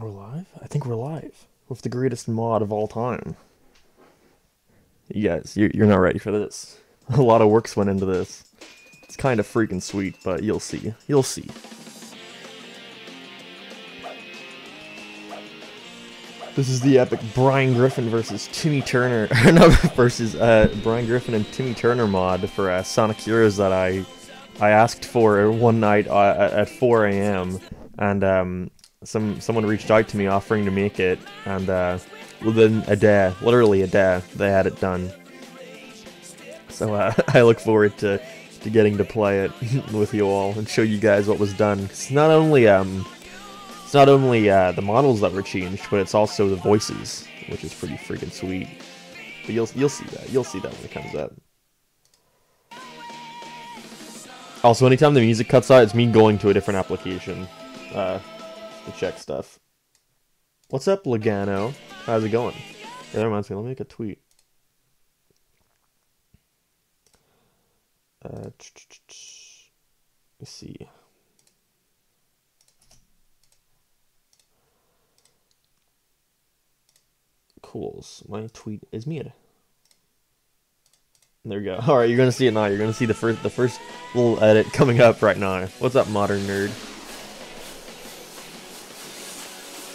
We're live? I think we're live. With the greatest mod of all time. You guys, you're, you're not ready for this. A lot of work's went into this. It's kind of freaking sweet, but you'll see. You'll see. This is the epic Brian Griffin versus Timmy Turner, no, versus uh, Brian Griffin and Timmy Turner mod for uh, Sonic Heroes that I I asked for one night uh, at 4 a.m. and um, some someone reached out to me offering to make it, and uh, within a day, literally a day, they had it done. So uh, I look forward to, to getting to play it with you all and show you guys what was done. It's not only um, it's not only uh, the models that were changed, but it's also the voices, which is pretty freaking sweet. But you'll you'll see that you'll see that when it comes up. Also, anytime the music cuts out, it's me going to a different application. Uh, to check stuff. What's up, Logano? How's it going? Yeah, that reminds me. Let me make a tweet. Uh, let's see. Cools. My tweet is muted. There we go. All right, you're gonna see it now. You're gonna see the first the first little edit coming up right now. What's up, modern nerd?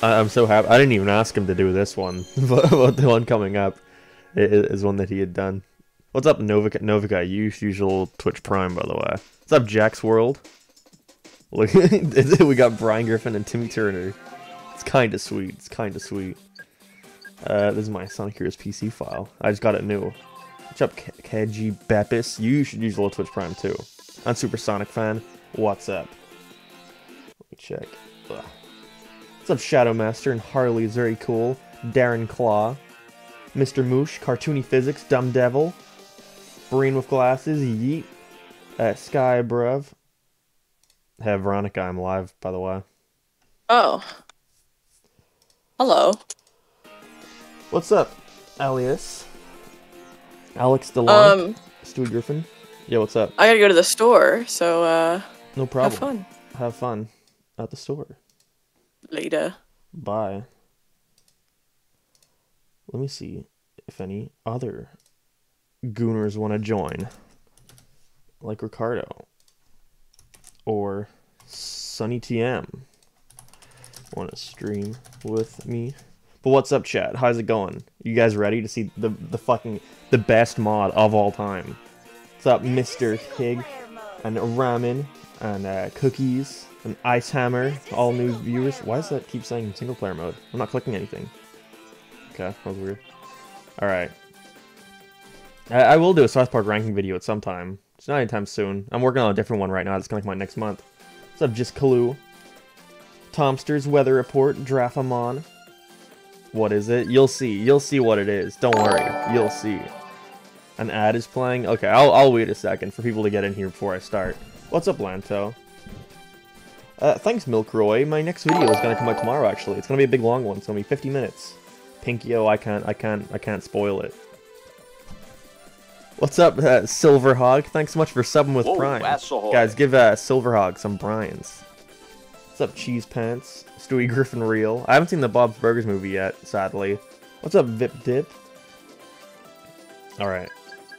I, am so happy. I didn't even ask him to do this one, but, the one coming up is, one that he had done. What's up, Novika? Novika, you usual Twitch Prime, by the way. What's up, Jack's World? Look, we got Brian Griffin and Timmy Turner. It's kind of sweet. It's kind of sweet. Uh, this is my Sonic Heroes PC file. I just got it new. What's up, KG Bepis? You should use a little Twitch Prime too. I'm Super Sonic fan. What's up? Let me check. Ugh. What's up, Shadow Master and Harley is very cool. Darren Claw. Mr. Moosh, Cartoony Physics, Dumb Devil. Brain with Glasses, Yeet. Uh, Sky Bruv. Hey, Veronica, I'm live, by the way. Oh. Hello. What's up, Alias? Alex DeLong? Um, Stewie Griffin? Yeah, what's up? I gotta go to the store, so, uh... No problem. Have fun. Have fun at the store later. Bye. Let me see if any other gooners want to join. Like Ricardo. Or Sunny TM. Want to stream with me? But what's up, chat? How's it going? You guys ready to see the the fucking the best mod of all time? What's up, Mr. Pig and Ramen and uh, Cookies an Ice Hammer, all new viewers. Why does that keep saying single player mode? I'm not clicking anything. Okay, that was weird. Alright. I, I, will do a South Park ranking video at some time. It's not anytime soon. I'm working on a different one right now that's gonna come out next month. What's up, Just Kalu? Tomster's Weather Report, Drafamon. What is it? You'll see. You'll see what it is. Don't worry. You'll see. An ad is playing? Okay, I'll, I'll wait a second for people to get in here before I start. What's up, Lanto? Uh, thanks, Milkroy. My next video is gonna come out tomorrow. Actually, it's gonna be a big long one. It's gonna be 50 minutes. Pinkyo, I can't, I can't, I can't spoil it. What's up, uh, Silverhog? Thanks so much for subbing with Whoa, Prime. Guys, give uh, Silverhog some Brian's. What's up, Cheese Pants? Stewie Griffin Real. I haven't seen the Bob's Burgers movie yet, sadly. What's up, Vip Dip? Alright.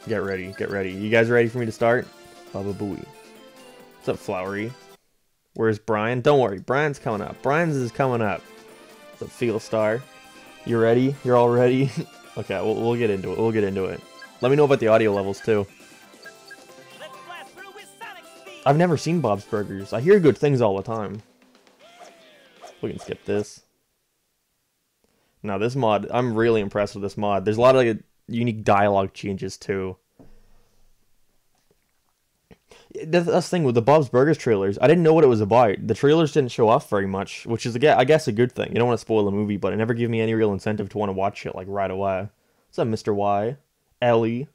Get ready, get ready. You guys ready for me to start? Baba Booey. What's up, Flowery? Where's Brian? Don't worry, Brian's coming up. Brian's is coming up. The Feel Star. You ready? You're all ready? okay, we'll, we'll get into it. We'll get into it. Let me know about the audio levels, too. I've never seen Bob's Burgers. I hear good things all the time. We can skip this. Now, this mod, I'm really impressed with this mod. There's a lot of like, unique dialogue changes, too that's the thing with the Bob's Burgers trailers. I didn't know what it was about. The trailers didn't show off very much, which is I guess a good thing. You don't want to spoil the movie, but it never gave me any real incentive to want to watch it like right away. What's up, Mr. Y? Ellie.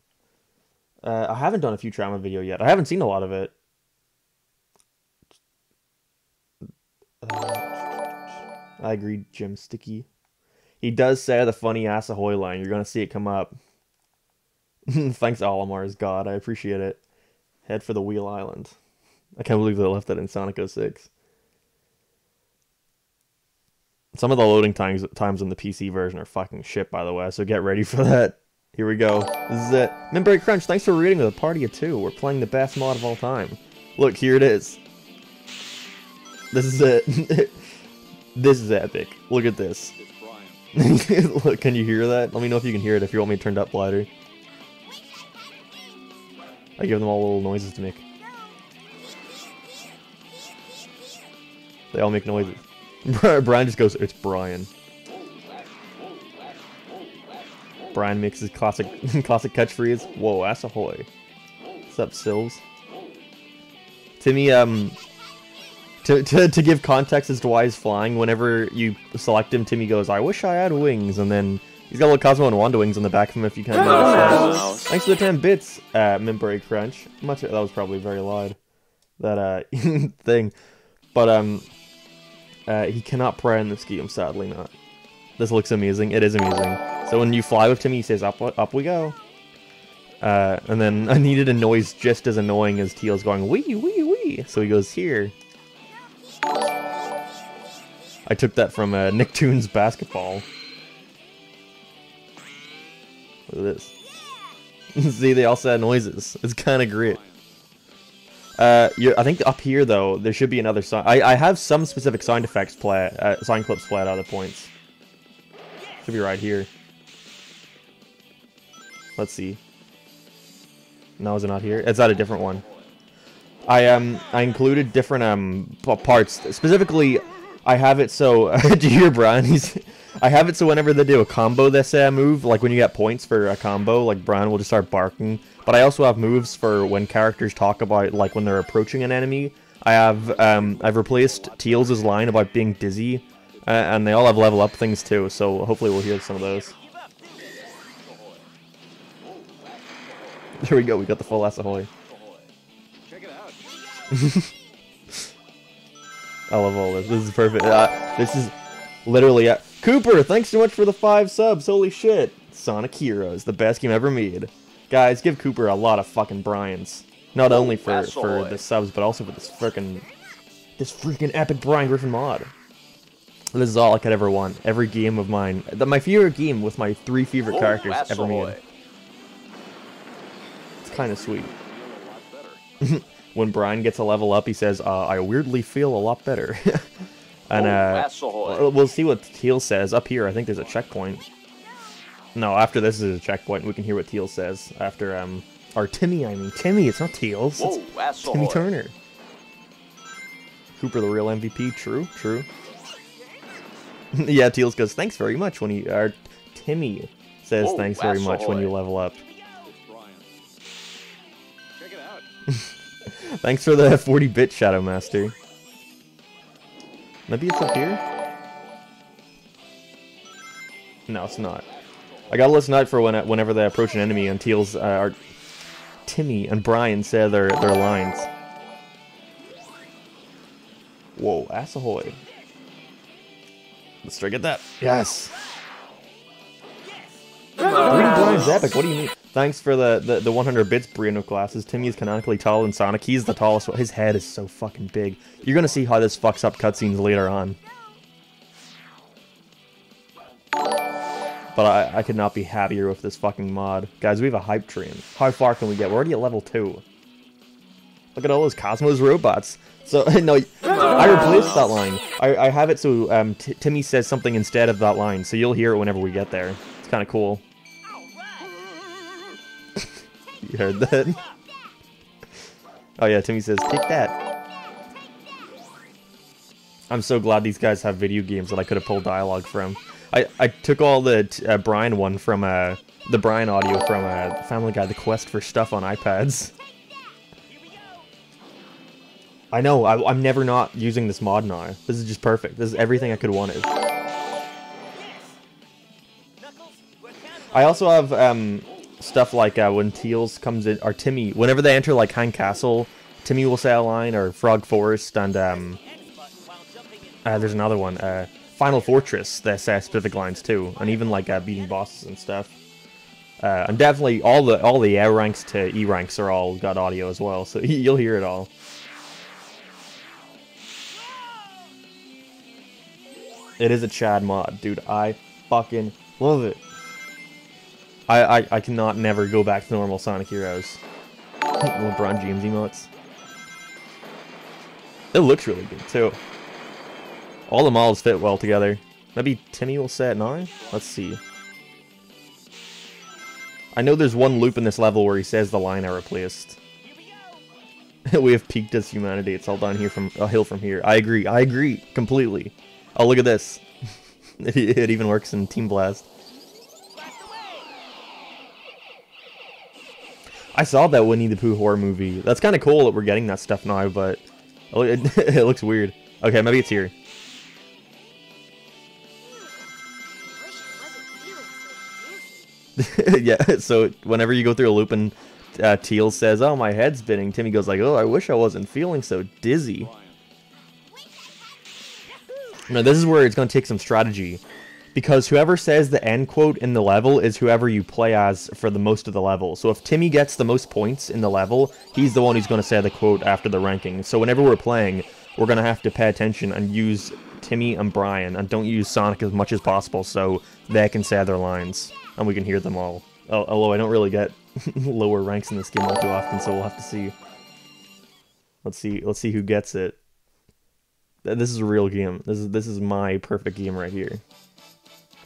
Uh, I haven't done a Futurama video yet. I haven't seen a lot of it. Uh, I agree, Jim Sticky. He does say the funny ass ahoy line. You're gonna see it come up. Thanks, Alamar's God. I appreciate it. Head for the Wheel Island. I can't believe they left that in Sonic 06. Some of the loading times times on the PC version are fucking shit, by the way. So get ready for that. Here we go. This is it. Membreak Crunch, thanks for reading with a party of two. We're playing the best mod of all time. Look, here it is. This is it. this is epic. Look at this. Look, can you hear that? Let me know if you can hear it if you want me to turn it up louder. I give them all little noises to make. They all make noises. Brian just goes, it's Brian. Brian makes his classic classic catchphrase. Whoa, ass ahoy. What's up, Sills? Timmy, um, to, to, to give context as to why he's flying, whenever you select him, Timmy goes, I wish I had wings, and then he's got little Cosmo and Wanda wings on the back of him if you can't notice Thanks for the 10 bits, uh, Mimbre Crunch. Much That was probably very loud, that uh, thing. But, um, uh, he cannot pry in this game, sadly not. This looks amazing. It is amazing. So when you fly with Timmy, he says, up, up we go. Uh, and then I needed a noise just as annoying as Teal's going, wee, wee, wee. So he goes, here. I took that from uh, Nicktoons Basketball. Look at this. See, they also had noises. It's kind of great. Uh, I think up here though, there should be another sound. I I have some specific sound effects play, uh, sound clips play at other points. Should be right here. Let's see. No, is it not here? It's at a different one. I um I included different um parts. Specifically, I have it so. do you hear Brian? He's. I have it so whenever they do a combo, they say a move, like when you get points for a combo, like Brian will just start barking. But I also have moves for when characters talk about, like when they're approaching an enemy. I have, um, I've replaced Teals' line about being dizzy, uh, and they all have level up things too, so hopefully we'll hear some of those. There we go, we got the full Ahoy. Check it out. I love all this. This is perfect. Uh, this is literally... Uh, Cooper, thanks so much for the five subs. Holy shit. Sonic Heroes, the best game ever made. Guys, give Cooper a lot of fucking Bryans. Not only for, for the subs, but also for this freaking... This freaking epic Brian Griffin mod. This is all I could ever want. Every game of mine. My favorite game with my three favorite oh, characters ever made. It's kind of sweet. when Brian gets a level up, he says, uh, I weirdly feel a lot better. and uh, we'll see what Teal says. Up here, I think there's a checkpoint. No, after this is a checkpoint, we can hear what Teal says. After, um, or Timmy, I mean. Timmy, it's not Teals. Whoa, it's Timmy Turner. Cooper, the real MVP. True, true. yeah, Teals goes, thanks very much when he, or Timmy says Whoa, thanks very much when you level up. Thanks for the 40-bit Shadow Master. Maybe it's up here? No, it's not. I gotta listen out for when whenever they approach an enemy and Teals, uh, are, Timmy and Brian say their, their lines. Whoa, ass ahoy. Let's try get that. Yes! Brian's epic, what do you mean? Thanks for the, the, the 100 bits, Brian of glasses. Timmy is canonically taller than Sonic. He's the tallest one. His head is so fucking big. You're gonna see how this fucks up cutscenes later on. But I, I could not be happier with this fucking mod. Guys, we have a hype train. How far can we get? We're already at level 2. Look at all those Cosmos robots. So, no, I replaced that line. I, I have it so um, Timmy says something instead of that line, so you'll hear it whenever we get there. It's kind of cool. You heard that? oh yeah, Timmy says, take that. I'm so glad these guys have video games that I could have pulled dialogue from. I, I took all the uh, Brian one from, uh, the Brian audio from uh, Family Guy, The Quest for Stuff on iPads. I know, I, I'm never not using this mod now. This is just perfect. This is everything I could wanted. I also have um, stuff like uh, when Teals comes in, or Timmy, whenever they enter like Hang Castle, Timmy will say a line, or Frog Forest, and um, uh, there's another one, uh, Final Fortress, they say specific lines too, and even like uh, beating bosses and stuff. Uh, and definitely all the all the A ranks to E ranks are all got audio as well, so you'll hear it all. It is a Chad mod, dude. I fucking love it. I, I, I cannot never go back to normal Sonic Heroes. LeBron James emotes. It looks really good, too. All the models fit well together. Maybe Timmy will at 9? Let's see. I know there's one loop in this level where he says the line I replaced. we have peaked as humanity. It's all down here from a hill from here. I agree. I agree completely. Oh, look at this. it even works in Team Blast. I saw that Winnie the Pooh horror movie. That's kind of cool that we're getting that stuff now, but it, looks weird. Okay, maybe it's here. yeah, so whenever you go through a loop and uh, Teal says, "Oh, my head's spinning," Timmy goes like, "Oh, I wish I wasn't feeling so dizzy." Now this is where it's going to take some strategy, because whoever says the end quote in the level is whoever you play as for the most of the level. So if Timmy gets the most points in the level, he's the one who's going to say the quote after the ranking. So whenever we're playing, we're going to have to pay attention and use Timmy and Brian, and don't use Sonic as much as possible so they can say their lines and we can hear them all. Although I don't really get lower ranks in this game all too often, so we'll have to see. Let's see. Let's see who gets it. This is a real game. This is this is my perfect game right here.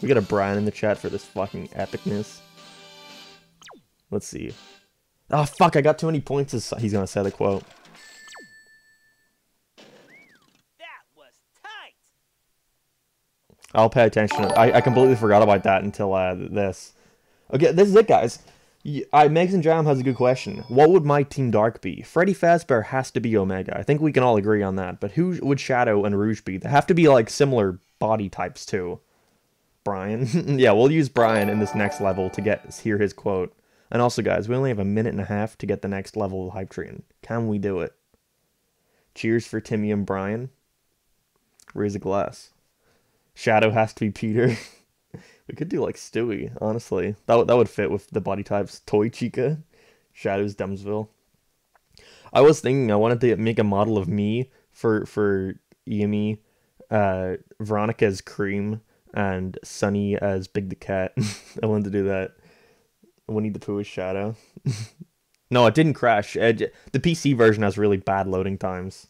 We got a Brian in the chat for this fucking epicness. Let's see. Oh fuck! I got too many points. He's gonna say the quote. I'll pay attention. I, I completely forgot about that until uh, this. Okay, this is it, guys. I Megs and Jam has a good question. What would my Team Dark be? Freddy Fazbear has to be Omega. I think we can all agree on that. But who would Shadow and Rouge be? They have to be like similar body types too. Brian. yeah, we'll use Brian in this next level to get hear his quote. And also, guys, we only have a minute and a half to get the next level of Hype Train. Can we do it? Cheers for Timmy and Brian. Raise a glass. Shadow has to be Peter. we could do like Stewie, honestly. That, that would fit with the body types. Toy Chica, Shadow's Dumbsville. I was thinking I wanted to make a model of me for for Yumi, uh, Veronica as Cream, and Sunny as Big the Cat. I wanted to do that. Winnie the Pooh as Shadow. no, it didn't crash. It, the PC version has really bad loading times.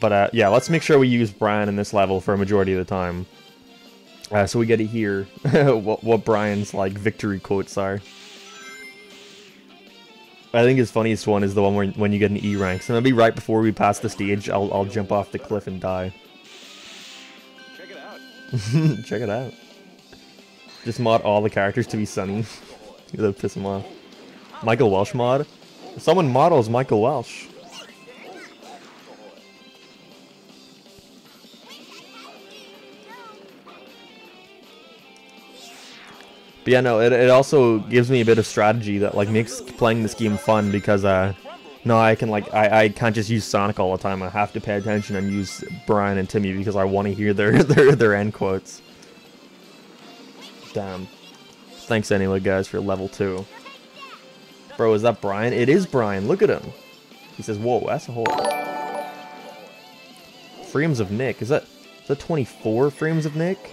But uh, yeah, let's make sure we use Brian in this level for a majority of the time. Uh, so we get to hear what, what Brian's like victory quotes are. I think his funniest one is the one where when you get an E rank. So maybe right before we pass the stage, I'll I'll jump off the cliff and die. Check it out. Check it out. Just mod all the characters to be Sunny. That'll piss him off. Michael Welsh mod. Someone models Michael Welsh. But yeah, no, it, it also gives me a bit of strategy that like makes playing this game fun because uh no, I can like I, I can't just use Sonic all the time. I have to pay attention and use Brian and Timmy because I want to hear their their their end quotes. Damn. Thanks anyway, guys, for level two. Bro, is that Brian? It is Brian. Look at him. He says, "Whoa, that's a whole." Frames of Nick. Is that is that 24 frames of Nick?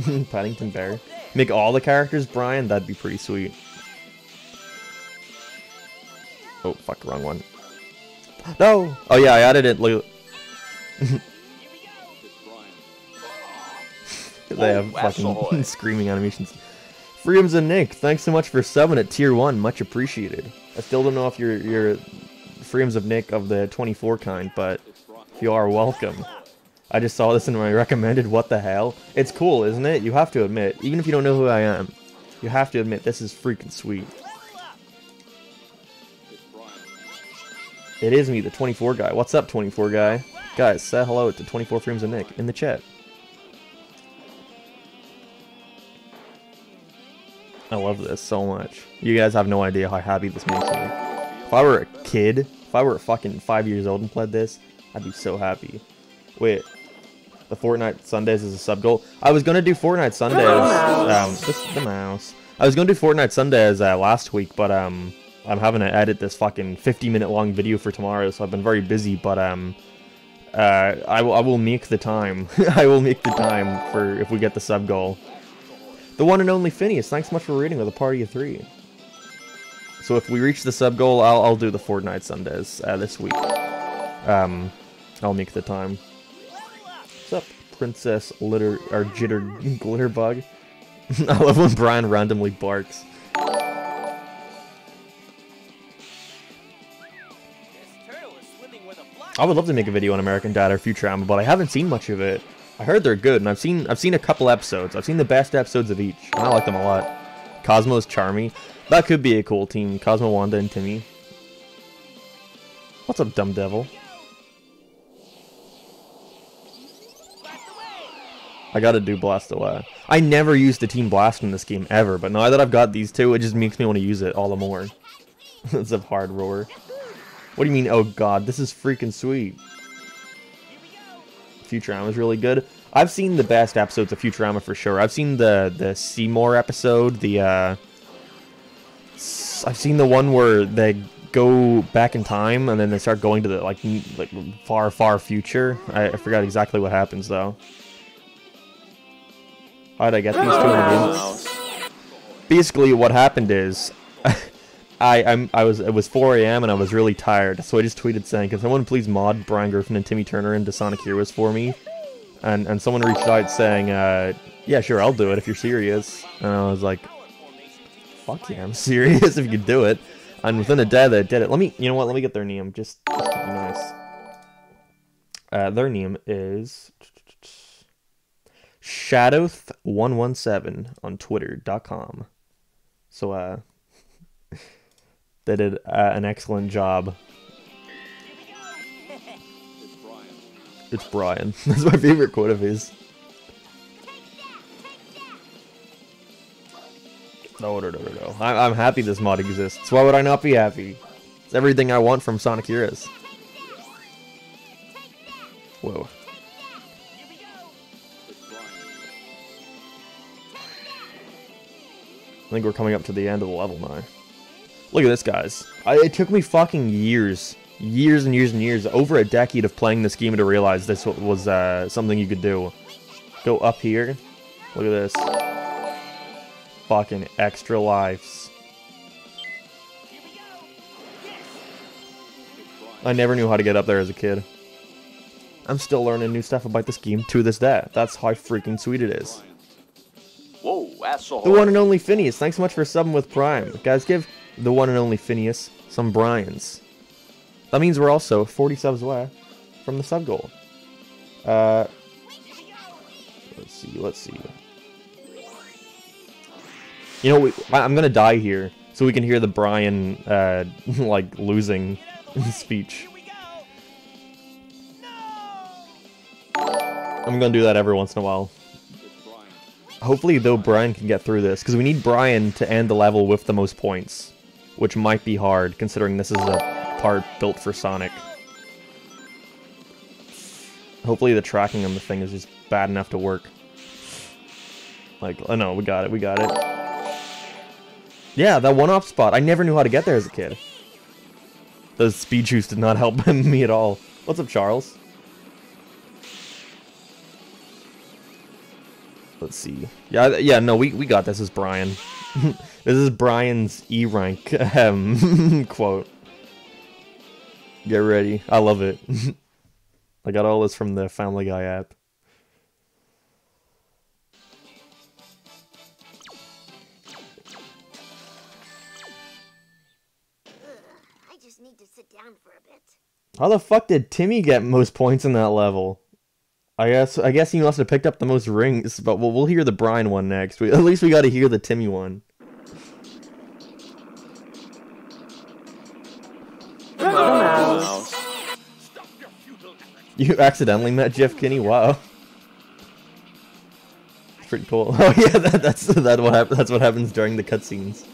Paddington Bear. Make all the characters Brian, that'd be pretty sweet. Oh, fuck, wrong one. No! Oh yeah, I added it. Look. they have oh, fucking screaming animations. Freedoms and Nick, thanks so much for subbing at tier 1, much appreciated. I still don't know if you're, you're Freedoms of Nick of the 24 kind, but you are, welcome. I just saw this in my recommended. What the hell? It's cool, isn't it? You have to admit, even if you don't know who I am, you have to admit this is freaking sweet. It is me, the 24 guy. What's up, 24 guy? Guys, say hello to 24 frames of Nick in the chat. I love this so much. You guys have no idea how happy this makes me. If I were a kid, if I were fucking five years old and played this, I'd be so happy. Wait, the Fortnite Sundays is a sub goal. I was gonna do Fortnite Sundays. Um, just the mouse. I was gonna do Fortnite Sundays uh, last week, but um, I'm having to edit this fucking 50 minute long video for tomorrow, so I've been very busy. But um, uh, I will I will make the time. I will make the time for if we get the sub goal. The one and only Phineas, thanks so much for reading with a party of three. So if we reach the sub goal, I'll I'll do the Fortnite Sundays uh, this week. Um, I'll make the time. Princess Litter or Jitter Glitterbug? I love when Brian randomly barks. I would love to make a video on American Dad or Futurama, but I haven't seen much of it. I heard they're good, and I've seen I've seen a couple episodes. I've seen the best episodes of each, and I like them a lot. Cosmo's Charmy. That could be a cool team. Cosmo, Wanda, and Timmy. What's up, dumb devil? I gotta do Blast Away. I never used the Team Blast in this game, ever, but now that I've got these two, it just makes me want to use it all the more. it's a hard roar. What do you mean, oh god, this is freaking sweet. Futurama is really good. I've seen the best episodes of Futurama for sure. I've seen the the Seymour episode, the uh I've seen the one where they go back in time and then they start going to the like like far far future. I, I forgot exactly what happens though. How'd I get these two in Mouse. Basically, what happened is, I I'm, I was it was 4 a.m. and I was really tired, so I just tweeted saying, "Can someone please mod Brian Griffin and Timmy Turner into Sonic Heroes for me?" And and someone reached out saying, uh, "Yeah, sure, I'll do it if you're serious." And I was like, "Fuck yeah, I'm serious if you could do it." And within a day, they did it. Let me, you know what? Let me get their name. Just, just to be nice. Uh, their name is Shadowth117 on Twitter.com. So, uh, they did uh, an excellent job. It's Brian. That's my favorite quote of his. No, no, no, no, no. I'm, I'm happy this mod exists. Why would I not be happy? It's everything I want from Sonic Heroes. Whoa. I think we're coming up to the end of the level now. Look at this, guys. I, it took me fucking years, years and years and years, over a decade of playing this game to realize this was uh, something you could do. Go up here. Look at this. Fucking extra lives. I never knew how to get up there as a kid. I'm still learning new stuff about this game to this day. That's how freaking sweet it is. The one and only Phineas, thanks so much for subbing with Prime. Guys, give the one and only Phineas some Bryans. That means we're also 40 subs away from the sub goal. Uh, let's see, let's see. You know, we, I, I'm gonna die here so we can hear the Brian, uh, like, losing speech. I'm gonna do that every once in a while. Hopefully, though, Brian can get through this, because we need Brian to end the level with the most points, which might be hard, considering this is a part built for Sonic. Hopefully, the tracking on the thing is just bad enough to work. Like, oh no, we got it, we got it. Yeah, that one-off spot, I never knew how to get there as a kid. Those speed juice did not help me at all. What's up, Charles? Let's see. Yeah, yeah, no, we, we got this Is Brian. this is Brian's E rank um, quote. Get ready. I love it. I got all this from the Family Guy app. I just need to sit down for a bit. How the fuck did Timmy get most points in that level? I guess I guess he must have picked up the most rings, but we'll, we'll hear the Brian one next. We, at least we got to hear the Timmy one. You accidentally met Jeff Kinney? Wow. Pretty cool. Oh yeah, that, that's that what hap- that's what happens during the cutscenes.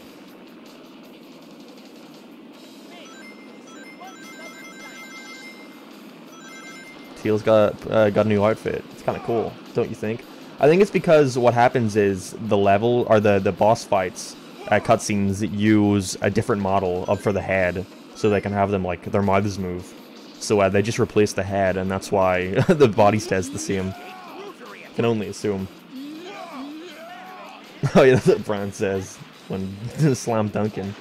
Teal's got uh, got a new outfit. It's kind of cool, don't you think? I think it's because what happens is the level or the the boss fights at cutscenes use a different model up for the head, so they can have them like their mouths move. So uh, they just replace the head, and that's why the body stays the same. Can only assume. Oh yeah, that's what Brian says when slam dunking.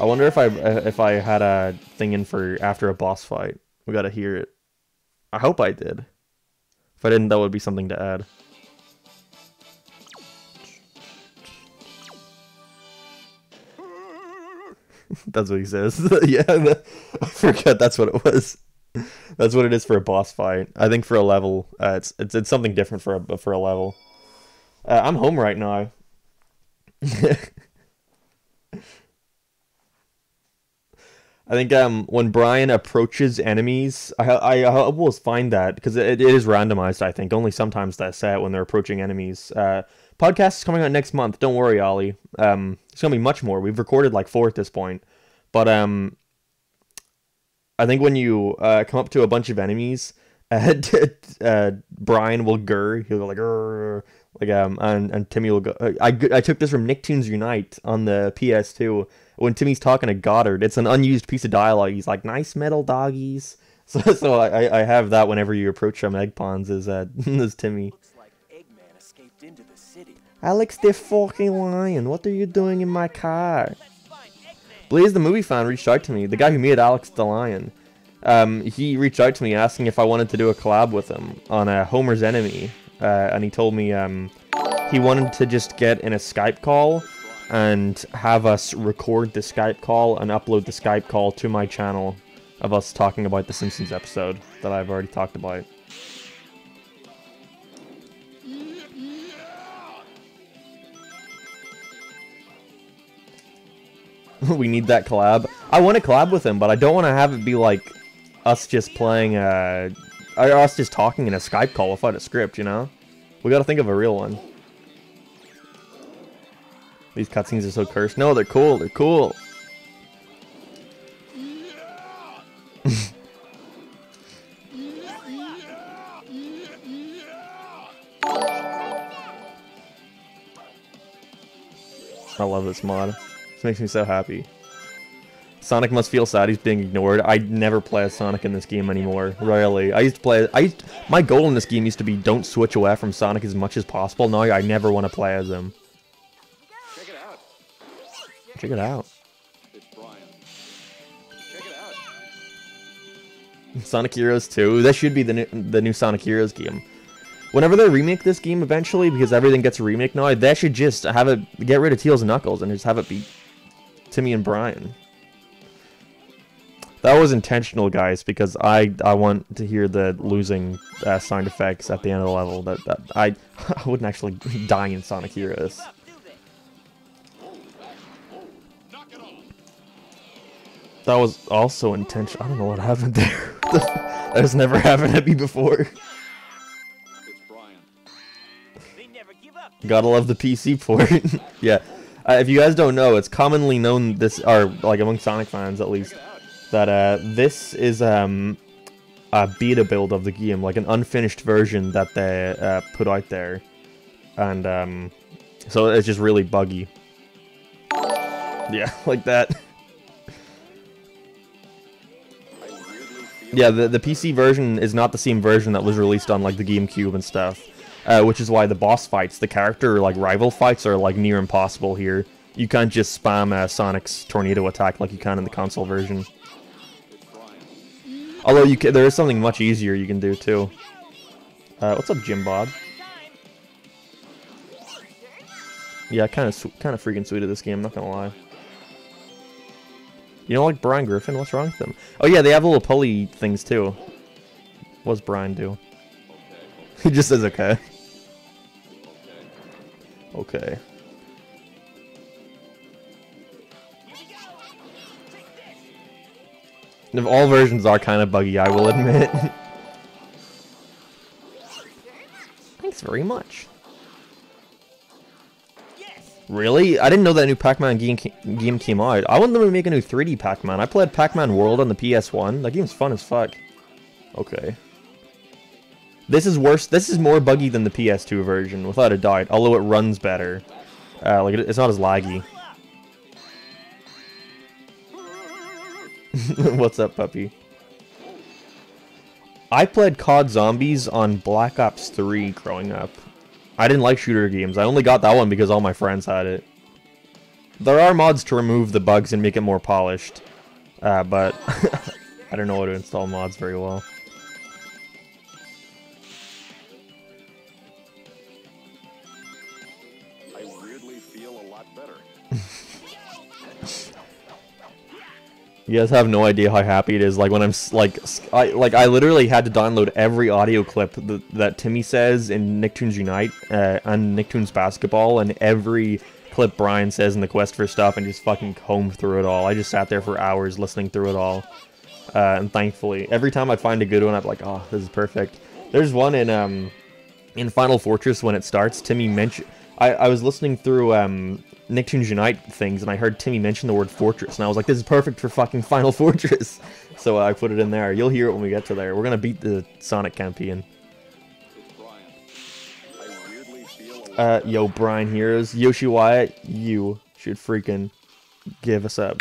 I wonder if I if I had a thing in for after a boss fight. We gotta hear it. I hope I did. If I didn't, that would be something to add. that's what he says. yeah, I forget that's what it was. That's what it is for a boss fight. I think for a level, uh, it's it's it's something different for a for a level. Uh, I'm home right now. I think um when Brian approaches enemies, I I, I find that because it, it is randomized. I think only sometimes that's set when they're approaching enemies. Uh, podcast is coming out next month. Don't worry, Ollie. Um, it's gonna be much more. We've recorded like four at this point, but um, I think when you uh, come up to a bunch of enemies, uh, uh, Brian will grr. He'll go like grr, like um, and and Timmy will go. uh, I I took this from Nicktoons Unite on the PS2 when Timmy's talking to Goddard. It's an unused piece of dialogue. He's like, "Nice metal doggies." So so I I have that whenever you approach some Egg Pawns as uh as Timmy. Looks like Eggman escaped into the city. Alex the fucking lion, what are you doing in my car? Blaze the movie fan reached out to me, the guy who made Alex the Lion. Um, he reached out to me asking if I wanted to do a collab with him on uh, Homer's Enemy, uh, and he told me um, he wanted to just get in a Skype call and have us record the Skype call and upload the Skype call to my channel of us talking about the Simpsons episode that I've already talked about. we need that collab. I want to collab with him, but I don't want to have it be like us just playing, uh, or us just talking in a Skype call without a script, you know? We gotta think of a real one. These cutscenes are so cursed. No, they're cool, they're cool. I love this mod. This makes me so happy. Sonic must feel sad he's being ignored. I never play as Sonic in this game anymore. Rarely. I used to play. I used, my goal in this game used to be don't switch away from Sonic as much as possible. Now I never want to play as him. Check it out. Check it out. It's Brian. Check it out. Sonic Heroes 2. That should be the new, the new Sonic Heroes game. Whenever they remake this game eventually, because everything gets a remake now, they should just have it get rid of Tails and Knuckles and just have it be Timmy and Brian. That was intentional, guys, because I I want to hear the losing uh, sound effects at the end of the level. That, that I I wouldn't actually die in Sonic Heroes. That was also intentional. I don't know what happened there. that has never happened to me before. Gotta love the PC port. yeah. Uh, if you guys don't know, it's commonly known this, or like among Sonic fans at least, that uh, this is um, a beta build of the game, like an unfinished version that they uh, put out there, and um, so it's just really buggy. Yeah, like that. Yeah, the, the PC version is not the same version that was released on like the GameCube and stuff, uh, which is why the boss fights, the character like rival fights, are like near impossible here. You can't just spam uh, Sonic's tornado attack like you can in the console version. Although you ca there is something much easier you can do too. Uh, what's up, Jim Bob? Yeah, kind of kind of freaking sweet of this game. Not gonna lie. You don't like Brian Griffin? What's wrong with them? Oh yeah, they have little pulley things too. What's Brian do? He just says okay. Okay. All versions are kind of buggy, I will admit. Thanks very much. Really? I didn't know that new Pac-Man game, game came out. I want them to make a new 3D Pac-Man. I played Pac-Man World on the PS1. That game's fun as fuck. Okay. This is worse. This is more buggy than the PS2 version, without a doubt. Although it runs better. Uh, like it- it's not as laggy. What's up, puppy? I played COD Zombies on Black Ops 3 growing up. I didn't like shooter games. I only got that one because all my friends had it. There are mods to remove the bugs and make it more polished. Uh, but I don't know how to install mods very well. I weirdly feel a lot better. You guys have no idea how happy it is. Like when I'm like, I like I literally had to download every audio clip th- that Timmy says in Nicktoons Unite uh, on Nicktoons Basketball, and every clip Brian says in the Quest for Stuff, and just fucking comb through it all. I just sat there for hours listening through it all, uh, and thankfully, every time I find a good one, I'm like, oh, this is perfect. There's one in um in Final Fortress when it starts. Timmy mentioned I I was listening through um Nicktoons Unite things, and I heard Timmy mention the word fortress, and I was like, this is perfect for fucking Final Fortress. So I put it in there. You'll hear it when we get to there. We're gonna beat the Sonic champion. Uh, yo, Brian Heroes, Yoshi Wyatt, you should freaking give us up.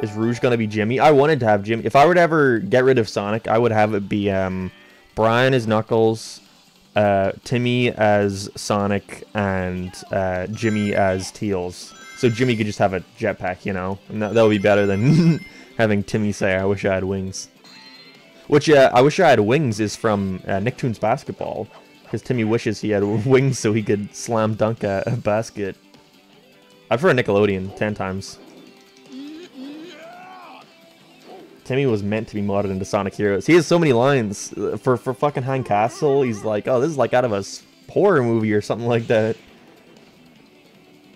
Is Rouge gonna be Jimmy? I wanted to have Jimmy. If I were to ever get rid of Sonic, I would have it be um, Brian as Knuckles, uh, Timmy as Sonic, and uh, Jimmy as Teals. So Jimmy could just have a jetpack, you know, and that, that would be better than having Timmy say, "I wish I had wings." Which uh, I wish I had wings is from uh, Nicktoons Basketball, because Timmy wishes he had wings so he could slam dunk a, a basket. I prefer Nickelodeon ten times. Timmy was meant to be modded into Sonic Heroes. He has so many lines Uh, for for fucking Hang Castle. He's like, oh, this is like out of a horror movie or something like that.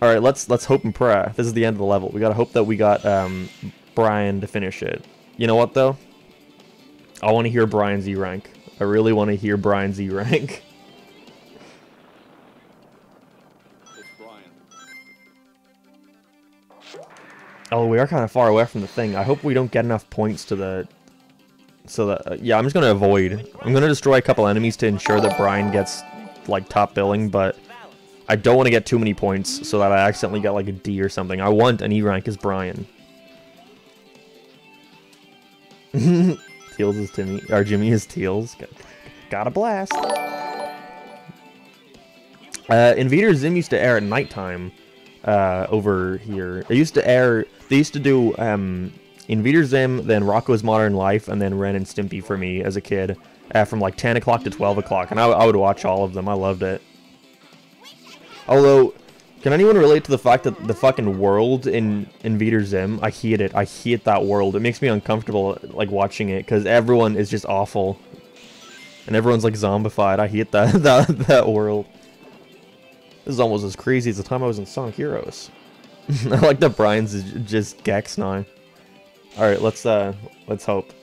All right, let's let's hope and pray. This is the end of the level. We gotta hope that we got um, Brian to finish it. You know what though? I want to hear Brian's E rank. I really want to hear Brian's E rank. Oh, we are kind of far away from the thing. I hope we don't get enough points to the... So that... Uh, yeah, I'm just going to avoid. I'm going to destroy a couple enemies to ensure that Brian gets, like, top billing, but... I don't want to get too many points so that I accidentally get, like, a D or something. I want an E rank as Brian. Teals is Timmy. Or Jimmy is Teals. Got, got a blast. Uh, Invader Zim used to air at nighttime uh, over here. They used to air. They used to do um, Invader Zim, then Rocko's Modern Life, and then Ren and Stimpy for me as a kid, uh, from like 10 o'clock to 12 o'clock, and I, I would watch all of them. I loved it. Although, can anyone relate to the fact that the fucking world in Invader Zim? I hate it. I hate that world. It makes me uncomfortable like watching it because everyone is just awful, and everyone's like zombified. I hate that that that world. This is almost as crazy as the time I was in Sonic Heroes. I like that Brian's is just Gex now. All right, let's uh, let's hope.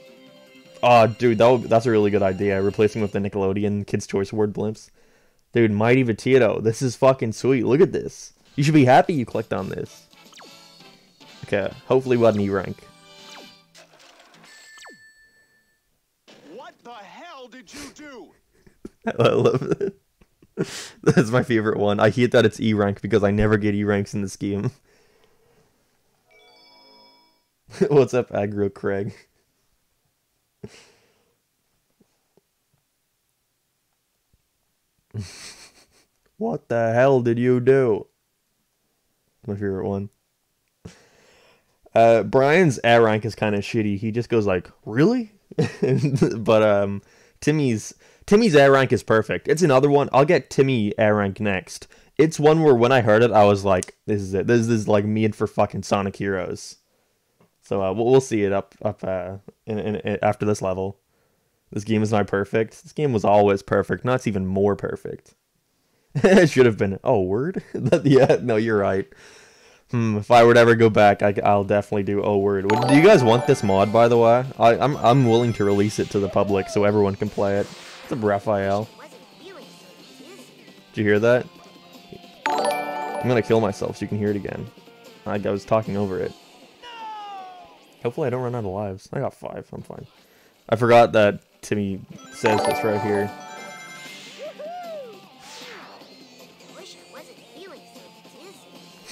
Oh, dude, that would, that's a really good idea. Replacing with the Nickelodeon Kids Choice Award blimps. Dude, Mighty Vegito, this is fucking sweet. Look at this. You should be happy you clicked on this. Okay, hopefully we got an E rank. What the hell did you do? I love it. That's my favorite one. I hate that it's E rank because I never get E ranks in this game. What's up, Aggro Craig? what the hell did you do? My favorite one. Uh, Brian's A rank is kind of shitty. He just goes like, "Really?" but um, Timmy's Timmy's air rank is perfect. It's another one. I'll get Timmy air rank next. It's one where when I heard it, I was like, "This is it. This is like made for fucking Sonic Heroes." So uh, we'll, we'll see it up up uh, in, in, in after this level. This game is not perfect. This game was always perfect. Now it's even more perfect. it should have been. Oh, word. yeah, no, you're right. Hmm, if I were to ever go back, I, will definitely do oh word. Do you guys want this mod, by the way? I, I'm I'm willing to release it to the public so everyone can play it the Raphael. Did you hear that? I'm gonna kill myself so you can hear it again. I, I was talking over it. Hopefully I don't run out of lives. I got five, I'm fine. I forgot that Timmy says this right here.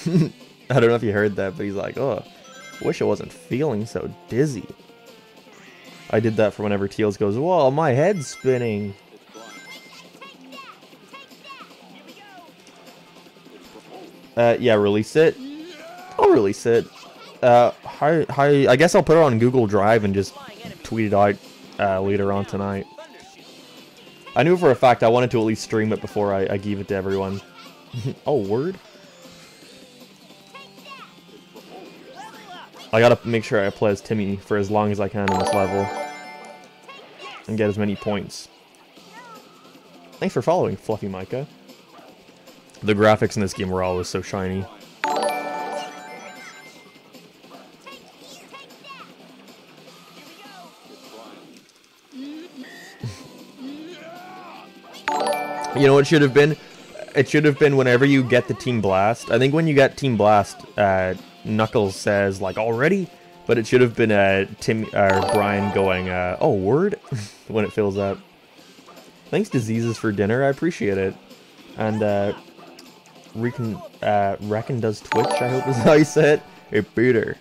I don't know if you heard that, but he's like, oh, wish I wasn't feeling so dizzy. I did that for whenever Tails goes, whoa, my head's spinning. Uh, yeah, release it. I'll release it. Uh, hi, hi. I guess I'll put it on Google Drive and just tweet it out uh, later on tonight. I knew for a fact I wanted to at least stream it before I, I gave it to everyone. oh, word? I gotta make sure I play as Timmy for as long as I can in this level. And get as many points. Thanks for following, Fluffy Micah. The graphics in this game were always so shiny. You know what should have been? It should have been whenever you get the Team Blast. I think when you get Team Blast, uh, Knuckles says, like, already? But it should have been uh, Tim or Brian going, uh, oh, word? when it fills up. Thanks, Diseases, for dinner. I appreciate it. And, uh, Recon, uh, Reckon does Twitch, I hope is how you say it. Hey, Peter.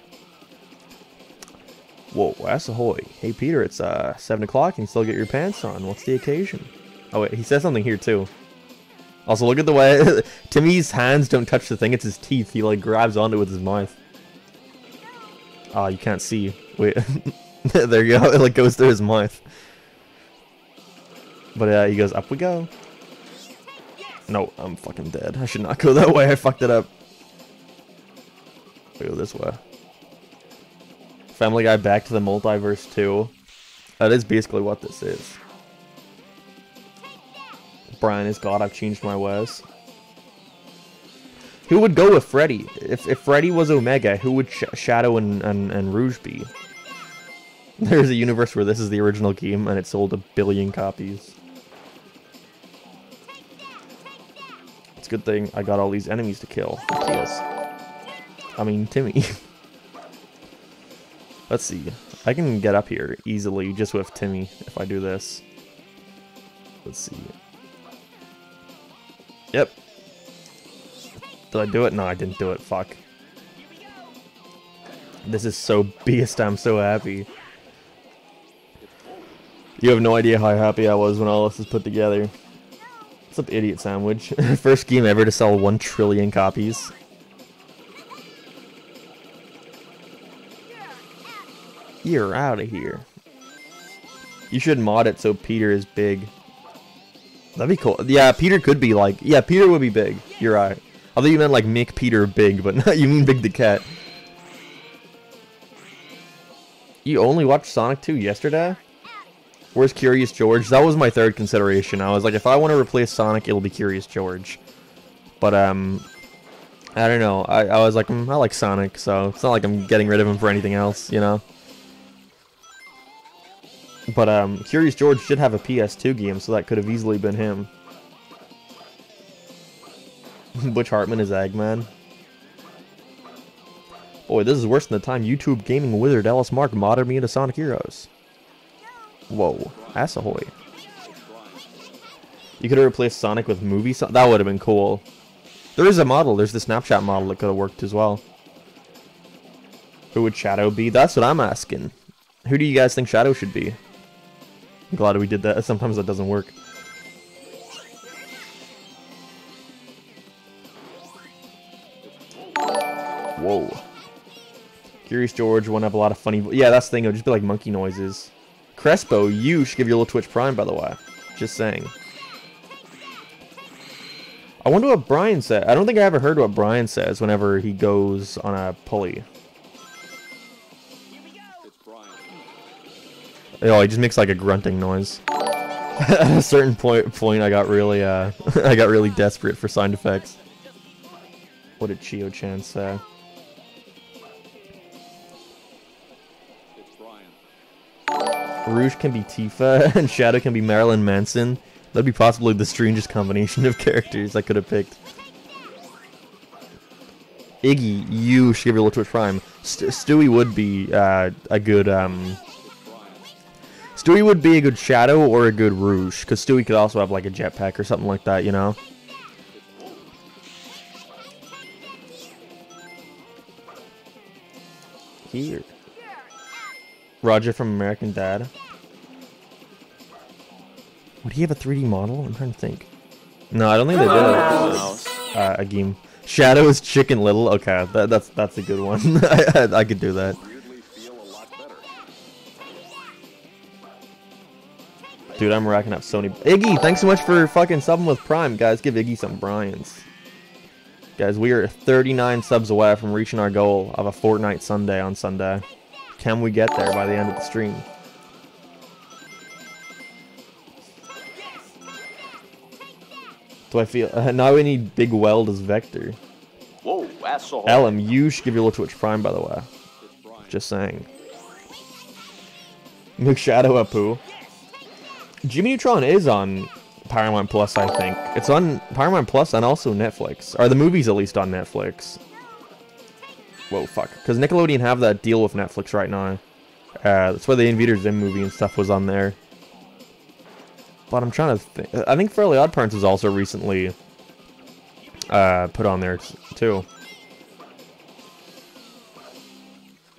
Whoa, that's ahoy. Hey, Peter, it's, uh, 7 o'clock and you still get your pants on. What's the occasion? Oh, wait, he says something here, too. Also, look at the way Timmy's hands don't touch the thing. It's his teeth. He, like, grabs onto it with his mouth. Ah, oh, you can't see. Wait. there you go. It, like, goes through his mouth. But, uh, he goes, up we go. No, I'm fucking dead. I should not go that way. I fucked it up. I go this way. Family Guy Back to the Multiverse 2. That is basically what this is. Brian is God, I've changed my ways. Who would go with Freddy? If, if Freddy was Omega, who would Sh Shadow and, and, and Rouge be? There's a universe where this is the original game and it sold a billion copies. It's a good thing I got all these enemies to kill. Kills. I mean, Timmy. Let's see. I can get up here easily just with Timmy if I do this. Let's see. Yep. Did I do it? No, I didn't do it. Fuck. This is so beast. I'm so happy. You have no idea how happy I was when all this was put together. What's up, idiot sandwich? First game ever to sell 1 trillion copies. You're out of here. You should mod it so Peter is big. That'd be cool. Yeah, Peter could be like... Yeah, Peter would be big. You're right. I thought you meant like make Peter big, but not you mean Big the Cat. You only watched Sonic 2 yesterday? Where's Curious George? That was my third consideration. I was like, if I want to replace Sonic, it'll be Curious George. But, um... I don't know. I, I was like, mm, I like Sonic, so it's not like I'm getting rid of him for anything else, you know? But um, Curious George did have a PS2 game, so that could have easily been him. Butch Hartman is Eggman. Boy, this is worse than the time YouTube gaming wizard LS Mark modded me into Sonic Heroes. Whoa, ass ahoy. You could have replaced Sonic with movie That would have been cool. There is a model. There's the Snapchat model that could have worked as well. Who would Shadow be? That's what I'm asking. Who do you guys think Shadow should be? I'm glad we did that. Sometimes that doesn't work. Whoa. Curious George won't have a lot of funny... Yeah, that's the thing. It'll just be like monkey noises. Crespo, you should give your little Twitch Prime, by the way. Just saying. I wonder what Brian said. I don't think I ever heard what Brian says whenever he goes on a pulley. Oh, he just makes like a grunting noise. At a certain point, point, I got really, uh, I got really desperate for sound effects. What did Chio Chan say? Rouge can be Tifa, and Shadow can be Marilyn Manson. That'd be possibly the strangest combination of characters I could have picked. Iggy, you should give your little Twitch Prime. St Stewie would be uh, a good um, Stewie would be a good Shadow or a good Rouge, because Stewie could also have like a jetpack or something like that, you know? Or Roger from American Dad. Would he have a 3D model? I'm trying to think. No, I don't think they did. Mouse. Uh, a game. Shadow is Chicken Little. Okay, that, that's that's a good one. I, I, I could do that. Weirdly feel a lot better. Dude, I'm racking up Sony. Iggy, thanks so much for fucking subbing with Prime, guys. Give Iggy some Bryans. Guys, we are 39 subs away from reaching our goal of a Fortnite Sunday on Sunday. Can we get there by the end of the stream? Do I feel uh, now? We need Big Weld as Vector. Whoa, asshole. Ellum, you should give your little Twitch Prime, by the way. Just saying. McShadow Apu. Jimmy Neutron is on Paramount Plus, I think. It's on Paramount Plus and also Netflix. Or the movie's at least on Netflix. Whoa, fuck. Because Nickelodeon have that deal with Netflix right now. Uh, that's why the Invader Zim movie and stuff was on there. But I'm trying to think. I think Fairly Odd Parents was also recently uh, put on there too.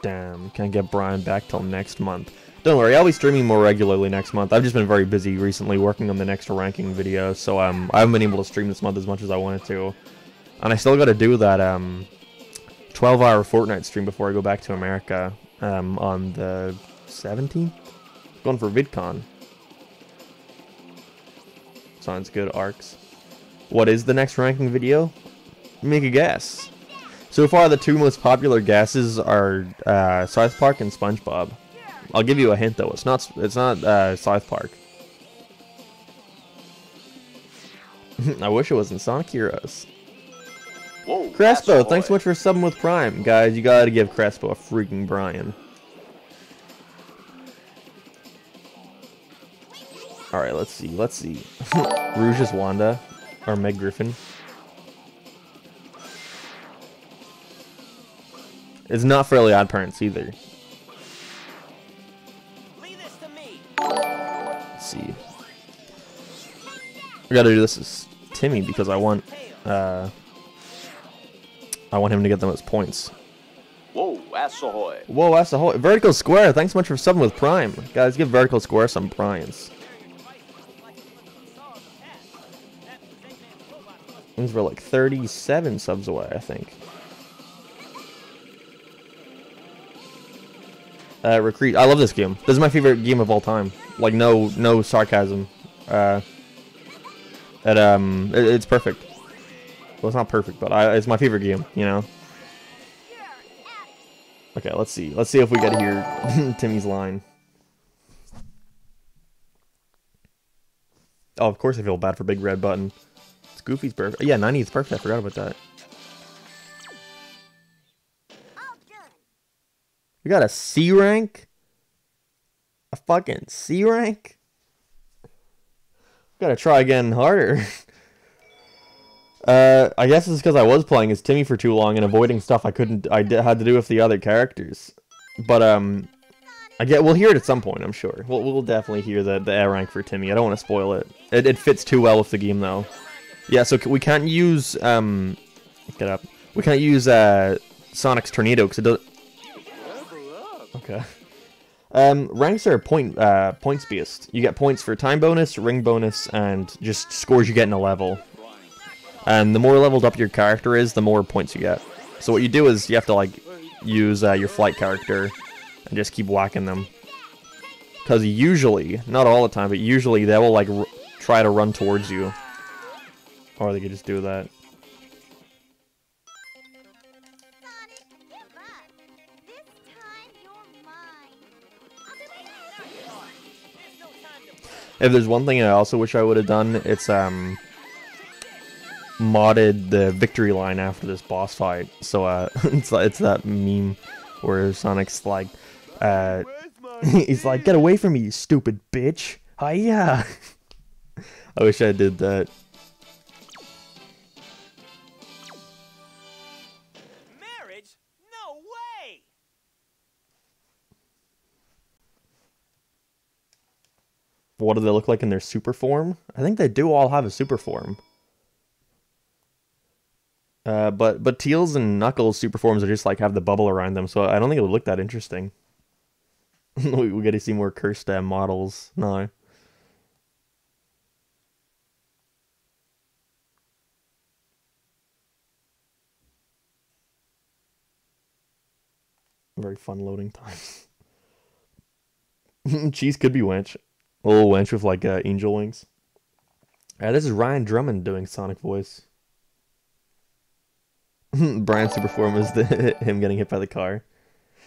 Damn, can't get Brian back till next month. Don't worry, I'll be streaming more regularly next month. I've just been very busy recently working on the next ranking video, so um, I haven't been able to stream this month as much as I wanted to. And I still got to do that um, 12-hour Fortnite stream before I go back to America um, on the 17th. Going for VidCon. Sounds good, Arcs. What is the next ranking video? Make a guess. So far, the two most popular guesses are uh, South Park and SpongeBob. I'll give you a hint though. It's not. It's not uh, South Park. I wish it wasn't Sonic Heroes. Whoa, Crespo, thanks so much for subbing with Prime, guys. You gotta give Crespo a freaking Brian. All right, let's see. Let's see. Rouge is Wanda, or Meg Griffin. It's not Fairly Odd Parents either. Leave this to me. Let's see. I gotta do this as Timmy because I want uh I want him to get the most points. Whoa, asshole. Whoa, that's a whole Vertical Square, thanks so much for subbing with Prime. Guys, give Vertical Square some Bryans. Things were like 37 subs away, I think. Uh, Recruit. I love this game. This is my favorite game of all time. Like no, no sarcasm. Uh, it um, it, it's perfect. Well, it's not perfect, but I, it's my favorite game. You know. Okay, let's see. Let's see if we get to hear Timmy's line. Oh, of course I feel bad for Big Red Button. It's Goofy's birthday. Yeah, 90 is perfect. I forgot about that. We got a C rank? A fucking C rank? Gotta try again harder. uh, I guess it's because I was playing as Timmy for too long and avoiding stuff I couldn't, I had to do with the other characters. But, um, I get, we'll hear it at some point, I'm sure. We'll, we'll definitely hear the, the A rank for Timmy. I don't want to spoil it. it. It fits too well with the game, though. Yeah, so we can't use, um, get up. We can't use, uh, Sonic's Tornado because it doesn't. Okay. Um, ranks are point uh, points based. You get points for time bonus, ring bonus, and just scores you get in a level. And the more leveled up your character is, the more points you get. So what you do is you have to like use uh, your flight character and just keep whacking them. Because usually, not all the time, but usually they will like try to run towards you, or they could just do that. If there's one thing I also wish I would have done, it's um modded the victory line after this boss fight. So uh it's it's that meme where Sonic's like uh he's like get away from me you stupid bitch. Hiya. I wish I did that. Marriage? No way! What do they look like in their super form? I think they do all have a super form. Uh, but but Tails and Knuckles super forms are just like have the bubble around them, so I don't think it would look that interesting. we, we get to see more cursed uh, models now. Very fun loading times. Cheese could be wench, little wench with like uh, angel wings. Uh, this is Ryan Drummond doing Sonic voice. Brian Superform is the him getting hit by the car.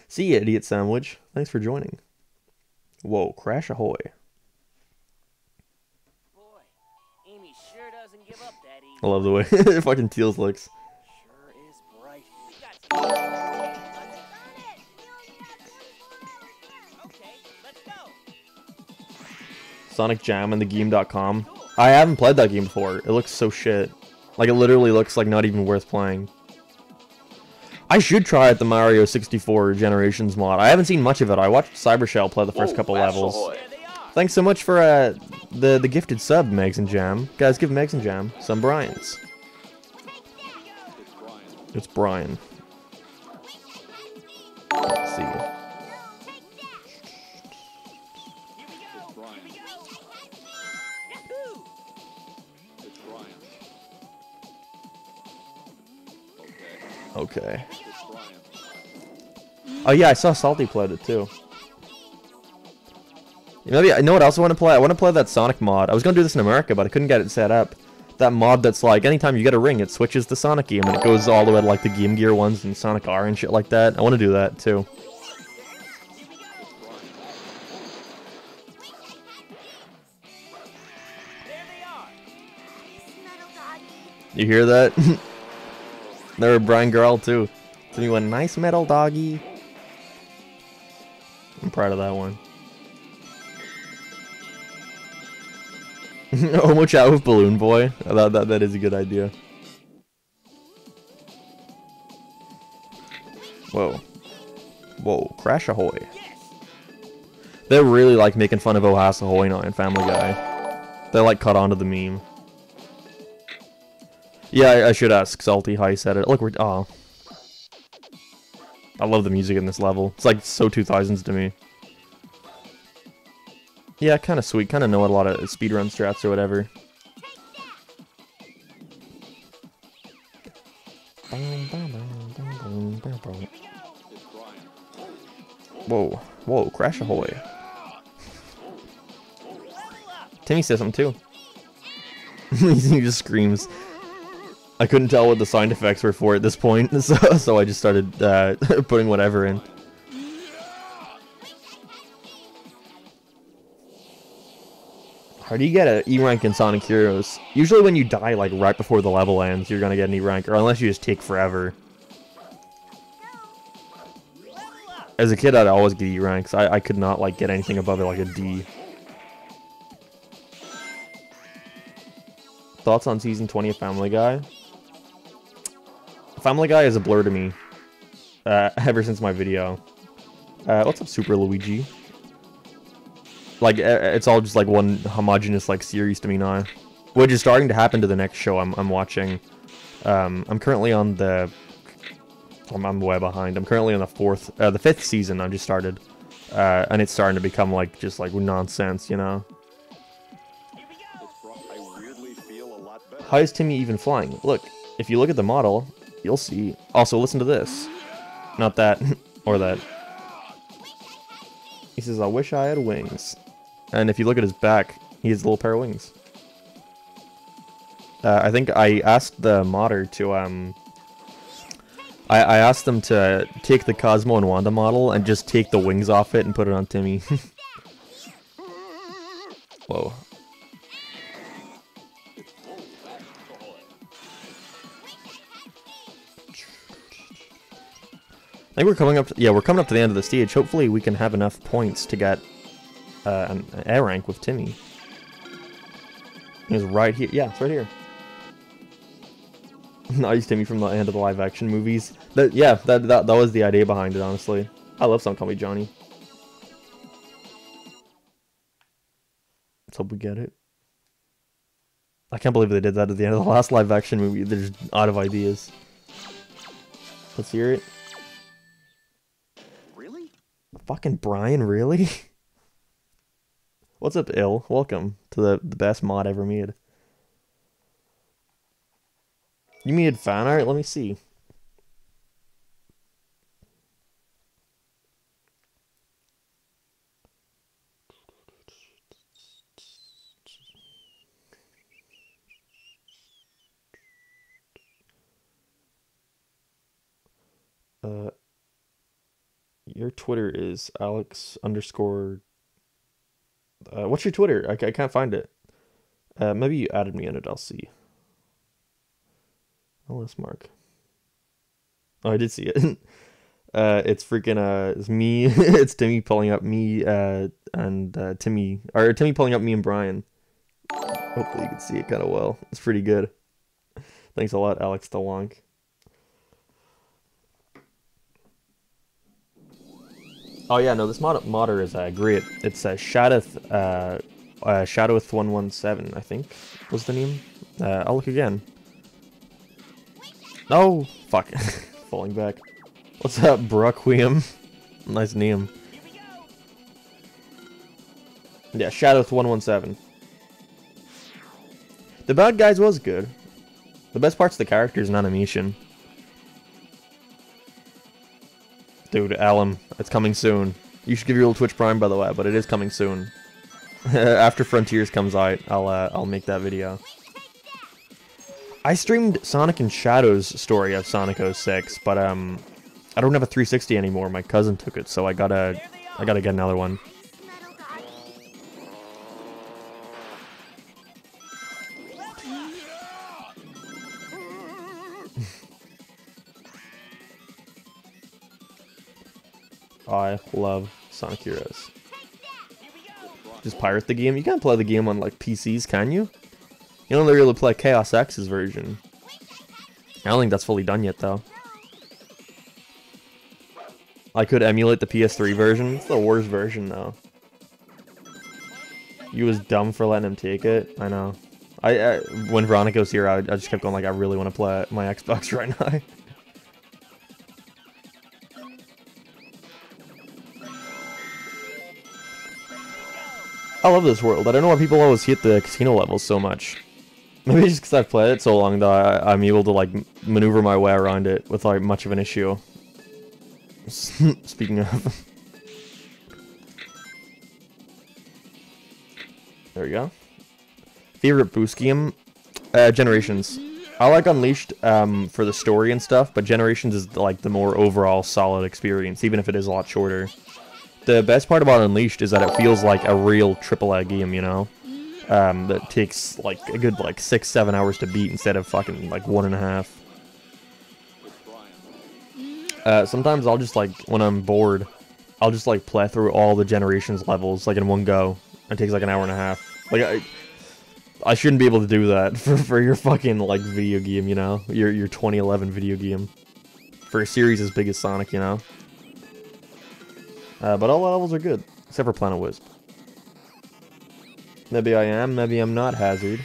See you, idiot sandwich. Thanks for joining. Whoa, crash ahoy. Boy, Amy sure doesn't give up that easy. I love the way fucking Tails looks. Sure is bright. We got Okay, let's go. Sonic Jam and the game.com. I haven't played that game before. It looks so shit. Like it literally looks like not even worth playing. I should try out the Mario 64 Generations mod. I haven't seen much of it. I watched Cybershell play the first Oh, couple levels. ahoy. There they are. Thanks so much for uh, the the gifted sub, Megs and Jam. Guys, give Megs and Jam some Brian's. It's Brian. Okay. Oh yeah, I saw Salty played it too. Maybe I know what else I want to play. I want to play that Sonic mod. I was gonna do this in America, but I couldn't get it set up. That mod that's like anytime you get a ring, it switches to Sonic game and it goes all the way to like the Game Gear ones and Sonic R and shit like that. I want to do that too. You hear that? there were Brian Girl too. So he went nice metal doggy. I'm proud of that one. Homo chat with Balloon Boy. I thought that that is a good idea. Whoa. Whoa, Crash Ahoy. They're really like making fun of Ohas Ahoy now in Family Guy. They like caught on to the meme. Yeah, I, I should ask Salty how he said it. Look, we're oh. I love the music in this level. It's like so 2000s to me. Yeah, kind of sweet. Kind of know a lot of speedrun strats or whatever. Whoa, whoa, Crash Ahoy. Timmy says something too. he just screams. I couldn't tell what the sound effects were for at this point, so, so I just started uh, putting whatever in. How do you get an E rank in Sonic Heroes? Usually when you die like right before the level ends, you're gonna get an E rank, or unless you just take forever. As a kid, I'd always get E ranks. I, I could not like get anything above it like a D. Thoughts on season 20 of Family Guy? Family Guy is a blur to me. Uh, ever since my video. Uh, what's up, Super Luigi? Like, uh, it's all just like one homogenous like series to me now, which is starting to happen to the next show I'm I'm watching. Um, I'm currently on the. I'm, I'm way behind. I'm currently on the fourth, uh, the fifth season. I just started, uh, and it's starting to become like just like nonsense, you know. Here we go. It's Brian. I weirdly feel a lot better. How is Timmy even flying? Look, if you look at the model, you'll see. Also, listen to this. Not that, or that. He says, I wish I had wings. And if you look at his back, he has a little pair of wings. Uh, I think I asked the modder to, um... I, I asked them to take the Cosmo and Wanda model and just take the wings off it and put it on Timmy. Whoa. I think we're coming up. To, yeah, we're coming up to the end of the stage. Hopefully, we can have enough points to get uh, an, A rank with Timmy. It's right here. Yeah, it's right here. nice Timmy from the end of the live action movies. That yeah, that, that that was the idea behind it. Honestly, I love Some Call Me Johnny. Let's hope we get it. I can't believe they did that at the end of the last live action movie. They're just out of ideas. Let's hear it. Fucking Brian, really? What's up, Ill? Welcome to the, the best mod ever made. You made fan art? Let me see. Uh, your Twitter is Alex underscore. Uh, what's your Twitter? I, I can't find it. Uh, maybe you added me in it. I'll see. LS Mark. Oh, I did see it. uh, it's freaking uh, it's me. it's Timmy pulling up me uh and uh, Timmy or Timmy pulling up me and Brian. Hopefully you can see it kind of well. It's pretty good. Thanks a lot, Alex DeLonk. Oh yeah, no, this mod modder is uh, great. It's uh, Shadowth, uh, uh, Shadowth one one seven, I think, was the name. Uh, I'll look again. Oh, fuck, falling back. What's up, Brockwium? nice name. Yeah, Shadowth one one seven. The bad guys was good. The best part's the characters and animation. Dude, Alum, it's coming soon. You should give your little Twitch Prime, by the way, but it is coming soon. After Frontiers comes out, I'll uh, I'll make that video. I streamed Sonic and Shadows story of Sonic 06, but um, I don't have a 360 anymore. My cousin took it, so I gotta I gotta get another one. Love Sonic Heroes. Just pirate the game. You can't play the game on like PCs, can you? You don't really play Chaos X's version. I don't think that's fully done yet though. I could emulate the PS3 version. It's the worst version though. You was dumb for letting him take it. I know. I, I when Veronica was here, I, I just kept going like I really want to play my Xbox right now. I love this world. I don't know why people always hit the casino levels so much. Maybe it's just because I've played it so long that I, I'm able to like maneuver my way around it without like, much of an issue. Speaking of, there we go. Favorite boost game, uh, Generations. I like Unleashed um, for the story and stuff, but Generations is like the more overall solid experience, even if it is a lot shorter the best part about Unleashed is that it feels like a real AAA game, you know? Um, that takes like a good like six, seven hours to beat instead of fucking like one and a half. Uh, sometimes I'll just like when I'm bored, I'll just like play through all the generations levels like in one go. It takes like an hour and a half. Like I, I shouldn't be able to do that for, for your fucking like video game, you know, your your 2011 video game, for a series as big as Sonic, you know. Uh, but all the levels are good, except for Planet Wisp. Maybe I am, maybe I'm not Hazard.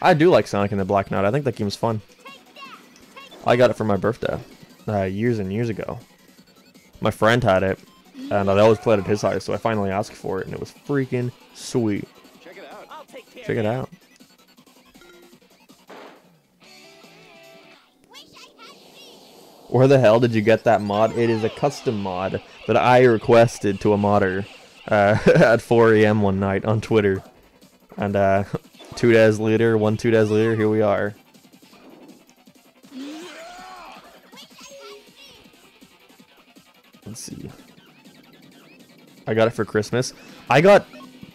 I do like Sonic and the Black Knight. I think that game's fun. I got it for my birthday, uh, years and years ago. My friend had it, and I always played at his house, so I finally asked for it, and it was freaking sweet. Check it out. I'll take care Check it out. Where the hell did you get that mod? It is a custom mod that I requested to a modder uh, at 4 a.m. one night on Twitter. And uh, two days later, one, two days later, here we are. Let's see. I got it for Christmas. I got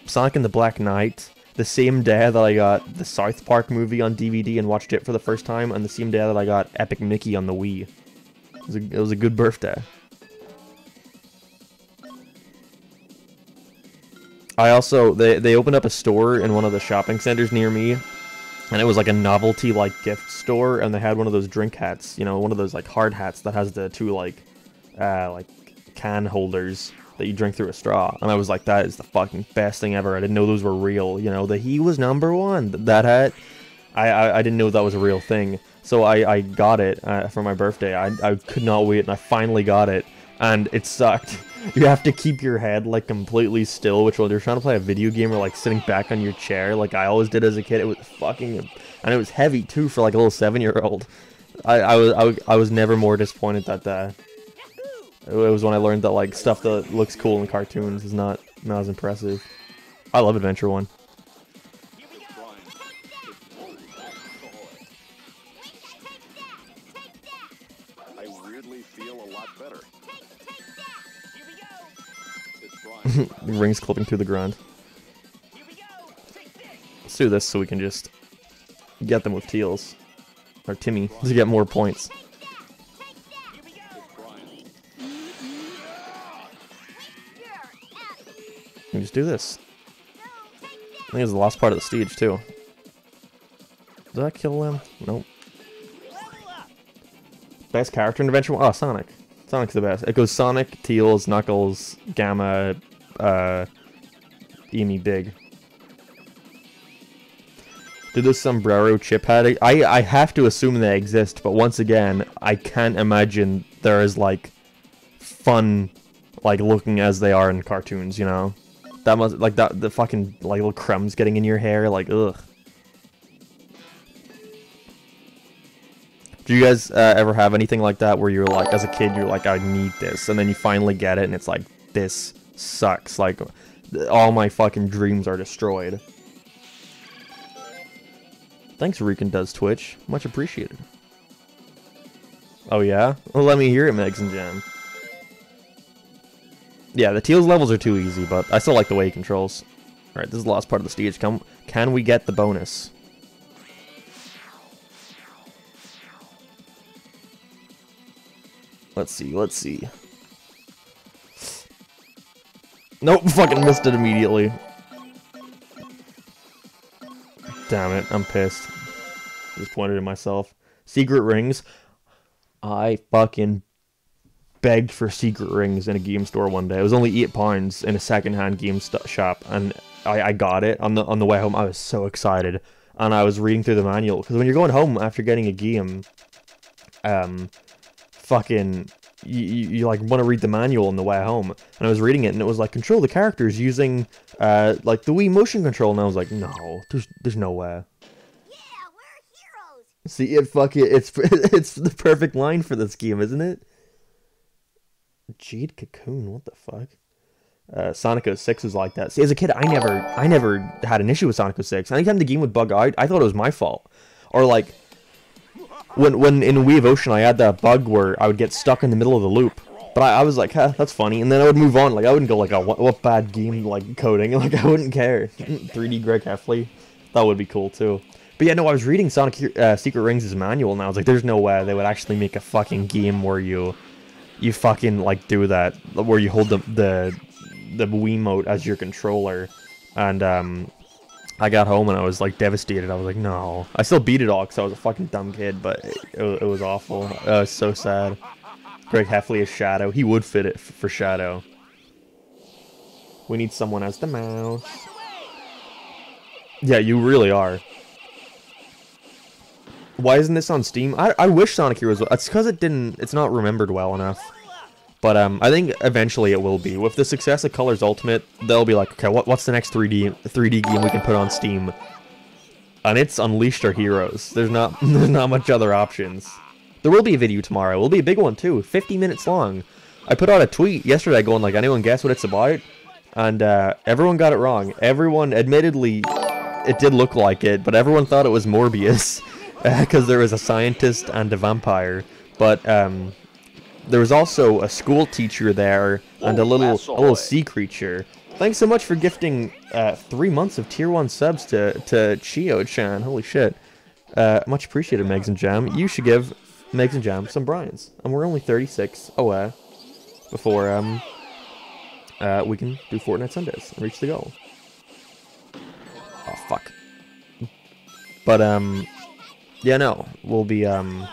Sonic and the Black Knight the same day that I got the South Park movie on DVD and watched it for the first time, and the same day that I got Epic Mickey on the Wii. It was a, it was a good birthday. I also they they opened up a store in one of the shopping centers near me, and it was like a novelty like gift store, and they had one of those drink hats, you know, one of those like hard hats that has the two like uh like can holders that you drink through a straw. And I was like, that is the fucking best thing ever. I didn't know those were real. You know, that he was number one. That hat, I I, I didn't know that was a real thing. So I, I got it uh, for my birthday. I, I could not wait, and I finally got it, and it sucked. You have to keep your head like completely still, which when you're trying to play a video game or like sitting back on your chair, like I always did as a kid, it was fucking, and it was heavy too for like a little seven year old. I, I was I, was- I was never more disappointed that uh, it was when I learned that like stuff that looks cool in cartoons is not not as impressive. I love Adventure One. Rings clipping through the ground. Let's do this so we can just get them with Tails. Or Timmy to get more points. We just do this. I think it's the last part of the stage too. Did that kill them? Nope. Best character in Adventure One? Oh, Sonic. Sonic's the best. It goes Sonic, Tails, Knuckles, Gamma, uh, Amy Big. Did the sombrero chip had I I have to assume they exist, but once again, I can't imagine they're as like fun, like looking as they are in cartoons. You know, that must like that the fucking like little crumbs getting in your hair. Like ugh. Do you guys uh, ever have anything like that where you're like, as a kid, you're like, I need this, and then you finally get it, and it's like, this sucks. Like, all my fucking dreams are destroyed. Thanks, Rican does Twitch. Much appreciated. Oh yeah? Well, let me hear it, Megs and Jam. Yeah, the Tails levels are too easy, but I still like the way he controls. Alright, this is the last part of the stage. Come, can we get the bonus? Let's see, let's see. Nope, fucking missed it immediately. Damn it, I'm pissed. Disappointed in myself. Secret rings. I fucking begged for secret rings in a game store one day. It was only eight pounds in a secondhand game shop, and I, I got it on the on the way home. I was so excited, and I was reading through the manual because when you're going home after getting a game, um, fucking you, you, you like want to read the manual on the way home and i was reading it and it was like control the characters using uh like the wii motion control and i was like no there's there's no way Yeah, we're heroes. see it fuck it it's it's the perfect line for this game isn't it jade cocoon what the fuck uh, Sonic 06 was like that. See, as a kid, I never, I never had an issue with Sonic 06. Anytime the game would bug out, I thought it was my fault. Or like, when when in Wave Ocean I had that bug where I would get stuck in the middle of the loop. But I, I was like, huh, that's funny, and then I would move on. Like I wouldn't go like, oh, what, what bad game like coding? Like I wouldn't care. 3D Greg Heffley, that would be cool too. But yeah, no, I was reading Sonic uh, Secret Rings' manual, and I was like, there's no way they would actually make a fucking game where you, you fucking like do that, where you hold the the the Wiimote as your controller, and um, I got home and I was like devastated. I was like, no. I still beat it all because I was a fucking dumb kid, but it, it, it was awful. So sad. Greg Heffley is Shadow. He would fit it for Shadow. We need someone as the mouse. Yeah, you really are. Why isn't this on Steam? I, I wish Sonic Heroes. was- It's because it didn't. It's not remembered well enough. But um, I think eventually it will be. With the success of Colors Ultimate, they'll be like, okay, what, what's the next 3D 3D game we can put on Steam? And it's Unleashed Our Heroes. There's not there's not much other options. There will be a video tomorrow. It will be a big one too, 50 minutes long. I put out a tweet yesterday going like, anyone guess what it's about? And uh, everyone got it wrong. Everyone, admittedly, it did look like it, but everyone thought it was Morbius because there was a scientist and a vampire. But um, there was also a school teacher there and a little a little sea creature. Thanks so much for gifting uh, three months of tier one subs to to Chio Chan. Holy shit! Uh, much appreciated, Megs and Jam. You should give Megs and Jam some Bryans, and we're only 36 away before um uh, we can do Fortnite Sundays and reach the goal. Oh fuck! But um, yeah, no, we'll be um,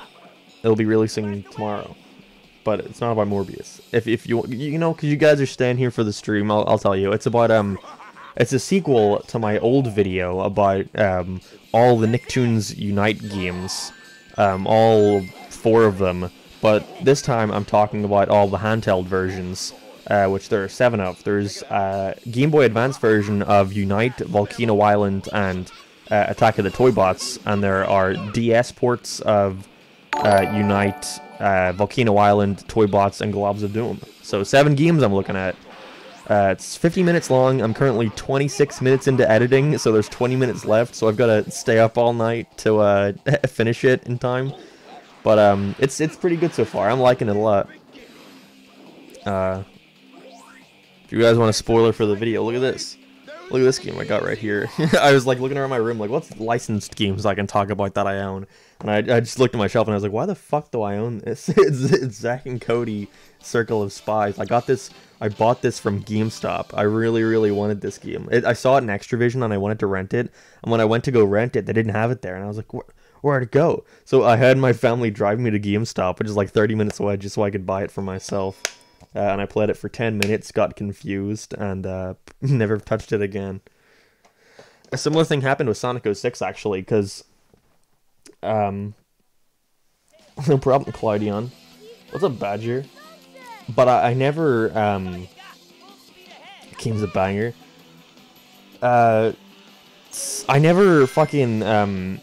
it'll be releasing tomorrow but it's not about Morbius. If if you you know because you guys are staying here for the stream, I'll I'll tell you. It's about um, it's a sequel to my old video about um all the Nicktoons Unite games, um, all four of them. But this time I'm talking about all the handheld versions, uh, which there are seven of. There's a Game Boy Advance version of Unite, Volcano Island, and uh, Attack of the Toy Bots, and there are DS ports of uh, Unite, uh, Volcano Island, Toy Bots, and Globs of Doom. So seven games I'm looking at. Uh, it's 50 minutes long. I'm currently 26 minutes into editing, so there's 20 minutes left. So I've got to stay up all night to uh, finish it in time. But um, it's it's pretty good so far. I'm liking it a lot. Uh, if you guys want a spoiler for the video, look at this. Look at this game I got right here. I was like looking around my room, like, what's licensed games I can talk about that I own? And I, I just looked at my shelf and I was like, why the fuck do I own this? it's, it's Zack and Cody Circle of Spies. I got this, I bought this from GameStop. I really, really wanted this game. It, I saw it in Xtra-vision and I wanted to rent it. And when I went to go rent it, they didn't have it there. And I was like, where, where'd it go? So I had my family drive me to GameStop, which is like 30 minutes away, just so I could buy it for myself. Uh, and I played it for 10 minutes, got confused, and uh, never touched it again. A similar thing happened with Sonic 06, actually, because. Um, no problem, Claudion. What's up, Badger? But I, I never. Um, Game's a banger. Uh, I never fucking. Um,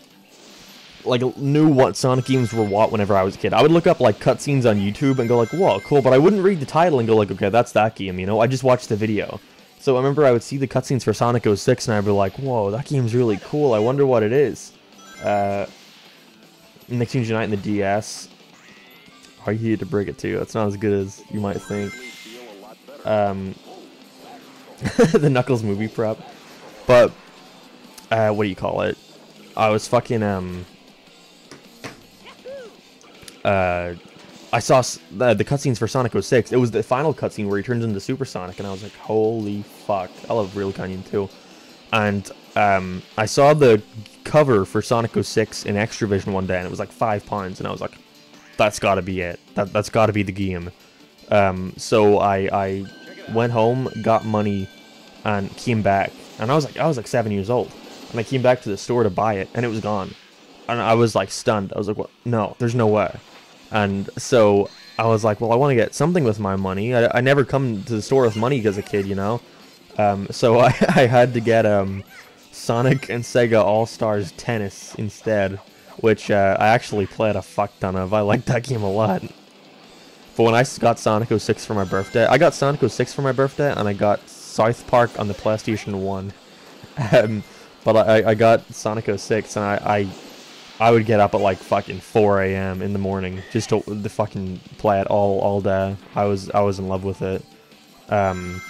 like knew what Sonic games were what whenever I was a kid. I would look up like cutscenes on YouTube and go like, "Whoa, cool," but I wouldn't read the title and go like, "Okay, that's that game," you know. I just watched the video. So I remember I would see the cutscenes for Sonic 06 and I'd be like, "Whoa, that game's really cool. I wonder what it is." Uh, Nicktoons Unite in the DS. Are you here to break it too? That's not as good as you might think. Um, the Knuckles movie prep, but uh, what do you call it? I was fucking um uh, I saw the, the cutscenes for Sonic 06. It was the final cutscene where he turns into Super Sonic, and I was like, holy fuck. I love Rail Canyon too. And um, I saw the cover for Sonic 06 in Xtra-vision one day, and it was like five pounds, and I was like, that's gotta be it. That, that's gotta be the game. Um, so I, I went home, got money, and came back. And I was like, I was like seven years old. And I came back to the store to buy it, and it was gone. And I was like stunned. I was like, what? No, there's no way. And so I was like, well, I want to get something with my money. I, I never come to the store with money as a kid, you know? Um, so I, I had to get um, Sonic and Sega All Stars Tennis instead, which uh, I actually played a fuck ton of. I liked that game a lot. But when I got Sonic 06 for my birthday, I got Sonic 06 for my birthday, and I got South Park on the PlayStation 1. Um, but I, I got Sonic 06, and I, I I would get up at like fucking 4 a.m. in the morning just to the fucking play it all all day. I was I was in love with it. Um,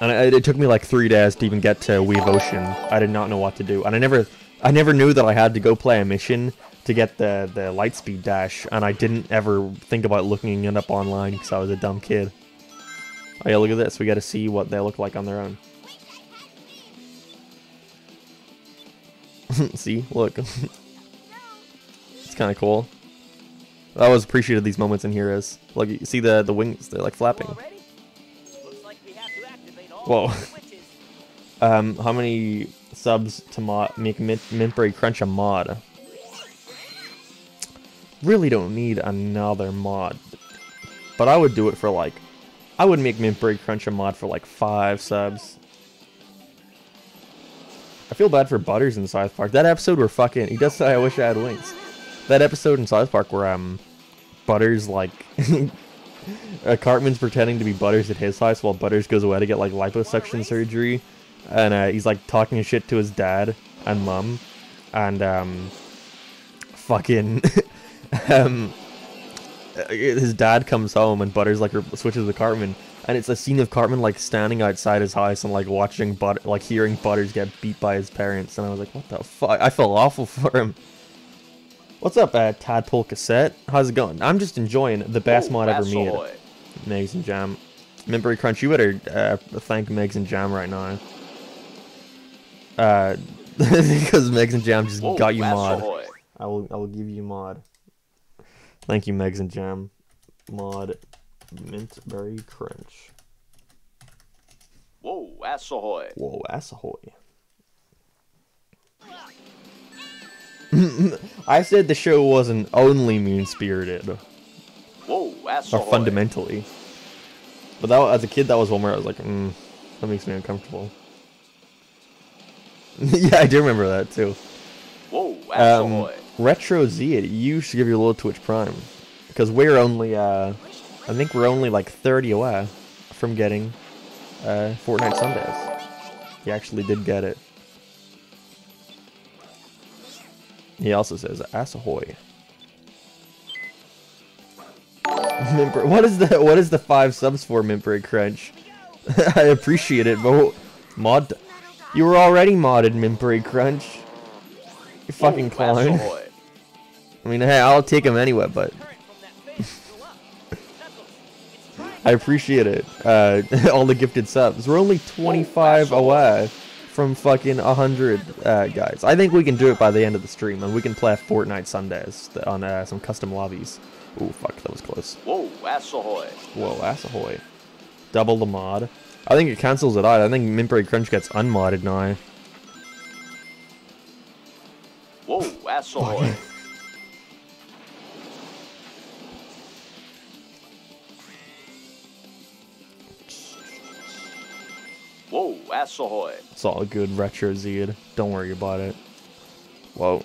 and it, it took me like three days to even get to Wave Ocean. I did not know what to do, and I never I never knew that I had to go play a mission to get the the Lightspeed dash, and I didn't ever think about looking it up online because I was a dumb kid. Oh yeah, look at this. We got to see what they look like on their own. see, look. it's kind of cool. I always appreciated these moments in Heroes. Look, you see the the wings? They're like flapping. Already? Like we have to activate all Whoa. Um, how many subs to mod make Mint, Mintberry Crunch a mod? Really don't need another mod, but I would do it for like, I would make Mintberry Crunch a mod for like five subs. I feel bad for Butters in South Park. That episode where fucking he does say I wish I had wings. That episode in South Park where um Butters like uh, Cartman's pretending to be Butters at his house while Butters goes away to get like liposuction surgery, and uh, he's like talking shit to his dad and mom, and um, fucking um, uh, his dad comes home and Butters like switches with Cartman, and it's a scene of Cartman like standing outside his house and like watching But like hearing Butters get beat by his parents, and I was like, what the fuck? I felt awful for him. What's up, uh, Tadpole Cassette? How's it going? I'm just enjoying the best mod ever made. Megs and Jam. Mintberry Crunch, you better uh, thank Megs and Jam right now. Uh, because Megs and Jam just Whoa, got you mod. Ahoy. I will I will give you mod. Thank you, Megs and Jam. Mod Mintberry Crunch. Whoa, ass ahoy. Whoa, ass ahoy. I said the show wasn't only mean spirited Whoa, or fundamentally, but that as a kid that was one where I was like, mm, that makes me uncomfortable. yeah, I do remember that too. Whoa, Um, asshole. Retro Z, you should give your little Twitch Prime because we're only, uh, I think we're only like 30 away from getting uh, Fortnite Sundays. He actually did get it. He also says, "Ass ahoy." Mimper, what is the what is the five subs for Mimper Crunch? I appreciate it, but mod, you were already modded Mimper Crunch. You fucking clown. I mean, hey, I'll take him anyway, but I appreciate it. Uh, all the gifted subs. We're only 25 away from fucking 100 uh, guys. I think we can do it by the end of the stream, and we can play Fortnite Sundays on uh, some custom lobbies. Ooh, fuck, that was close. Whoa, asshole. Whoa, ass ahoy. Double the mod. I think it cancels it out. I think Mimpery Crunch gets unmodded now. Whoa, asshole. Whoa, asshole. It's all good, Retro Zed. Don't worry about it. Whoa.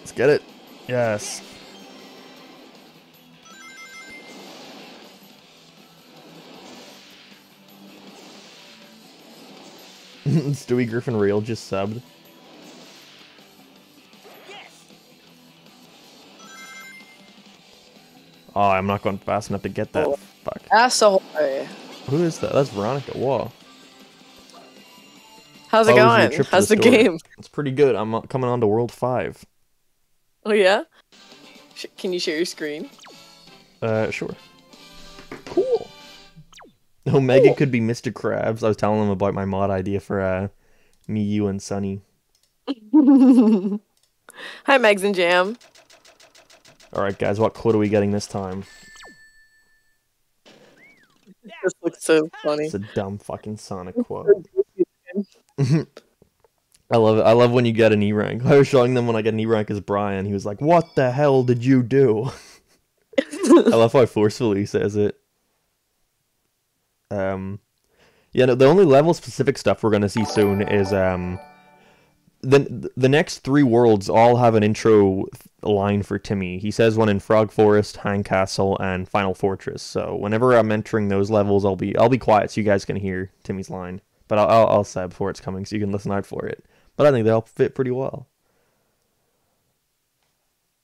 Let's get it. Yes. Stewie Griffin Real just subbed. Oh, I'm not going fast enough to get that. Oh. Fuck. Asshole. Who is that? That's Veronica. Whoa. How's it How going? How's the, store? game? It's pretty good. I'm uh, coming on to World 5. Oh yeah. Sh- Can you share your screen? Uh, sure. Cool. Omega Cool. could be Mr. Krabs. I was telling him about my mod idea for uh, me, you, and Sunny. Hi, Megs and Jam. All right, guys, what quote are we getting this time? This looks so funny. It's a dumb fucking Sonic quote. I love it. I love when you get an E rank. I was showing them when I get an E rank as Brian. He was like, "What the hell did you do?" I love how forcefully he says it. Um, yeah, no, the only level specific stuff we're gonna see soon is um, the the next three worlds all have an intro line for Timmy. He says one in Frog Forest, Hang Castle, and Final Fortress. So whenever I'm entering those levels, I'll be I'll be quiet so you guys can hear Timmy's line. But I'll I'll, I'll say before it's coming so you can listen out for it. But I think they all fit pretty well.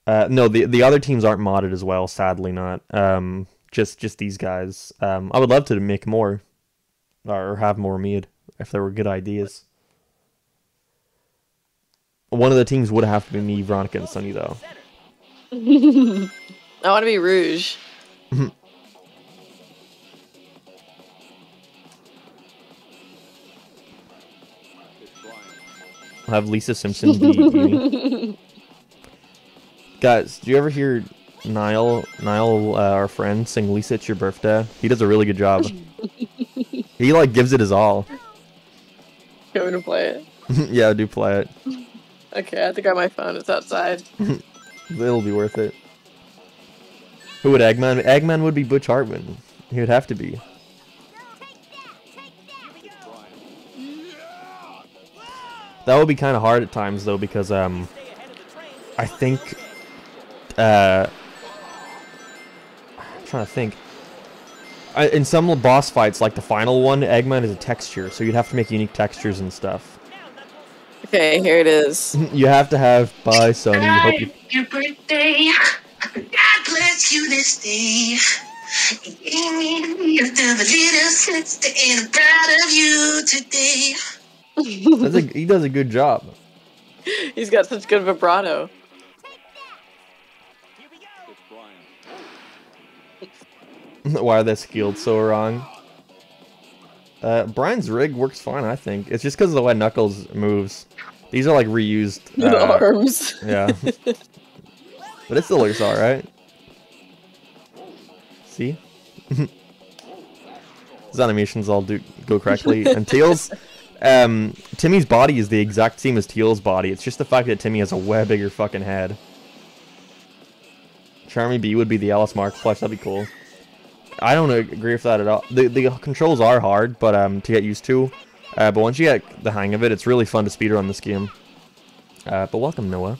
Uh, no, the the other teams aren't modded as well. Sadly, not. Um, just just these guys. Um, I would love to make more, or have more made if there were good ideas. One of the teams would have to be me, Veronica, and Sunny, though. I want to be Rouge. I'll have Lisa Simpson be Amy. Guys, do you ever hear Niall, Niall, uh, our friend, sing "Lisa, It's Your Birthday"? He does a really good job. he like gives it his all. Going to play it. yeah, do play it. Okay, I think on my phone. It's outside. It'll be worth it. Who would Eggman? Eggman would be Butch Hartman. He would have to be. That would be kind of hard at times though, because um, stay ahead of the train. I think, uh, I'm trying to think. I, in some boss fights, like the final one, Eggman is a texture, so you'd have to make unique textures and stuff. Okay, here it is. You have to have bye, Sony. Hope you. your birthday. God bless you this day. You gave me the gift of a little sister, and I'm proud of you today. That's a, he does a good job. He's got such good vibrato. here we go. It's Brian. Why are they skilled so wrong? Uh, Brian's rig works fine, I think. It's just because of the way Knuckles moves. These are like reused. Uh, arms. yeah. but it still looks alright. See? His animations all do go correctly. And Tails, Um, Timmy's body is the exact same as Tails' body. It's just the fact that Timmy has a way bigger fucking head. Charmy B would be the LS Mark plush. That'd be cool. I don't agree with that at all. The the controls are hard, but um to get used to. Uh, but once you get the hang of it, it's really fun to speedrun this game. Uh, but welcome, Noah.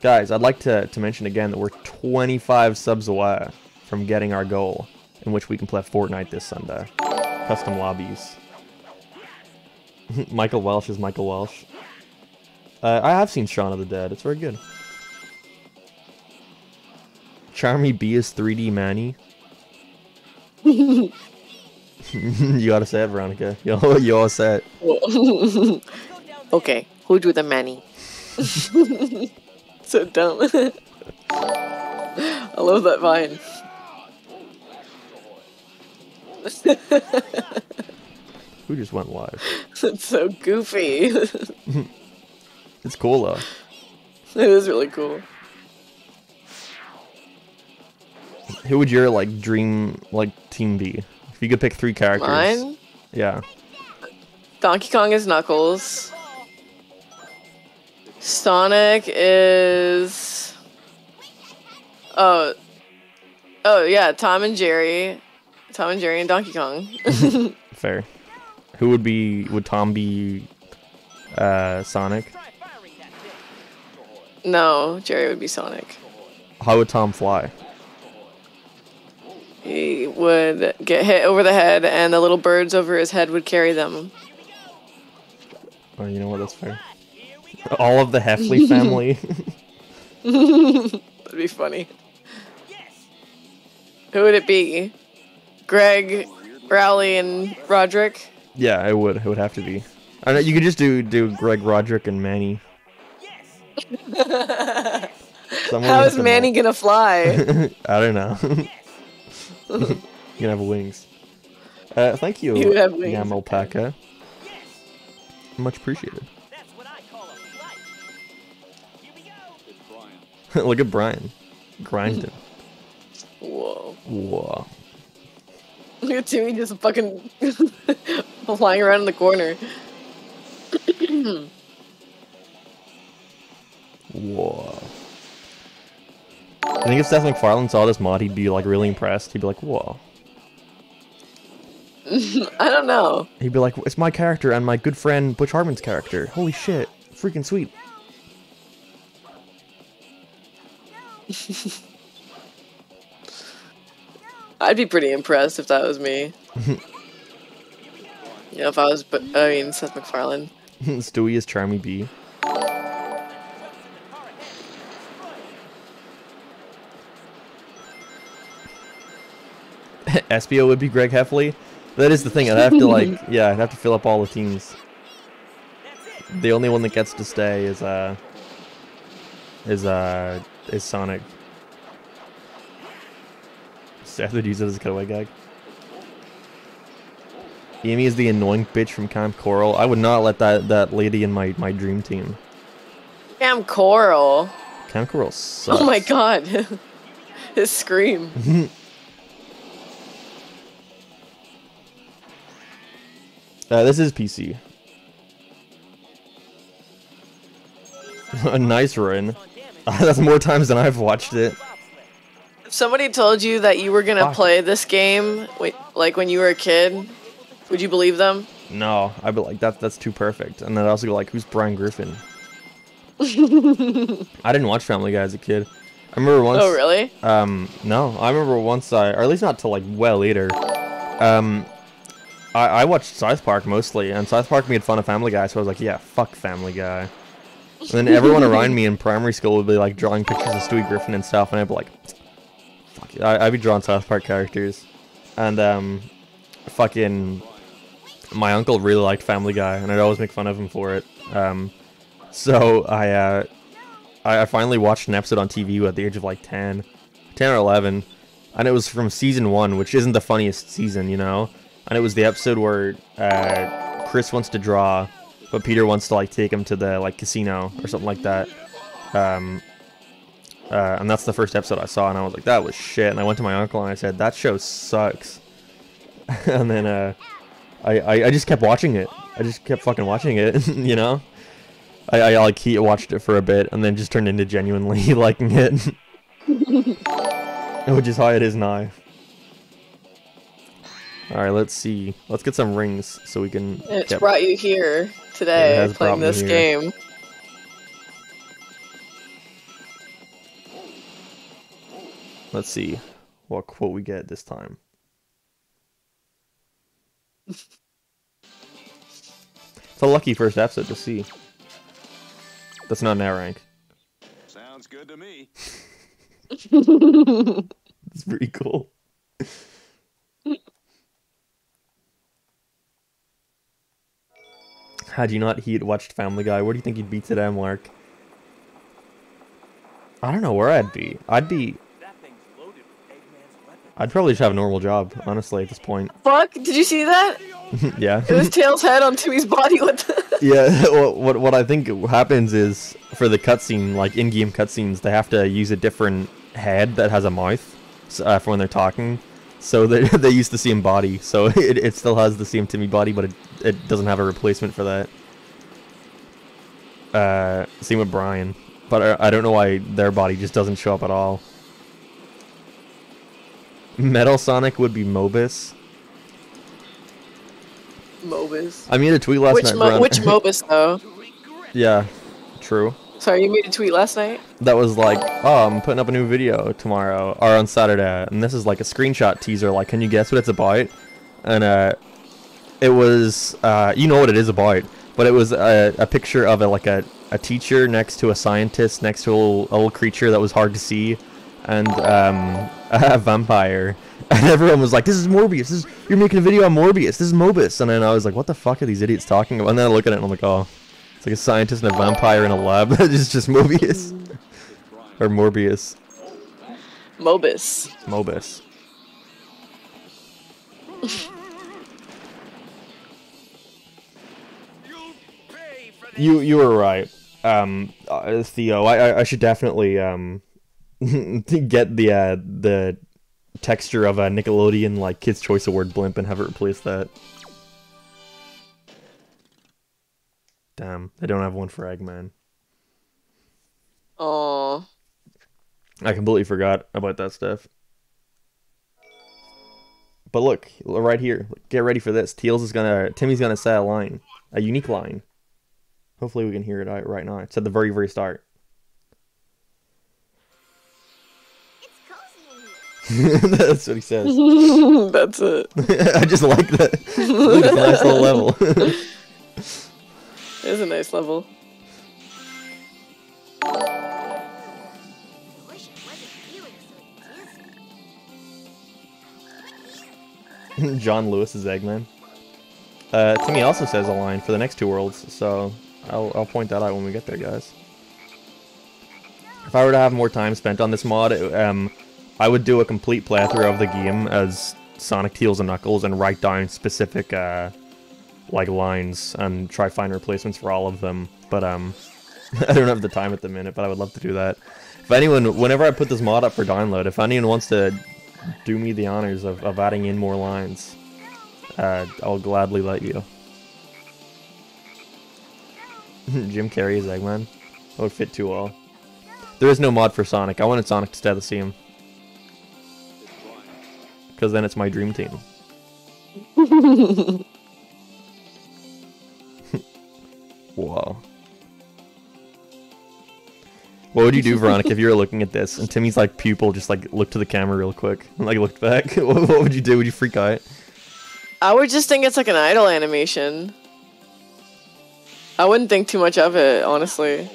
Guys, I'd like to, to mention again that we're 25 subs away from getting our goal, in which we can play Fortnite this Sunday. Custom lobbies. Michael Welsh is Michael Welsh. Uh, I have seen Shaun of the Dead. It's very good. Charmy B is 3D Manny. you gotta say it, Veronica. Yo, you all it. okay, who drew the manny? so dumb. I love that vine. Who just went live? it's so goofy. It's cool though. it is really cool. Who would your like dream like team be? If you could pick three characters. Mine? Yeah. Donkey Kong is Knuckles. Sonic is. Oh. Oh, yeah, Tom and Jerry. Tom and Jerry and Donkey Kong. Fair. Who would be would Tom be uh Sonic? Try firing that thing. no, Jerry would be Sonic. How would Tom fly? He would get hit over the head, and the little birds over his head would carry them. Oh, you know what? That's fair. All of the Heffley family. That'd be funny. Who would it be? Greg, Rowley, and Roderick? Yeah, it would. It would have to be. I know you could just do do Greg Roderick and Manny. Someone How is Manny gonna fly? I don't know. you can have wings. Uh, thank you, would have wings. Yam Alpaca. Much appreciated. That's what I call a flight. Here we go. It's Brian. Look at Brian. Grinding. Whoa. Whoa. Look at Timmy just fucking flying around in the corner. Whoa. I think if Seth MacFarlane saw this mod, he'd be like really impressed. He'd be like, whoa. I don't know. He'd be like, it's my character and my good friend Butch Hartman's character. Holy shit. Freaking sweet. I'd be pretty impressed if that was me. you know, if I was, but I mean, Seth MacFarlane. Stewie is Charmy B. SBO would be Greg Heffley. That is the thing. I'd have to like, yeah, I'd have to fill up all the teams. The only one that gets to stay is uh, is uh, is Sonic. Seth would use it as a cutaway gag. Amy is the annoying bitch from Kamp Koral. I would not let that that lady in my my dream team. Kamp Koral. Kamp Koral sucks. Oh my god. His scream. Uh, this is PC. a nice run. That's more times than I've watched it. If somebody told you that you were gonna Fuck. play this game, like when you were a kid, would you believe them? No, I'd be like, that, that's too perfect. And then I'd also go like, who's Brian Griffin? I didn't watch Family Guy as a kid. I remember once. Oh, really? Um, no, I remember once I, or at least not till like well later. Um, I, I watched South Park mostly, and South Park made fun of Family Guy, so I was like, yeah, fuck Family Guy. And then everyone around me in primary school would be like drawing pictures of Stewie Griffin and stuff, and I'd be like, fuck. I, I'd be drawing South Park characters. And, um, fucking, my uncle really liked Family Guy, and I'd always make fun of him for it. Um, so I, uh, I, I finally watched an episode on TV at the age of like 10, 10 or 11, and it was from season one, which isn't the funniest season, you know? And it was the episode where uh, Chris wants to draw, but Peter wants to like take him to the like casino or something like that. Um, uh, and that's the first episode I saw, and I was like, that was shit. And I went to my uncle and I said, that show sucks. and then uh, I, I, I just kept watching it. I just kept fucking watching it, you know? I, I like he watched it for a bit and then just turned into genuinely liking it. Which is how it is now. Alright, let's see. Let's get some rings so we can It's brought you here today playing this game. Let's see what quote we get this time. it's a lucky first episode to see. That's not an air rank. Sounds good to me. It's pretty cool. Had you not he'd watched Family Guy, where do you think you'd be today, Mark? I don't know where I'd be. I'd be. That thing's loaded with Eggman's weapon. I'd probably just have a normal job, honestly, at this point. Fuck! Did you see that? yeah. It was Tails' head on Timmy's body. What the? Yeah, what, what what I think happens is for the cutscene, like in-game cutscenes, they have to use a different head that has a mouth uh, for when they're talking. So they they use the same body, so it, it still has the same Timmy body, but it it doesn't have a replacement for that. Uh, same with Brian, but I, I don't know why their body just doesn't show up at all. Metal Sonic would be Mobus. Mobus. I made a tweet last Which night. Mo- which Mobus though? yeah, true. Sorry, you made a tweet last night. that was like, oh, I'm putting up a new video tomorrow or on Saturday, and this is like a screenshot teaser. Like, can you guess what it's about? And uh, it was, uh, you know what it is about, but it was a, a picture of a like a, a teacher next to a scientist next to a little, a little creature that was hard to see, and um, a vampire. And everyone was like, "This is Morbius. This is you're making a video on Morbius. This is Mobus." And then I was like, "What the fuck are these idiots talking about?" And then I look at it and I'm like, "Oh, it's like a scientist and a vampire in a lab. it's just Mobius or Morbius, Mobus. Mobus." You'll pay for this. You you were right, um, uh, Theo. I, I I should definitely um get the uh, the texture of a Nickelodeon like Kids Choice Award blimp and have it replace that. Damn, they don't have one for Eggman. Oh. I completely forgot about that stuff. But look, right here. Get ready for this. Tails is gonna Timmy's gonna say a line. A unique line. Hopefully we can hear it right now. It's at the very, very start. That's what he says. That's it. I just like that. It's a nice little level. It is a nice level. I wish I wasn't feeling so dizzy. John Lewis is Eggman. Uh, Timmy also says a line for the next two worlds, so I'll, I'll point that out when we get there, guys. If I were to have more time spent on this mod, it- um, I would do a complete playthrough of the game as Sonic, Tails, and Knuckles and write down specific, uh, like, lines and try find replacements for all of them. But, um, I don't have the time at the minute, but I would love to do that. If anyone, whenever I put this mod up for download, if anyone wants to do me the honors of, of adding in more lines, uh, I'll gladly let you. Jim Carrey is Eggman. That would fit too well. There is no mod for Sonic. I wanted Sonic to stay the same. Because then it's my dream team. Whoa. What would you do, Veronica, if you were looking at this and Timmy's like pupil just like looked to the camera real quick and like looked back? what what would you do? Would you freak out? I would just think it's like an idle animation. I wouldn't think too much of it, honestly.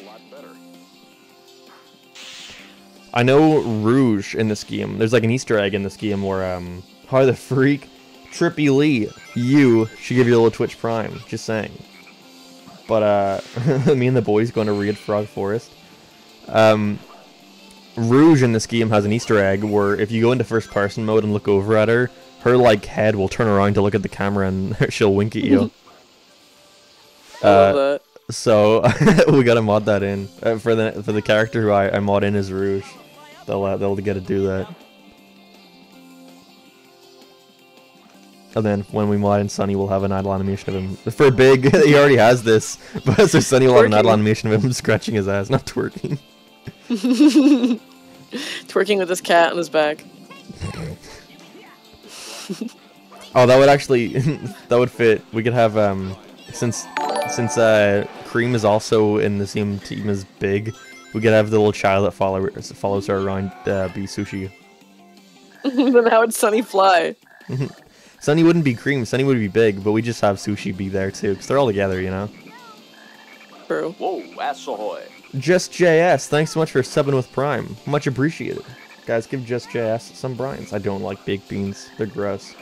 I know Rouge in this game. There's like an Easter egg in this game where um how the freak Trippy Lee, you should give your little Twitch Prime. Just saying. But uh me and the boys going to Reed Frog Forest. Um Rouge in this game has an Easter egg where if you go into first person mode and look over at her, her like head will turn around to look at the camera and she'll wink at you. I love that. So we gotta mod that in uh, for the for the character who I, I mod in as Rouge. They'll uh, they'll get to do that. And then when we mod in Sunny, we'll have an idle animation of him. For Big, he already has this, but so Sunny will have an idle animation of him scratching his ass, not twerking. Twerking with his cat on his back. Oh, that would actually that would fit. We could have um since since uh Cream is also in the same team as Big, we could have the little child that follows follows her around uh, be Sushi. then how would Sunny fly? Sunny wouldn't be Cream, Sunny would be Big, but we just have Sushi be there too, because they're all together, you know. True. Whoa, ass ahoy. Just JS, thanks so much for subbing with Prime, much appreciated. Guys, give Just JS some brines. I don't like baked beans; they're gross.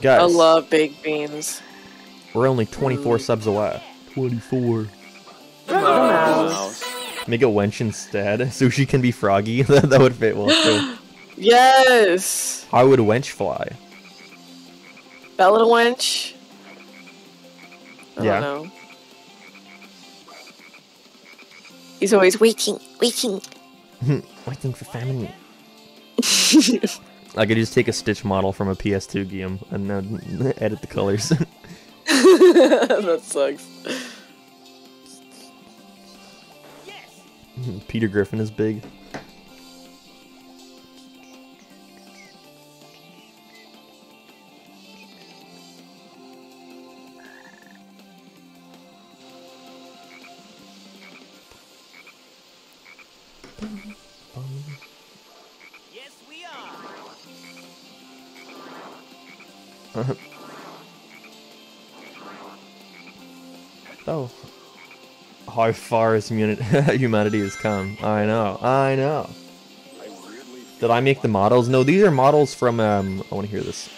Guys, I love baked beans. we're only 24 subs away. 24. Mouse. Make a wench instead. Sushi can be froggy. that would fit well too. Yes! How would wench fly? That little wench. I Yeah. don't know. He's always waiting, waiting. Hmm, waiting for family. I could just take a Stitch model from a PS2 game and then edit the colors. that sucks. Peter Griffin is big. How far as humanity has come. I know. I know. Did I make the models? No, these are models from, um, I want to hear this.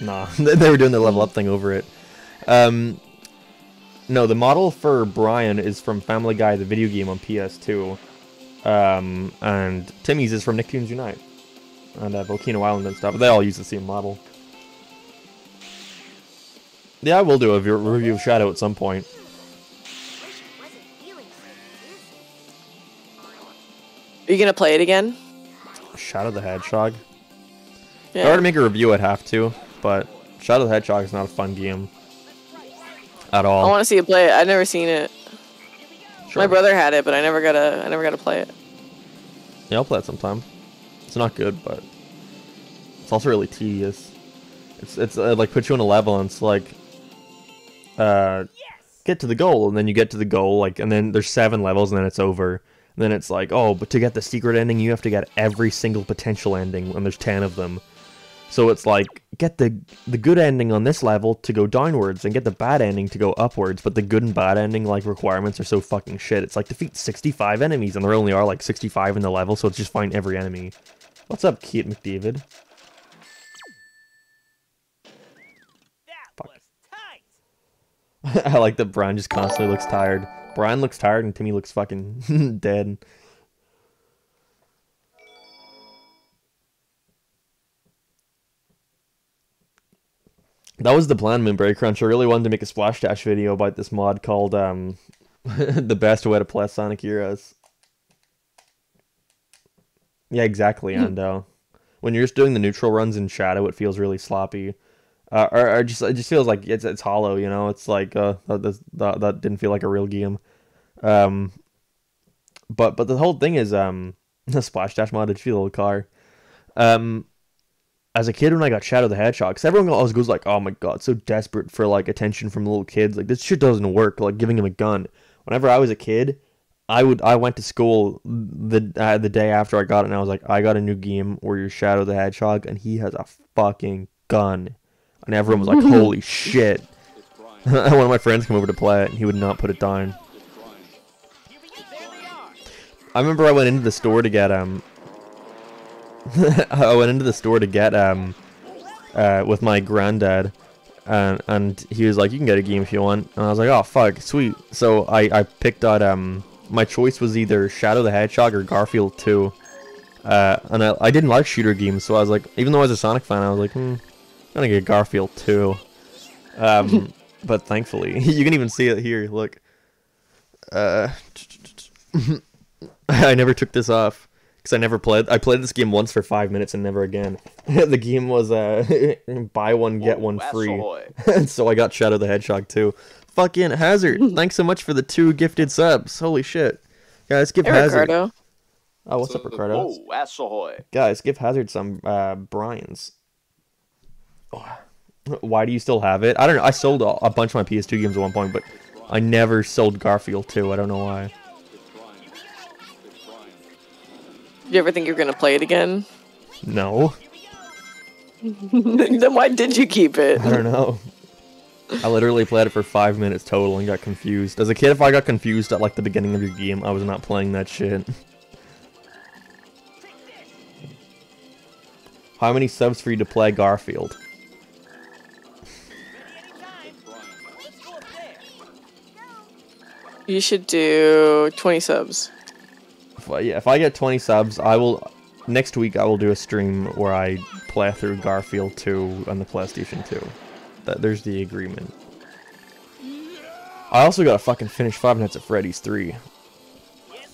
Nah, they they were doing the level up thing over it. Um, no, the model for Brian is from Family Guy, the video game on PS2. Um, and Timmy's is from Nicktoons Unite. And uh, Volcano Island and stuff. They all use the same model. Yeah, I will do a review of Shadow at some point. Wish I wasn't feeling so dizzy. Are you gonna play it again? Shadow the Hedgehog. If I Yeah. were to make a review, I'd have to. But Shadow the Hedgehog is not a fun game. At all. I want to see it play it. I've never seen it. Sure. My brother had it, but I never got to. I never got to play it. Yeah, I'll play it sometime. It's not good, but it's also really tedious. It's it's uh, like put you on a level and it's like uh get to the goal and then you get to the goal like and then there's seven levels and then it's over. And then it's like, "Oh, but to get the secret ending, you have to get every single potential ending and there's 10 of them." So it's like get the the good ending on this level to go downwards and get the bad ending to go upwards, but the good and bad ending like requirements are so fucking shit. It's like defeat 65 enemies and there only are like 65 in the level, so it's just find every enemy. What's up, Kate McDavid? That Fuck. was tight. I like that Brian just constantly looks tired. Brian looks tired and Timmy looks fucking dead. That was the plan, Moonberry Crunch. I really wanted to make a Splash Dash video about this mod called um, The Best Way to Play Sonic Heroes. Yeah, exactly, Ando. When you're just doing the neutral runs in Shadow, it feels really sloppy. Uh, or, or just it just feels like it's it's hollow, you know. It's like uh that that, that, didn't feel like a real game. Um, but but the whole thing is um the splash dash mod did feel car. Um, as a kid when I got Shadow the Hedgehog, 'cause everyone always goes like, "Oh my god, so desperate for like attention from little kids. Like this shit doesn't work. Like giving him a gun." Whenever I was a kid, I would I went to school the uh, the day after I got it, and I was like, "I got a new game where you're Shadow the Hedgehog, and he has a fucking gun." And everyone was like, "Holy shit!" One of my friends came over to play it, and he would not put it down. It's Brian. There they are. I remember I went into the store to get um. I went into the store to get um, uh, with my granddad, and and he was like, "You can get a game if you want," and I was like, "Oh fuck, sweet." So I I picked out um, my choice was either Shadow the Hedgehog or Garfield 2. Uh, and I, I didn't like shooter games, so I was like, even though I was a Sonic fan, I was like, hmm, gonna get Garfield too. Um, but thankfully, you can even see it here. Look, uh, I never took this off because I never played. I played this game once for five minutes and never again. the game was uh, buy one get one free, and so I got Shadow the Hedgehog too. Fucking Hazard, thanks so much for the two gifted subs. Holy shit, guys, give Hey, Hazard. Ricardo. Oh, what's So up, the- Ricardo? Whoa, that's ahoy. Guys, give Hazard some uh, Brian's. Why do you still have it? I don't know. I sold a bunch of my PS2 games at one point, but I never sold Garfield 2. I don't know why. Do you ever think you're gonna play it again? No, then why did you keep it? I don't know. I literally played it for five minutes total and got confused. As a kid, if I got confused at like the beginning of your game, I was not playing that shit. How many subs for you to play Garfield? You should do 20 subs. If yeah, if I get 20 subs, I will. Next week, I will do a stream where I play through Garfield 2 on the PlayStation 2. That there's the agreement. I also gotta fucking finish Five Nights at Freddy's 3.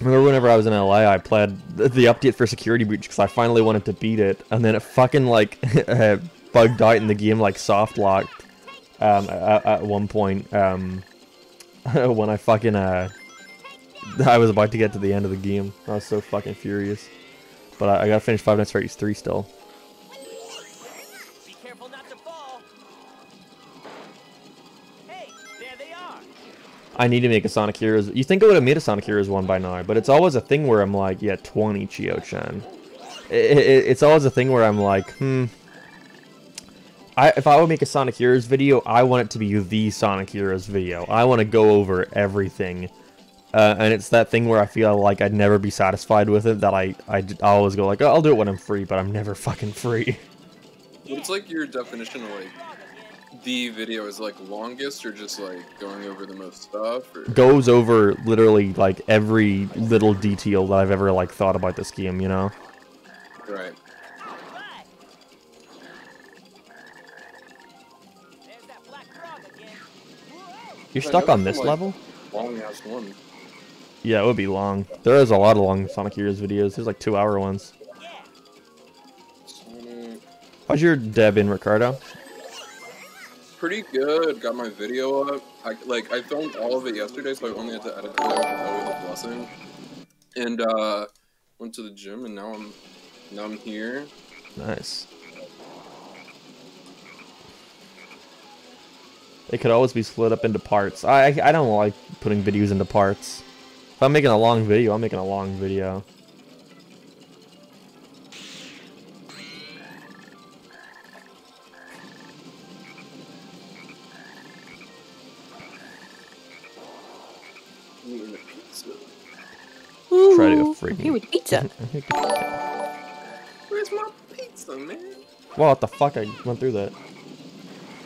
Remember whenever I was in LA, I played the, update for Security Breach because I finally wanted to beat it, and then it fucking like bugged out in the game, like soft locked. Um, at, at one point, um, when I fucking uh, I was about to get to the end of the game. I was so fucking furious. But I, I gotta finish Five Nights at Freddy's 3 still. Be careful not to fall. Hey, there they are. I need to make a Sonic Heroes. You think I would have made a Sonic Heroes one by now, but it's always a thing where I'm like, yeah, 20 Chio-chan. I- I- it's always a thing where I'm like, hmm. I, if I would make a Sonic Heroes video, I want it to be the Sonic Heroes video. I want to go over everything. Uh, and it's that thing where I feel like I'd never be satisfied with it, that I, I always go like, oh, I'll do it when I'm free, but I'm never fucking free. What's like your definition of like the video is like longest or just like going over the most stuff or Goes over literally like every little detail that I've ever like thought about this game, you know? right? You're stuck on this like- level? Long ass one. Yeah, it would be long. There is a lot of long Sonic Heroes videos. There's like two hour ones. How's your deb in, Ricardo? Pretty good. Got my video up. I like I filmed all of it yesterday, so I only had to edit it. Is always a blessing. And uh, went to the gym, and now I'm now I'm here. Nice. It could always be split up into parts. I, I I don't like putting videos into parts. If I'm making a long video, I'm making a long video. Eating a pizza. Try to go Ooh, freaking- Here with pizza. Where's my pizza, man? Well, what the fuck? I went through that.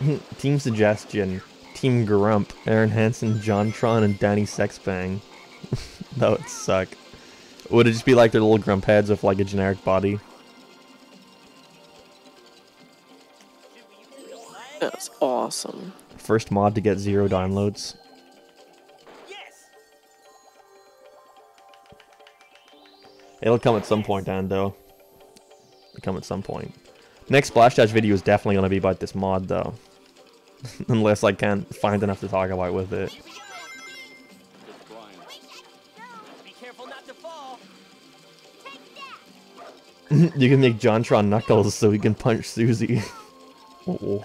Team Suggestion, Team Grump, Arin Hanson, Jontron, and Danny Sexbang. that would suck. Would it just be like their little grump heads with like a generic body? That's awesome. First mod to get zero downloads. Yes. It'll come at some point, Dan, though. It'll come at some point. Next Splash Dash video is definitely going to be about this mod, though. Unless I can't find enough to talk about with it. You can make Jontron Knuckles so he can punch Susie. oh.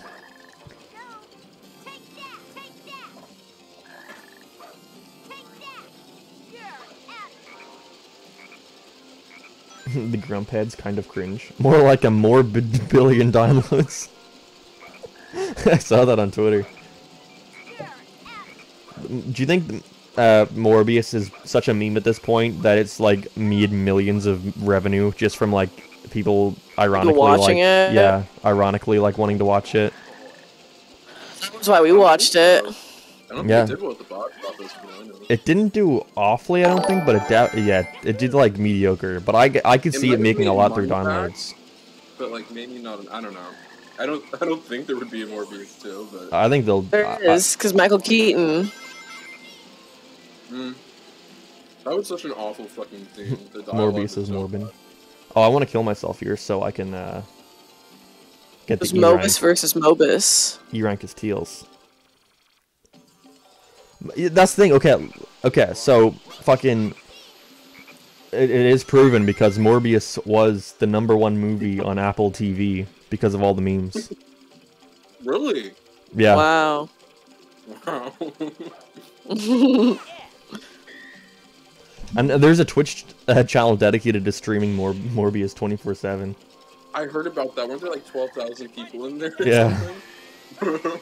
the grump head's kind of cringe. More like a morbid b- billion downloads. I saw that on Twitter. Do you think uh, Morbius is such a meme at this point that it's like made millions of revenue just from like people ironically watching like it? yeah, ironically like wanting to watch it. That's why we watched it. I don't Yeah. think it did well at the box office. From what I know. It didn't do awfully, I don't think, but it da- yeah, it did like mediocre. But I could It see it making a lot through downloads. But like maybe not. I don't know. I don't. I don't think there would be a Morbius too. But I think they'll. There I- it is, because Michael Keaton. mm, that was such an awful fucking thing. The I- dialogue Morbius was is so Morbin. bad. Oh, I want to kill myself here so I can uh, get the It's E Mobus rank. versus Mobus. E rank is Tails. Yeah, That's the thing. Okay, okay. So fucking, it, it is proven because Morbius was the number one movie on Apple TV because of all the memes. Really? Yeah. Wow. Wow. And there's a Twitch uh, channel dedicated to streaming Mor- Morbius 24 seven. I heard about that. Weren't there like 12,000 people in there? or Yeah.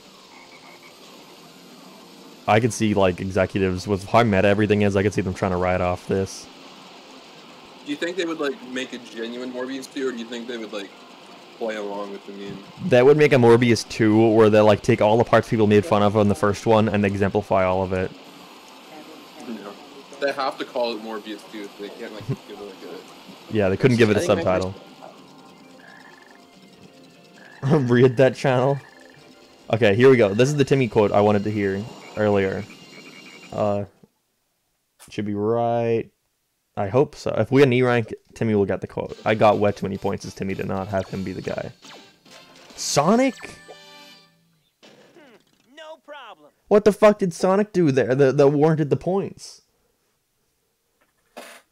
I could see like executives with how meta everything is. I could see them trying to write off this. do you think they would like make a genuine Morbius 2 or do you think they would like play along with the meme? That would make a Morbius 2 where they like take all the parts people made fun of on the first one and exemplify all of it. No. They have to call it Morbius 2. They can't like give it like a. Yeah, they couldn't give it a subtitle. Read that channel. Okay, here we go. This is the Timmy quote I wanted to hear earlier. Uh, should be right. I hope so. If we get an E rank, Timmy will get the quote. I got way too many points as Timmy did not have him be the guy. Sonic? No problem. What the fuck did Sonic do there that, that warranted the points?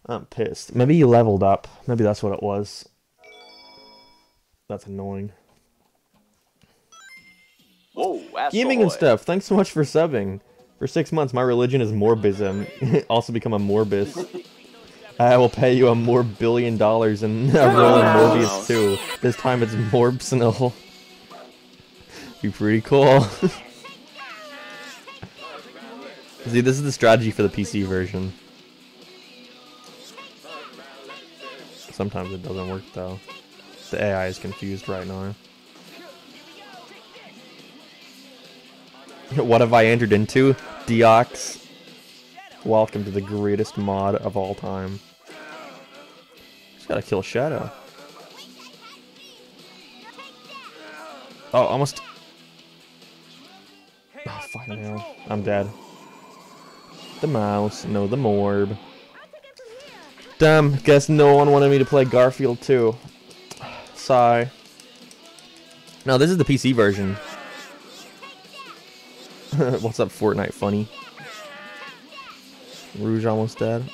I'm pissed. Maybe he leveled up. Maybe that's what it was. That's annoying. Whoa, that's Gaming and stuff. Thanks so much for subbing. For six months, my religion is Morbism. also become a Morbis. I will pay you a more billion dollars and a roll in Morbius too. This time it's Morbsnil. Be pretty cool. See, this is the strategy for the PC version. Sometimes it doesn't work though. The AI is confused right now. What have I entered into? Deox. Welcome to the greatest mod of all time. Just gotta kill Shadow. Oh, almost. Oh, fuck now. I'm dead. The mouse. No, the morb. Damn, guess no one wanted me to play Garfield too. Sigh. No, this is the PC version. What's up, Fortnite funny? Rouge almost dead.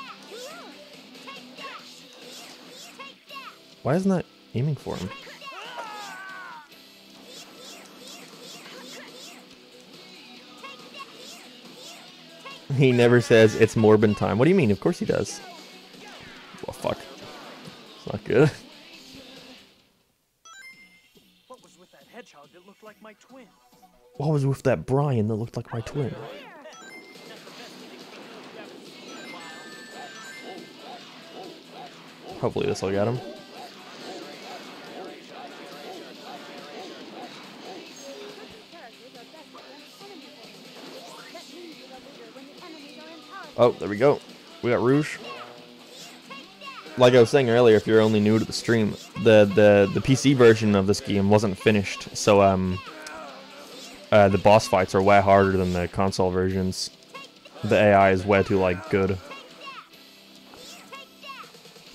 Why isn't that aiming for him? He never says it's Morbin time. What do you mean? Of course he does. Well, fuck. It's not good. What was with that hedgehog that looked like my twin? What was with that Brian that looked like my twin? Hopefully this will get him. Oh, there we go. We got Rouge. Like I was saying earlier, if you're only new to the stream, the the the PC version of this game wasn't finished, so um, uh, the boss fights are way harder than the console versions. The AI is way too like good.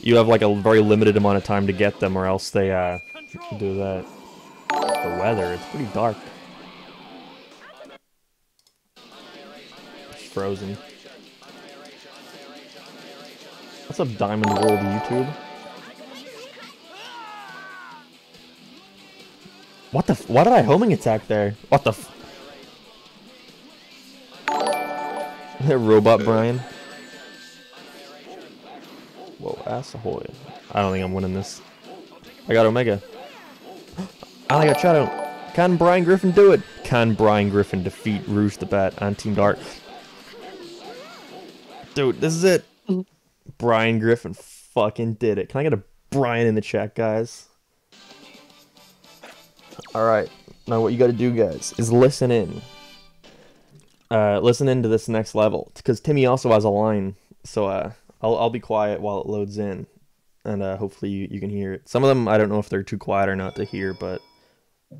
You have like a very limited amount of time to get them, or else they uh do that. The weather, it's pretty dark. It's frozen. What's up, Diamond World YouTube? What the? F why did I homing attack there? What the? F Robot Brian. Whoa, ass ahoy! I don't think I'm winning this. I got Omega. I got Shadow. Can Brian Griffin do it? Can Brian Griffin defeat Rouge the Bat and Team Dark? Dude, this is it. Brian Griffin fucking did it. Can I get a Brian in the chat, guys? Alright, now what you gotta do, guys, is listen in. Uh, listen in to this next level. Because Timmy also has a line. So, uh, I'll, I'll be quiet while it loads in. And, uh, hopefully you, you can hear it. Some of them, I don't know if they're too quiet or not to hear, but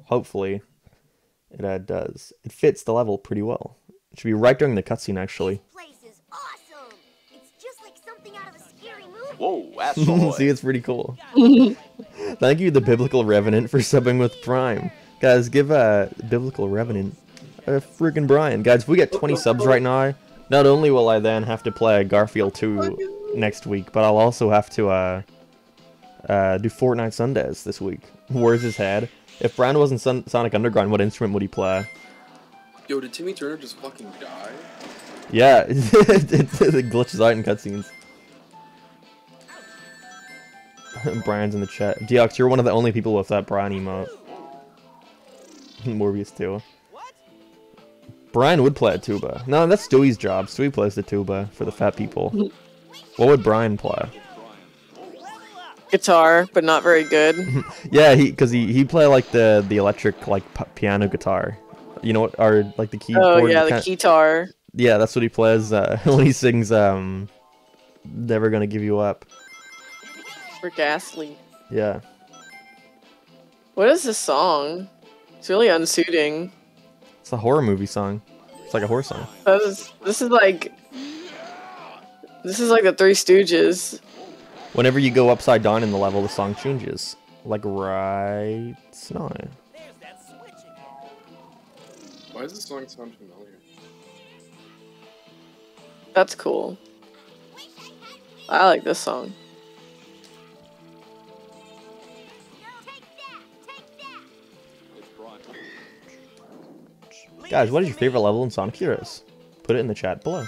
hopefully it uh, does. It fits the level pretty well. It should be right during the cutscene, actually. This place is awesome. It's like something out of a scary movie. Whoa. See, it's pretty cool. Thank you, the Biblical Revenant, for subbing with Prime. Guys, give uh, Biblical Revenant a freaking Brian. Guys, if we get 20 subs right now, not only will I then have to play Garfield 2 next week, but I'll also have to uh, uh, do Fortnite Sundays this week. Where's his head? If Brian wasn't Son- Sonic Underground, what instrument would he play? Yo, did Timmy Turner just fucking die? Yeah, it, it glitches out in cutscenes. Brian's in the chat. Deox, you're one of the only people with that Brian emote. Morbius too. What? Brian would play a tuba. No, that's Stewie's job. Stewie plays the tuba for the fat people. What would Brian play? Guitar, but not very good. Yeah, he because he he play like the the electric like p- piano guitar. You know what? Or like the keyboard. oh yeah, the guitar. Yeah, that's what he plays uh, when he sings. Um, never gonna give you up. For Ghastly. Yeah. What is this song? It's really unsuiting. It's a horror movie song. It's like a horror song. That is, this is like. This is like the Three Stooges. Whenever you go upside down in the level, the song changes. Like right now. Why does this song sound familiar? That's cool. I like this song. Guys, what is your favorite level in Sonic Heroes? Put it in the chat below.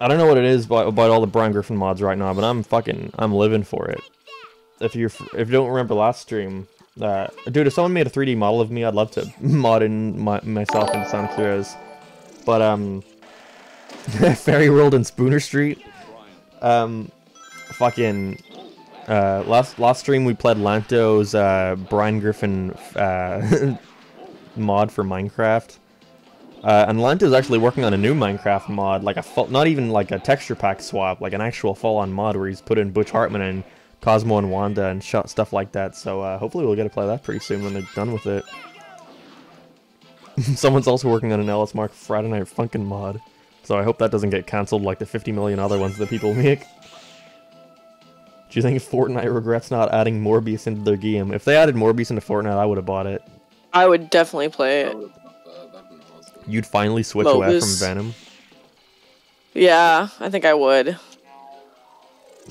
I don't know what it is about, all the Brian Griffin mods right now, but I'm fucking I'm living for it. If you if you don't remember last stream, uh, dude, if someone made a 3D model of me, I'd love to mod in my, myself into Sonic Heroes. But um, Fairy World and Spooner Street, um, fucking uh, last last stream we played Lanto's uh, Brian Griffin uh, mod for Minecraft. Uh, and Lanto's actually working on a new Minecraft mod, like a not even like a texture pack swap, like an actual full-on mod where he's put in Butch Hartman and Cosmo and Wanda and sh- stuff like that. So uh, hopefully we'll get to play that pretty soon when they're done with it. Someone's also working on an LS Mark Friday Night Funkin' mod, so I hope that doesn't get cancelled like the 50 million other ones that people make. Do you think Fortnite regrets not adding Morbius into their game? If they added Morbius into Fortnite, I would have bought it. I would definitely play it. You'd finally switch away from Venom. Yeah, I think I would.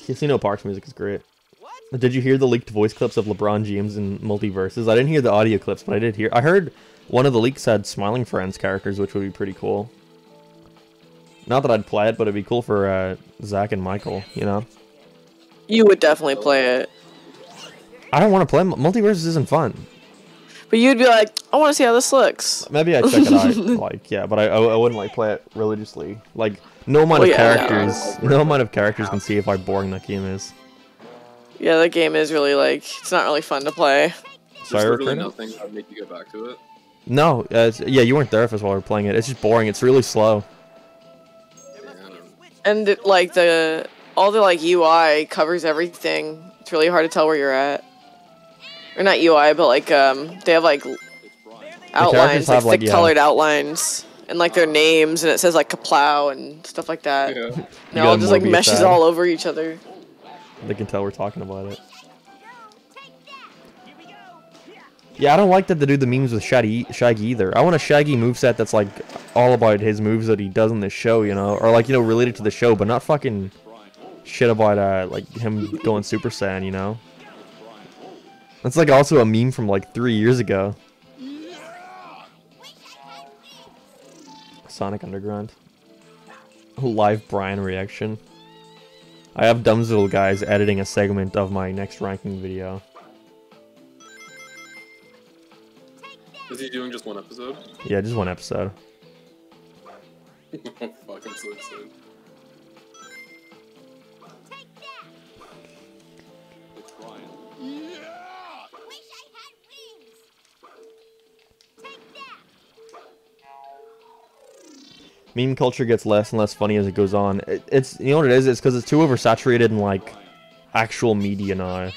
Casino Parks music is great. Did you hear the leaked voice clips of LeBron James in MultiVersus? I didn't hear the audio clips, but I did hear. I heard one of the leaks had Smiling Friends characters, which would be pretty cool. Not that I'd play it, but it'd be cool for uh, Zach and Michael. You know, You would definitely play it. I don't want to play MultiVersus. Isn't fun. But you'd be like, I want to see how this looks. Maybe I'd check it out. like, yeah, but I, I, I wouldn't like play it religiously. Like, no amount Well, of yeah, yeah. characters, no amount of characters can see if how boring that game is. Yeah, the game is really like, it's not really fun to play. Sorry, There's literally Ricardo? nothing that would make you go back to it. No, uh, yeah, you weren't there for us while we were playing it. It's just boring. It's really slow. And it, like the, all the like UI covers everything. It's really hard to tell where you're at. Or not UI, but like, um, they have like outlines, like have, like, thick yeah. colored outlines. And like their names, and it says like Kaplow and stuff like that. Yeah. And it all just like meshes ad. all over each other. They can tell we're talking about it. Yeah, I don't like that they do the memes with Shaggy, Shaggy either. I want a Shaggy moveset that's like all about his moves that he does in the show, you know, or like you know related to the show, but not fucking shit about uh like him going Super Saiyan, you know. That's like also a meme from like three years ago. Sonic Underground. Live Brian reaction. I have Dumbzil guys editing a segment of my next ranking video. Is he doing just one episode? Yeah, just one episode. oh fuck, I'm so excited. Meme culture gets less and less funny as it goes on. It, it's you know what it is. It's because it's too oversaturated in like actual media now,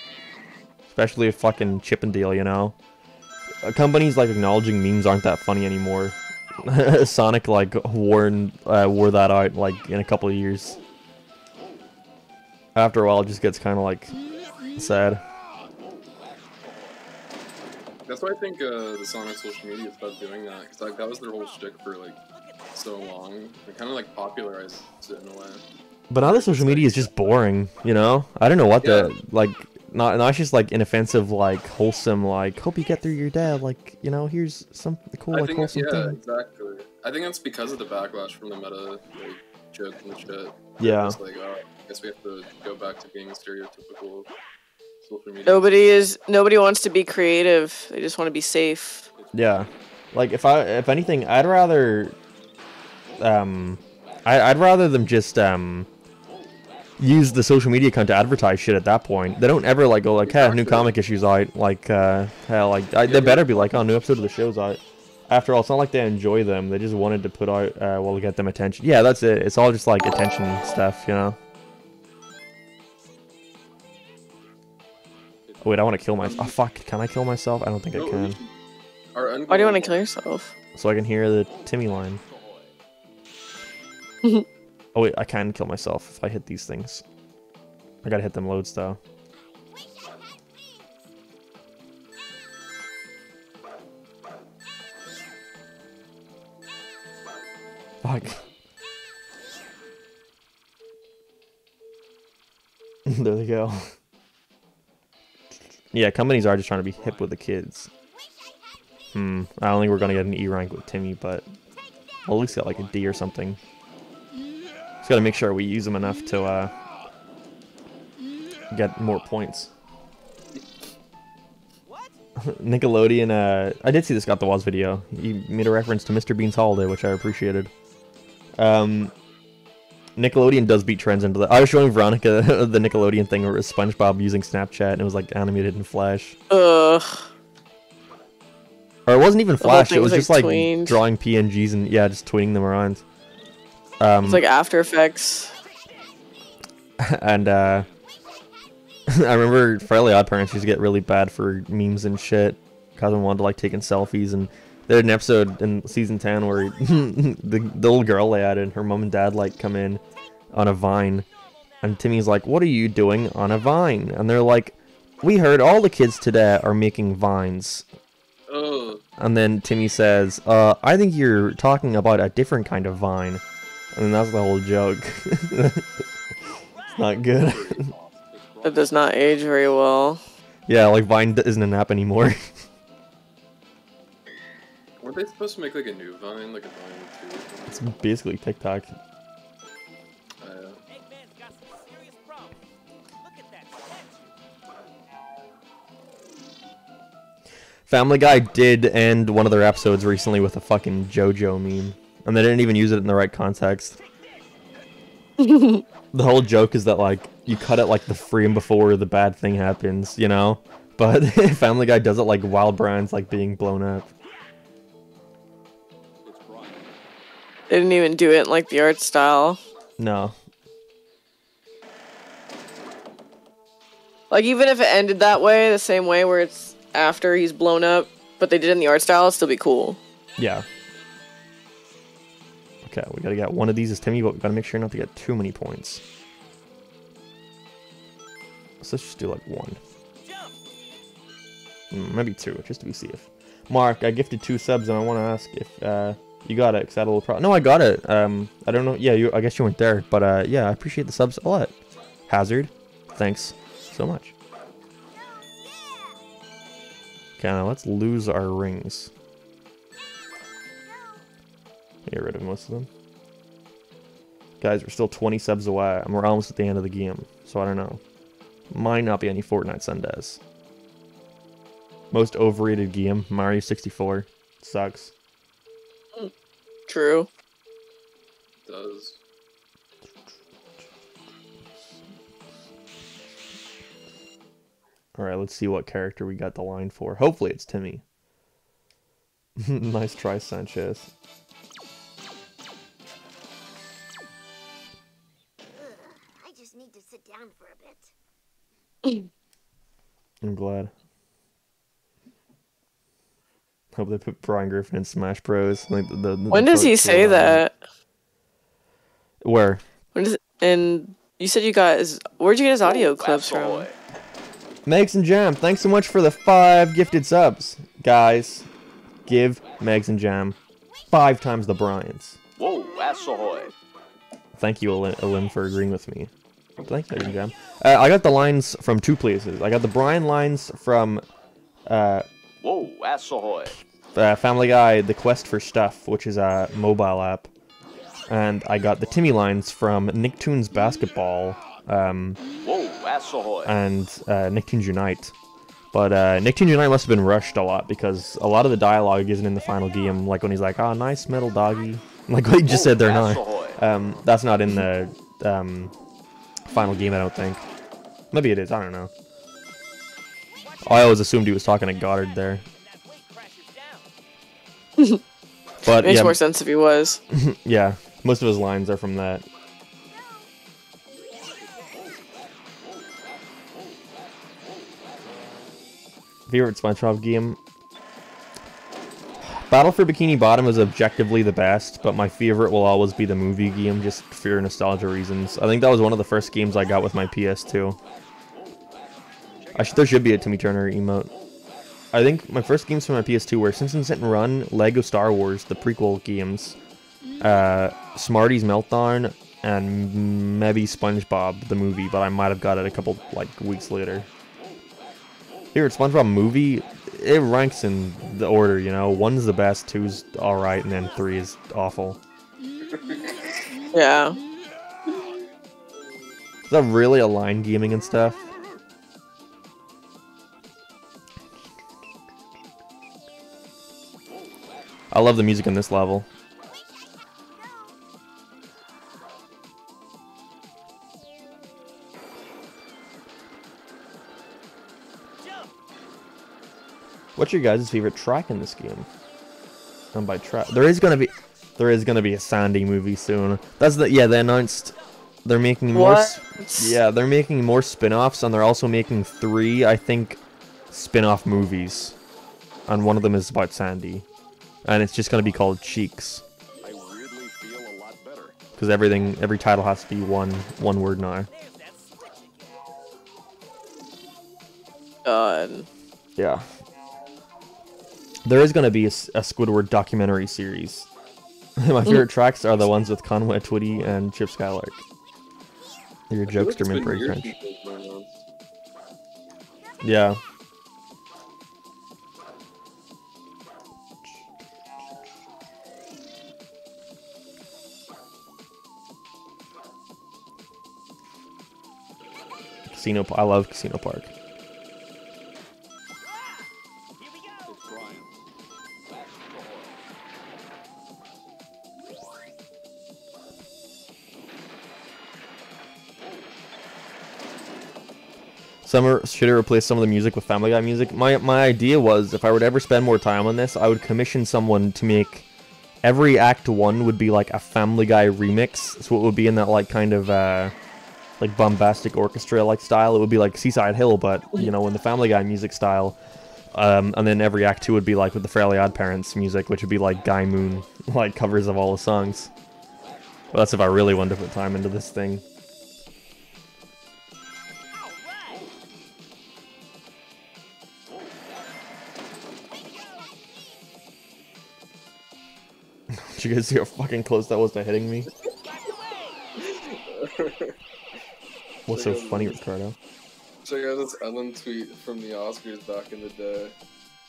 especially if fucking Chip and Dale. You know, uh, companies like acknowledging memes aren't that funny anymore. Sonic like worn uh, wore that out like in a couple of years. After a while, it just gets kind of like sad. That's why I think uh, the Sonic social media stopped doing that because like that was their whole shtick for like so long. They kind of like popularized it in a way. But now the social media is just boring, you know? I don't know what the like not not just like inoffensive, like wholesome, like hope you get through your day, like, you know, here's some cool I like think wholesome yeah, thing. exactly. I think that's because of the backlash from the meta like jokes and shit. Yeah. It's like, oh, I guess we have to go back to being stereotypical social media. Nobody is. Nobody wants to be creative. They just want to be safe. Yeah. Like if I if anything, I'd rather um I I'd rather them just um use the social media account to advertise shit at that point. They don't ever like go like, "Hey, new comic issues out." Like uh hell like I, they better be like, "Oh, new episode of the show's out." After all, it's not like they enjoy them. They just wanted to put out uh well to get them attention. Yeah, that's it. It's all just like attention stuff, you know. Oh, wait, I want to kill myself. Oh, fuck. Can I kill myself? I don't think I can. Our end Why do you want to kill yourself? So I can hear the Timmy line. oh wait, I can kill myself if I hit these things. I gotta hit them loads though. Fuck. there they go. Yeah, companies are just trying to be hip with the kids. Hmm. I don't think we're gonna get an E rank with Timmy, but we'll at least get like a D or something. Just gotta make sure we use them enough to uh, get more points. Nickelodeon, uh, I did see this Got the Walls video. He made a reference to Mr. Bean's Holiday, which I appreciated. Um, Nickelodeon does beat trends into that. I was showing Veronica the Nickelodeon thing where it was SpongeBob using Snapchat and it was like animated in Flash. Ugh. Or it wasn't even Flash. It was was, just like, drawing PNGs and yeah, just tweening them around. Um, It's like After Effects. and uh, I remember Fairly Odd Parents used to get really bad for memes and shit. Cousin wanted to like taking selfies, and they had an episode in season ten where the, the little girl they added, her mom and dad like come in on a vine, and Timmy's like, "What are you doing on a vine?" And they're like, "We heard all the kids today are making vines." Ugh. And then Timmy says, uh, I think you're talking about a different kind of vine. And then that's the whole joke. it's not good. It does not age very well. yeah, like Vine isn't an app anymore. Weren't they supposed to make like a new Vine, like a Vine two? it's basically TikTok. Uh, Eggman's got some serious problems. Look at that statue. Family Guy did end one of their episodes recently with a fucking JoJo meme. And they didn't even use it in the right context. the whole joke is that, like, you cut it, like, the frame before the bad thing happens, you know? But Family Guy does it, like, while Brian's, like, being blown up. They didn't even do it in like the art style. No. Like even if it ended that way, the same way where it's after he's blown up, but they did it in the art style, it'd still be cool. Yeah. Okay, we gotta get one of these as Timmy, but we gotta make sure not to get too many points. So let's just do like one. Mm, maybe two, just to be safe. Mark, I gifted two subs, and I want to ask if uh, you got it. Cause I had a little pro- No, I got it. Um, I don't know. Yeah, you. I guess you weren't there, but uh, yeah, I appreciate the subs a lot. Hazard, thanks so much. Okay, now let's lose our rings. Get rid of most of them. Guys, we're still 20 subs away, and we're almost at the end of the game, so I don't know. Might not be any Fortnite Sundays. Most overrated game, Mario 64. Sucks. True. does. Alright, let's see what character we got the line for. Hopefully it's Timmy. nice try, Sanchez. Ugh, I just need to sit down for a bit. I'm glad. Hope they put Brian Griffin in Smash Bros. Like the, the, the When does he say one. that? Where? When does and you said you got his where'd you get his audio clips from? Megs and Jam, thanks so much for the five gifted subs. Guys, give Megs and Jam five times the Bryans. Whoa, ass ahoy. Thank you, Elim, Elim for agreeing with me. Thank you, Megs and Jam. Uh, I got the lines from two places. I got the Brian lines from uh, Whoa, ass ahoy. Uh, Family Guy, The Quest for Stuff, which is a mobile app. And I got the Timmy lines from Nicktoons Basketball um, Whoa, and uh, Nicktoons Unite. But uh, Nicktoons Unite must have been rushed a lot because a lot of the dialogue isn't in the final game. Like when he's like, "Oh, nice metal doggy," like what you just said there now. Um, that's not in the um, final game, I don't think. Maybe it is. I don't know. I always assumed he was talking to Goddard there. But it Makes yeah, more sense if he was. yeah, most of his lines are from that. Favorite SpongeBob game? Battle for Bikini Bottom is objectively the best, but my favorite will always be the movie game, just for nostalgia reasons. I think that was one of the first games I got with my PS2. I should, there should be a Timmy Turner emote. I think my first games for my PS2 were Simpsons Hit and Run, Lego Star Wars, the prequel games, uh, Smarties Meltdown, and maybe SpongeBob the movie, but I might have got it a couple like weeks later. Favorite SpongeBob movie? It ranks in the order, you know. One's the best, two's alright, and then three is awful. Yeah. Is that really a line gaming and stuff? I love the music in this level. What's your guys' favorite track in this game? And by track, there is gonna be, there is gonna be a Sandy movie soon. That's the yeah they announced they're making more. Yeah, they're making more spin-offs, and they're also making three, I think, spin-off movies, and one of them is about Sandy, and it's just gonna be called Cheeks, I weirdly feel a lot better. because everything, every title has to be one one word now. God. Yeah. There is gonna be a Squidward documentary series. My favorite mm. tracks are the ones with Conway Twitty and Chip Skylark. Your I feel like jokester it's mint break crunch. since those were announced. Yeah. Casino. I love Casino Park. Summer should have replaced some of the music with Family Guy music. My my idea was if I to ever spend more time on this, I would commission someone to make every act one would be like a Family Guy remix. So it would be in that like kind of uh like bombastic orchestra like style. It would be like Seaside Hill, but you know, in the Family Guy music style. Um, and then every act two would be like with the Fairly Odd Parents music, which would be like Guy Moon like covers of all the songs. But that's if I really wanted to put time into this thing. Did you guys see how fucking close that was to hitting me? What's so funny, Ricardo? Check out this Ellen tweet from the Oscars back in the day.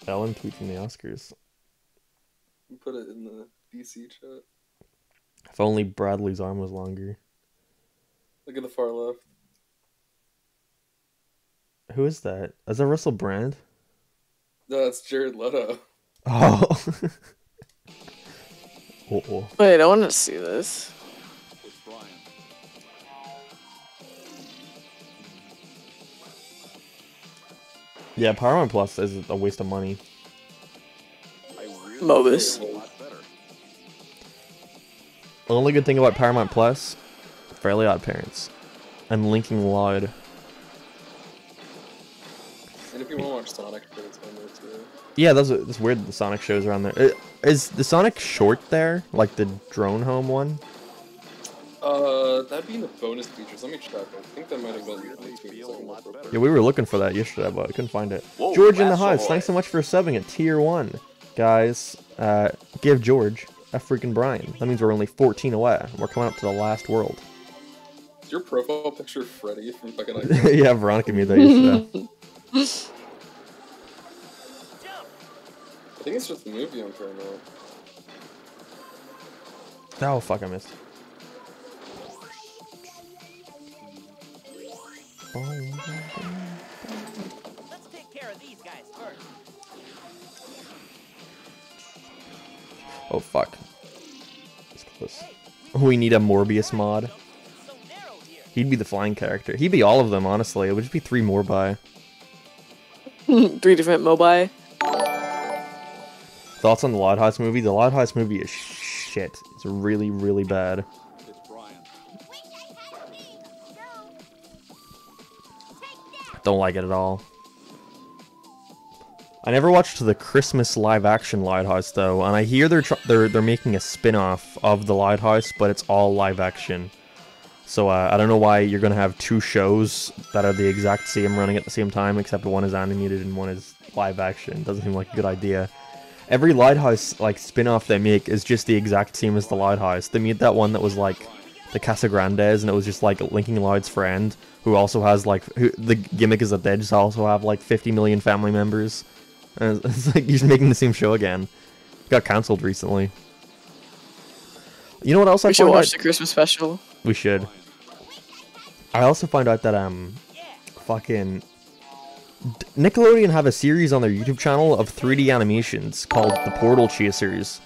Ellen tweet from the Oscars. Put it in the DC chat. If only Bradley's arm was longer. Look at the far left. Who is that? Is that Russell Brand? No, that's Jared Leto. Oh. oh, oh. Wait, I want to see this. Yeah, Paramount Plus is a waste of money. I really Mobus. feel a lot better. The only good thing about Paramount Plus, Fairly Odd Parents, and Lincoln Loud. And if you Yeah. wanna watch Sonic shows on there too. Yeah, that's that's weird. that The Sonic shows are on there. Uh, the Sonic short there, like the drone home one? Uh, that'd be in the bonus features. Let me check. I think that might have been in between the second one. Yeah, we were looking for that yesterday, but I couldn't find it. Whoa, George in the that's house, thanks so much for subbing at tier one, guys. Uh, give George a freaking Brian. That means we're only 14 away. We're coming up to the last world. Is your profile picture Freddy from fucking like yeah, Veronica made that yesterday. I think it's just the movie I'm trying out. Oh fuck, I missed. Let's take care of these guys first. Oh fuck. It's close. We need a Morbius mod. He'd be the flying character. He'd be all of them, honestly. It would just be three more by. Three different mobi. Thoughts on the Loud House movie? The Loud House movie is shit. It's really, really bad. Don't like it at all. I never watched the Christmas live action Loud House though, and I hear they're they're they're making a spin-off of the Loud House, but it's all live action. So uh, I don't know why you're gonna have two shows that are the exact same running at the same time, except one is animated and one is live action. Doesn't seem like a good idea. Every Loud House like spin-off they make is just the exact same as the Loud House. They made that one that was like the Casagrandes, and it was just like Lincoln Loud's friend, who also has like who, the gimmick is that they just also have like 50 million family members. And it's like you're making the same show again. It got cancelled recently. You know what else I should watch out? the Christmas special. We should. I also found out that um, fucking Nickelodeon have a series on their YouTube channel of 3D animations called the Portal Chasers,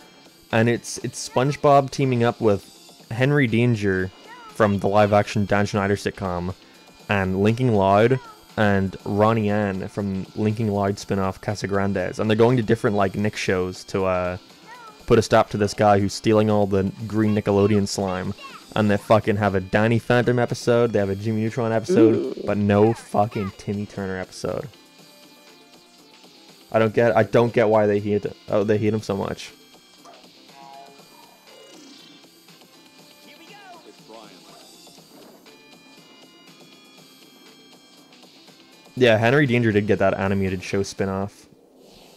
and it's it's SpongeBob teaming up with Henry Danger from the live-action Dan Schneider sitcom, and Lincoln Loud and Ronnie Anne from Lincoln Loud spin-off Casagrandes, and they're going to different like Nick shows to uh put a stop to this guy who's stealing all the green Nickelodeon slime. And they fucking have a Danny Phantom episode, they have a Jimmy Neutron episode, but no fucking Timmy Turner episode. I don't get I don't get why they hate. Oh, they hate him so much. Yeah, Henry Danger did get that animated show spin-off.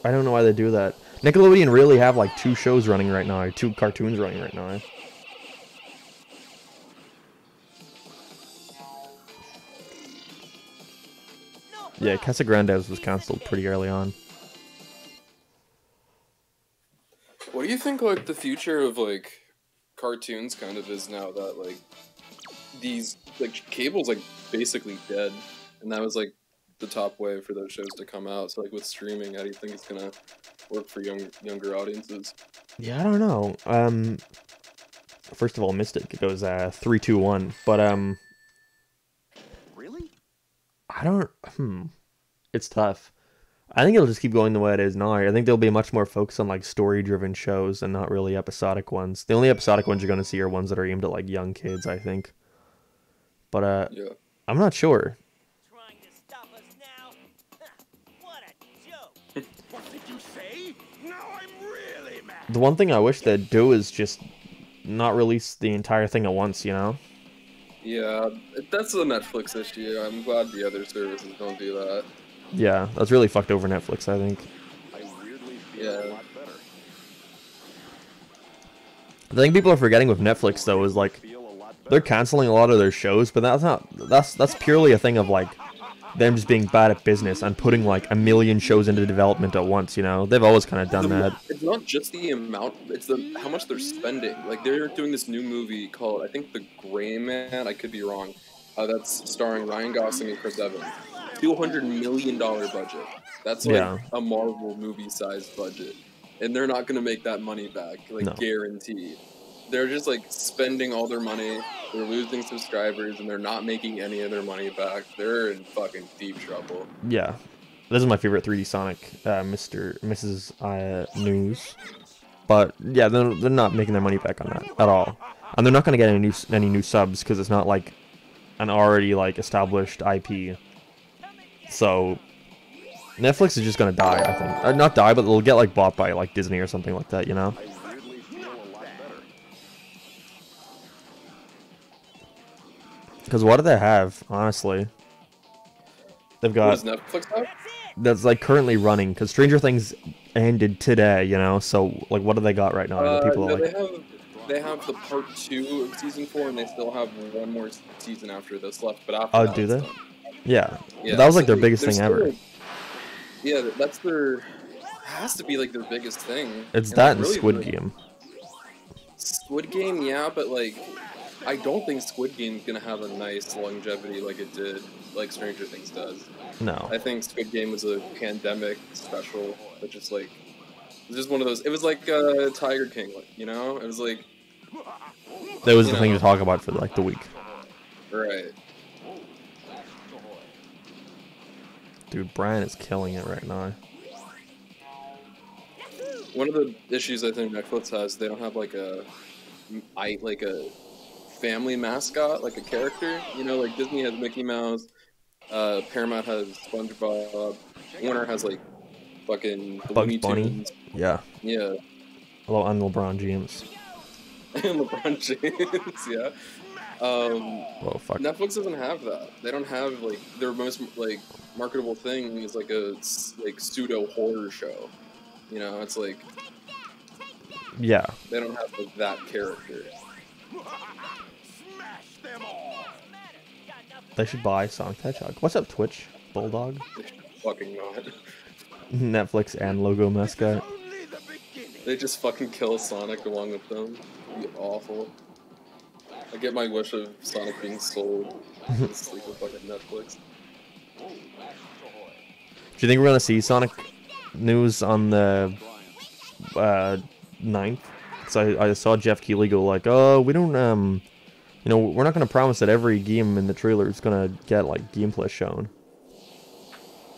I don't know why they do that. Nickelodeon really have like two shows running right now, two cartoons running right now. Yeah, Casagrandes was cancelled pretty early on. What do you think like the future of like cartoons kind of is now that like these like cable's like basically dead and that was like the top way for those shows to come out. So like with streaming, how do you think it's gonna work for young younger audiences? Yeah, I don't know. Um, first of all, Mystic it goes uh three, two, one. But um, Really? I don't. Hmm, it's tough. I think it'll just keep going the way it is now. I think there'll be much more focus on like story-driven shows and not really episodic ones. The only episodic ones you're gonna see are ones that are aimed at like young kids. I think. But uh, Yeah. I'm not sure. The one thing I wish they'd do is just not release the entire thing at once. You know. Yeah, that's a Netflix issue. I'm glad the other services don't do that. Yeah, that's really fucked over Netflix. I think. I weirdly feel Yeah. a lot better. The thing people are forgetting with Netflix though is like Feel a lot better. they're canceling a lot of their shows, but that's not that's that's purely a thing of like them just being bad at business and putting like a million shows into development at once. You know, they've always kind of done The- that. It's not just the amount; it's the how much they're spending. Like they're doing this new movie called I think The Gray Man. I could be wrong. Uh, that's starring Ryan Gosling and Chris Evans. Two hundred million dollar budget. That's like Yeah. a Marvel movie sized budget, and they're not gonna make that money back, like No. guaranteed. They're just like spending all their money. They're losing subscribers, and they're not making any of their money back. They're in fucking deep trouble. Yeah, this is my favorite 3D Sonic, uh, Mister Mrs. Uh, News. But yeah, they're, they're not making their money back on that at all, and they're not gonna get any new any new subs because it's not like an already like established IP. So Netflix is just gonna die. I think, uh, not die, but they'll get like bought by like Disney or something like that. You know? Because what do they have? Honestly, they've got does Netflix have? that's like currently running. Because Stranger Things ended today. You know, so like, what do they got right now? Uh, people no, are like, they have they have the part two of season four, and they still have one more season after this left. But after oh, that, do they? done. Yeah. Yeah, that was like so their biggest thing still, ever. Yeah, that's their has to be like their biggest thing. It's And, that and really, Squid like, Game. Squid Game, yeah, but like, I don't think Squid Game's gonna have a nice longevity like it did, like Stranger Things does. No. I think Squid Game was a pandemic special, but just like, it was just one of those. It was like uh, Tiger King, you know? It was like, That was the thing to talk about for like the week. right. Dude, Brian is killing it right now. One of the issues I think Netflix has, they don't have like a, I like a family mascot, like a character. You know, like Disney has Mickey Mouse, uh, Paramount has SpongeBob, Warner has like fucking Bugs Bunny. Yeah. Yeah, Hello, I'm LeBron James. and LeBron James. yeah. Um, Whoa, fuck. Netflix doesn't have that. They don't have like their most like marketable thing is like a like pseudo horror show. You know, it's like Yeah. they don't have like, that character. They should buy Sonic the Hedgehog. What's up, Twitch? Bulldog? Fucking not. Netflix and logo mascot. They just fucking kill Sonic along with them. It'd be awful. I get my wish of Sonic being sold. sleep with fucking Netflix. Do you think we're gonna see Sonic news on the uh, 9th? Because I, I saw Geoff Keighley go like, "Oh, we don't um, you know, we're not gonna promise that every game in the trailer is gonna get like gameplay shown."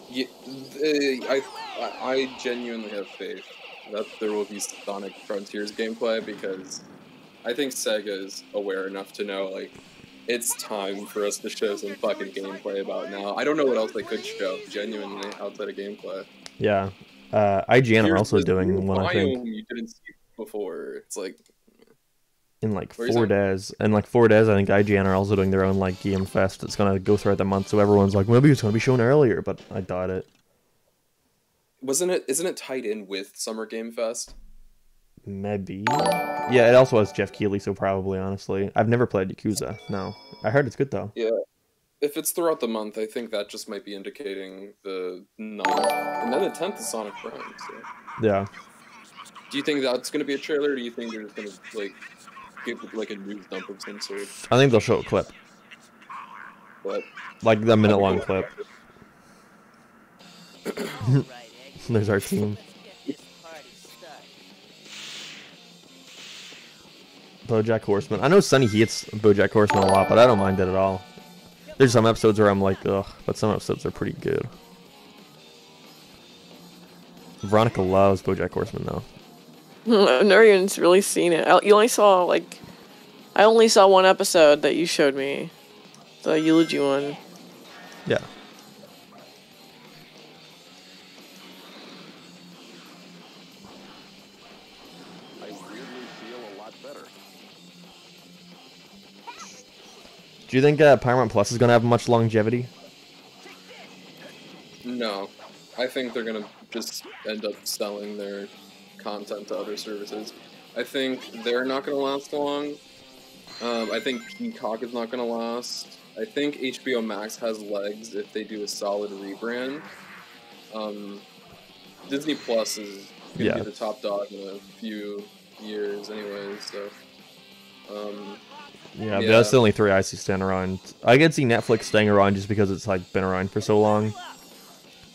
Yeah, I, I I genuinely have faith that there will be Sonic Frontiers gameplay because I think Sega is aware enough to know like it's time for us to show some fucking gameplay about now. I don't know what else they could show genuinely outside of gameplay. Yeah. Uh, IGN are also doing one, I think, you didn't see before. It's like in like four days. And like four days, I think IGN are also doing their own like game fest. that's gonna go throughout the month. So everyone's like, maybe it's gonna be shown earlier, but I doubt it. wasn't it? Isn't it tied in with Summer Game Fest? Maybe. Yeah, it also has Geoff Keighley, so probably, honestly. I've never played Yakuza, no. I heard it's good, though. Yeah. If it's throughout the month, I think that just might be indicating the ninth. And then the tenth is Sonic Prime. So. Yeah. Do you think that's gonna be a trailer? Or do you think they're just gonna like give like a news dump of some sort? I think they'll show a clip. But Like the minute long clip. There's our team. Bojack Horseman. I know Sunny hates Bojack Horseman a lot, but I don't mind it at all. There's some episodes where I'm like, ugh, but some episodes are pretty good. Veronica loves Bojack Horseman, though. I've never even really seen it. I, you only saw like, I only saw one episode that you showed me, the eulogy one. Yeah. I weirdly feel a lot better. Do you think uh, Paramount Plus is going to have much longevity? no, I think they're gonna just end up selling their content to other services. I think they're not gonna last long. Um, I think Peacock is not gonna last. I think HBO Max has legs if they do a solid rebrand. Um, Disney Plus is gonna Yeah. be the top dog in a few years, anyways. So, um, Yeah, Yeah. that's the only three I see staying around. I could see Netflix staying around just because it's like been around for so long.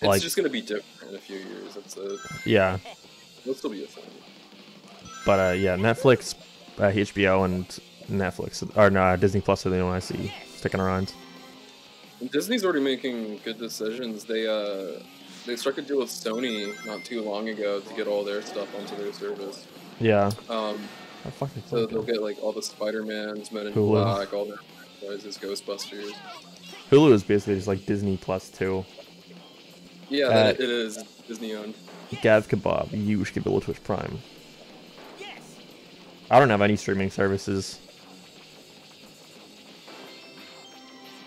it's Like- just gonna be different in a few years. That's it. Yeah, It'll still be a thing. but uh, yeah, Netflix, uh, HBO, and Netflix or no uh, Disney Plus are the only one I see sticking around. Disney's already making good decisions. They uh they struck a deal with Sony not too long ago to get all their stuff onto their service. Yeah, Um, I fucking so they'll get like all the Spider Mans, Men in Hulu. Black, all their franchises, Ghostbusters. Hulu is basically just like Disney Plus too. Yeah, Uh, that, it is Disney owned. Gav Kebab, you should give Twitch Prime. I don't have any streaming services.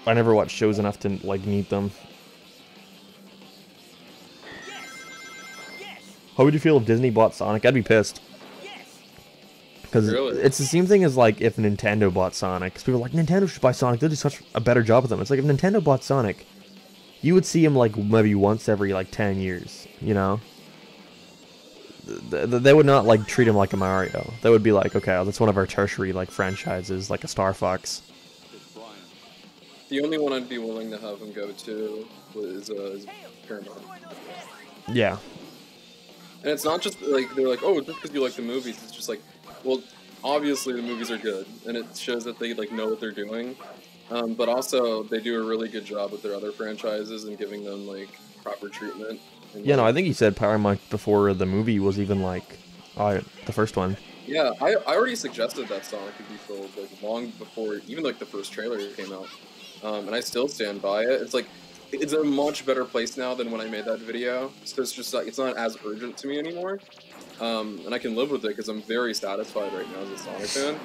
I never watch shows enough to like need them. How would you feel if Disney bought Sonic? I'd be pissed. Because Really? it's the same thing as like if Nintendo bought Sonic. Because people are like Nintendo should buy Sonic. They'll do such a better job with them. It's like if Nintendo bought Sonic, you would see him like maybe once every like ten years. You know. Th- th- They would not like treat him like a Mario. They would be like, okay, that's one of our tertiary like franchises, like a Star Fox. The only one I'd be willing to have him go to was, uh, is Paramount. Yeah, And it's not just like they're like, oh, just because you like the movies. It's just like, well, obviously the movies are good, and it shows that they like know what they're doing. Um, but also, they do a really good job with their other franchises and giving them like proper treatment. Yeah. No, I think he said Paramount before the movie was even like, uh, the first one. Yeah, I, I already suggested that Sonic could be filled like long before even like the first trailer came out, um, and I still stand by it. It's like it's a much better place now than when I made that video. So it's just like it's not as urgent to me anymore, um, and I can live with it because I'm very satisfied right now as a Sonic fan.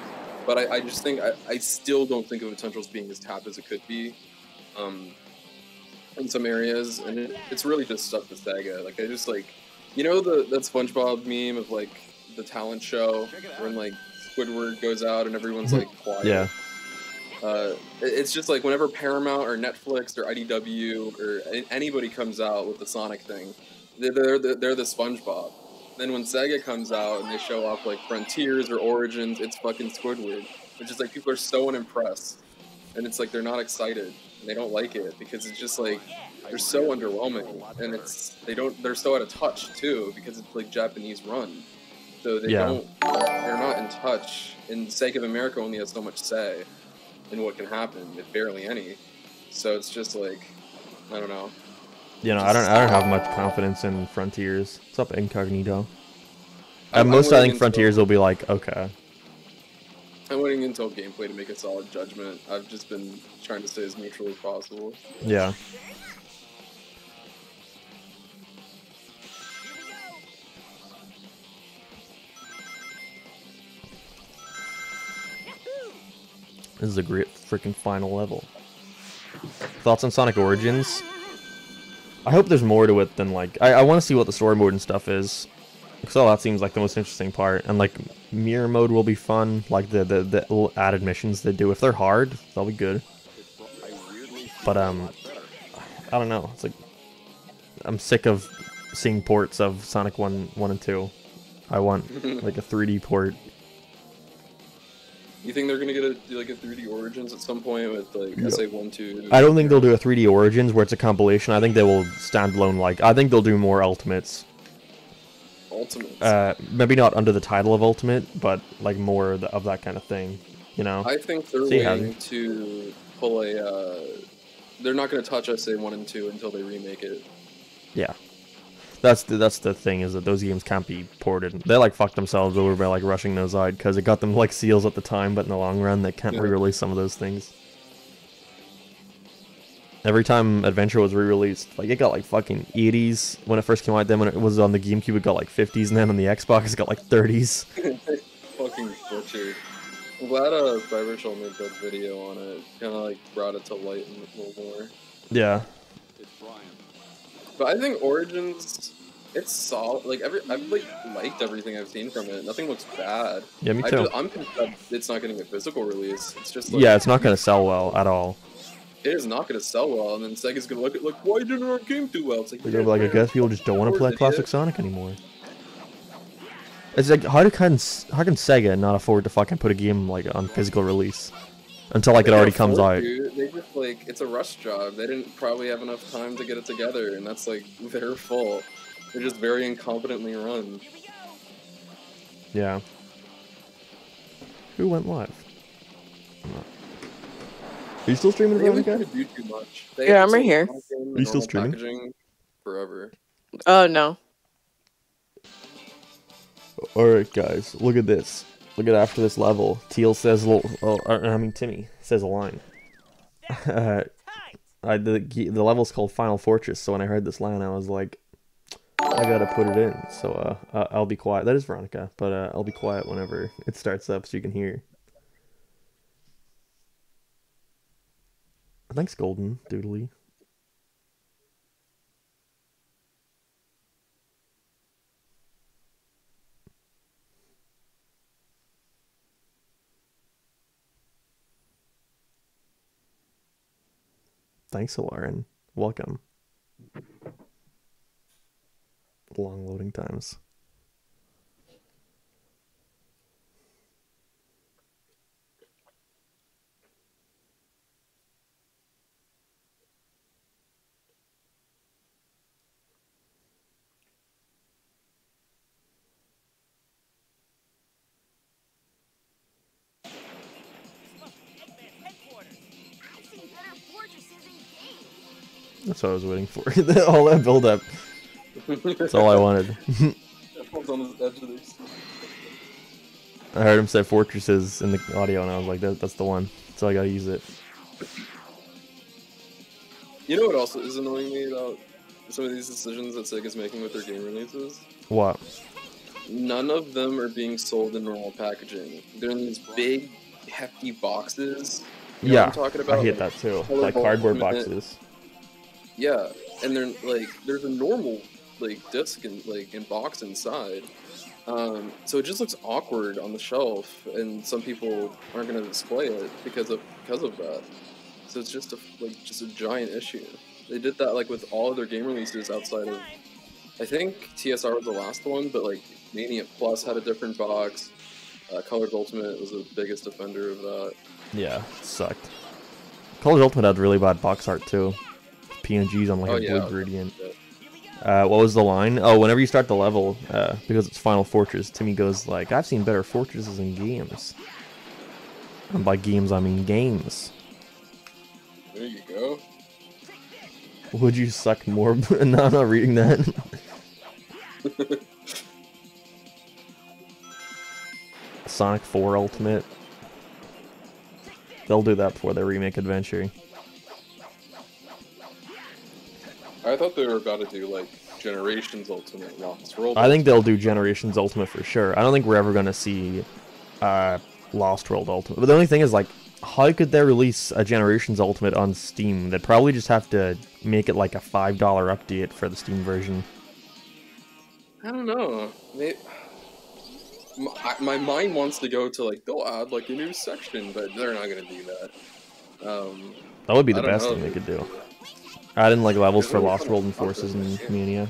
But I, I just think I, I still don't think of potential as being as tapped as it could be. Um, in some areas, and it, it's really just stuck to Sega. Like I just like, you know, the that SpongeBob meme of like the talent show when like Squidward goes out and everyone's like quiet. Yeah. Uh, it- it's just like whenever Paramount or Netflix or IDW or anybody comes out with the Sonic thing, they're they're the, they're the SpongeBob. Then when Sega comes out and they show off like Frontiers or Origins, it's fucking Squidward. It's just like people are so unimpressed, and it's like they're not excited and they don't like it because it's just like they're so underwhelming and it's they don't they're so out of touch too because it's like Japanese run, so they Yeah. don't they're not in touch. And Sega of America only has so much say in what can happen, if barely any. So it's just like I don't know. You know, I don't, I don't have much confidence in Frontiers. What's up, Incognito? At I'm- I'm most, I think Frontiers will be like, okay, I'm waiting until gameplay to make a solid judgment. I've just been trying to stay as neutral as possible. yeah. This is a great freaking final level. Thoughts on Sonic Origins? I hope there's more to it than like I, I want to see what the story mode and stuff is. All that seems like the most interesting part, and like mirror mode will be fun. Like the the, the added missions they do, if they're hard, they'll be good. But um, I don't know. It's like I'm sick of seeing ports of Sonic One, One and Two. I want like a 3D port. You think they're gonna get a like a 3D Origins at some point with like Yeah. SA one two? I don't think they'll do a 3D Origins where it's a compilation. I think they will stand alone. Like I think they'll do more Ultimates. Ultimates. Uh, maybe not under the title of Ultimate, but like more of, the, of that kind of thing. You know? I think they're See waiting to pull a. Uh, they're not gonna touch SA one and two until they remake it. Yeah. That's the, that's the thing is that those games can't be ported. They like fucked themselves over by like rushing those out because it got them like seals at the time, but in the long run they can't Yeah. re-release some of those things. Every time Adventure was re-released, like it got like fucking 80s when it first came out. Then when it was on the GameCube, it got like 50s, and then on the Xbox, it got like 30s. Fucking butchered. I'm glad uh Cybershell made that video on it. Kind of like brought it to light a little more. Yeah, It's Brian. But I think Origins, it's solid. Like every, I've like liked everything I've seen from it. Nothing looks bad. Yeah, me I too. I'm pissed it's not getting a physical release. It's just like, yeah, it's not gonna sell well at all. It is not going to sell well, and then Sega's going to look at like, why didn't our game do well? It's like, They're gonna be like, I guess people just don't want to play classic Sonic anymore. It's like how to can how can Sega not afford to fucking put a game like on physical release until like it already comes out? to. They just like it's a rush job. They didn't probably have enough time to get it together, and that's like their fault. They're just very incompetently run. Yeah. Who went live? I'm not- Are you still streaming, Veronica? tried to do too much. They Yeah, I'm right here. Sonic in the Are you still streaming? packaging Forever. Oh no. Alright, guys, look at this. Look at after this level. Teal says a little. Oh, uh, I mean, Timmy says a line. Uh, I the the level's called Final Fortress. So when I heard this line, I was like, I gotta put it in. So uh, uh I'll be quiet. That is Veronica, but uh, I'll be quiet whenever it starts up so you can hear. Thanks, Golden Doodly. Thanks, Lauren. Welcome. Long loading times. That's what I was waiting for. all that build up. That's all I wanted. Everyone's on the edge of their seat. I heard him say fortresses in the audio, and I was like, that, "That's the one." So I gotta use it. You know what also is annoying me about some of these decisions that Sega's making with their game releases? What? None of them are being sold in normal packaging. They're in these big, hefty boxes. You know yeah, I'm talking about? I hate Like, that too. Like cardboard boxes. Yeah, and they're like there's a normal like disc and like in box inside. Um, so it just looks awkward on the shelf, and some people aren't going to display it because of because of that. So it's just a like just a giant issue. They did that like with all of their game releases outside of. I think TSR was the last one, but like Mania Plus had a different box. Uh, Colors Ultimate was the biggest offender of that. Yeah, sucked. Colors Ultimate had really bad box art too. PNGs on like Oh, a yeah. blue gradient. Uh, what was the line? Oh, whenever you start the level, uh, because it's Final Fortress, Timmy goes like, "I've seen better fortresses in games." And by games, I mean games. There you go. Would you suck more? no, I'm not reading that. Sonic 4 Ultimate. They'll do that before they remake Adventure. I thought they were about to do like Generations Ultimate Lost World. I think they'll do Generations Ultimate for sure. I don't think we're ever gonna see uh, Lost World Ultimate. But the only thing is, like, how could they release a Generations Ultimate on Steam? They'd probably just have to make it like a five dollar update for the Steam version. I don't know. May my, my mind wants to go to like they'll add like a new section, but they're not gonna do that. Um, That would be the best know thing they could do. Add in like levels for Lost World and Forces and. Mania.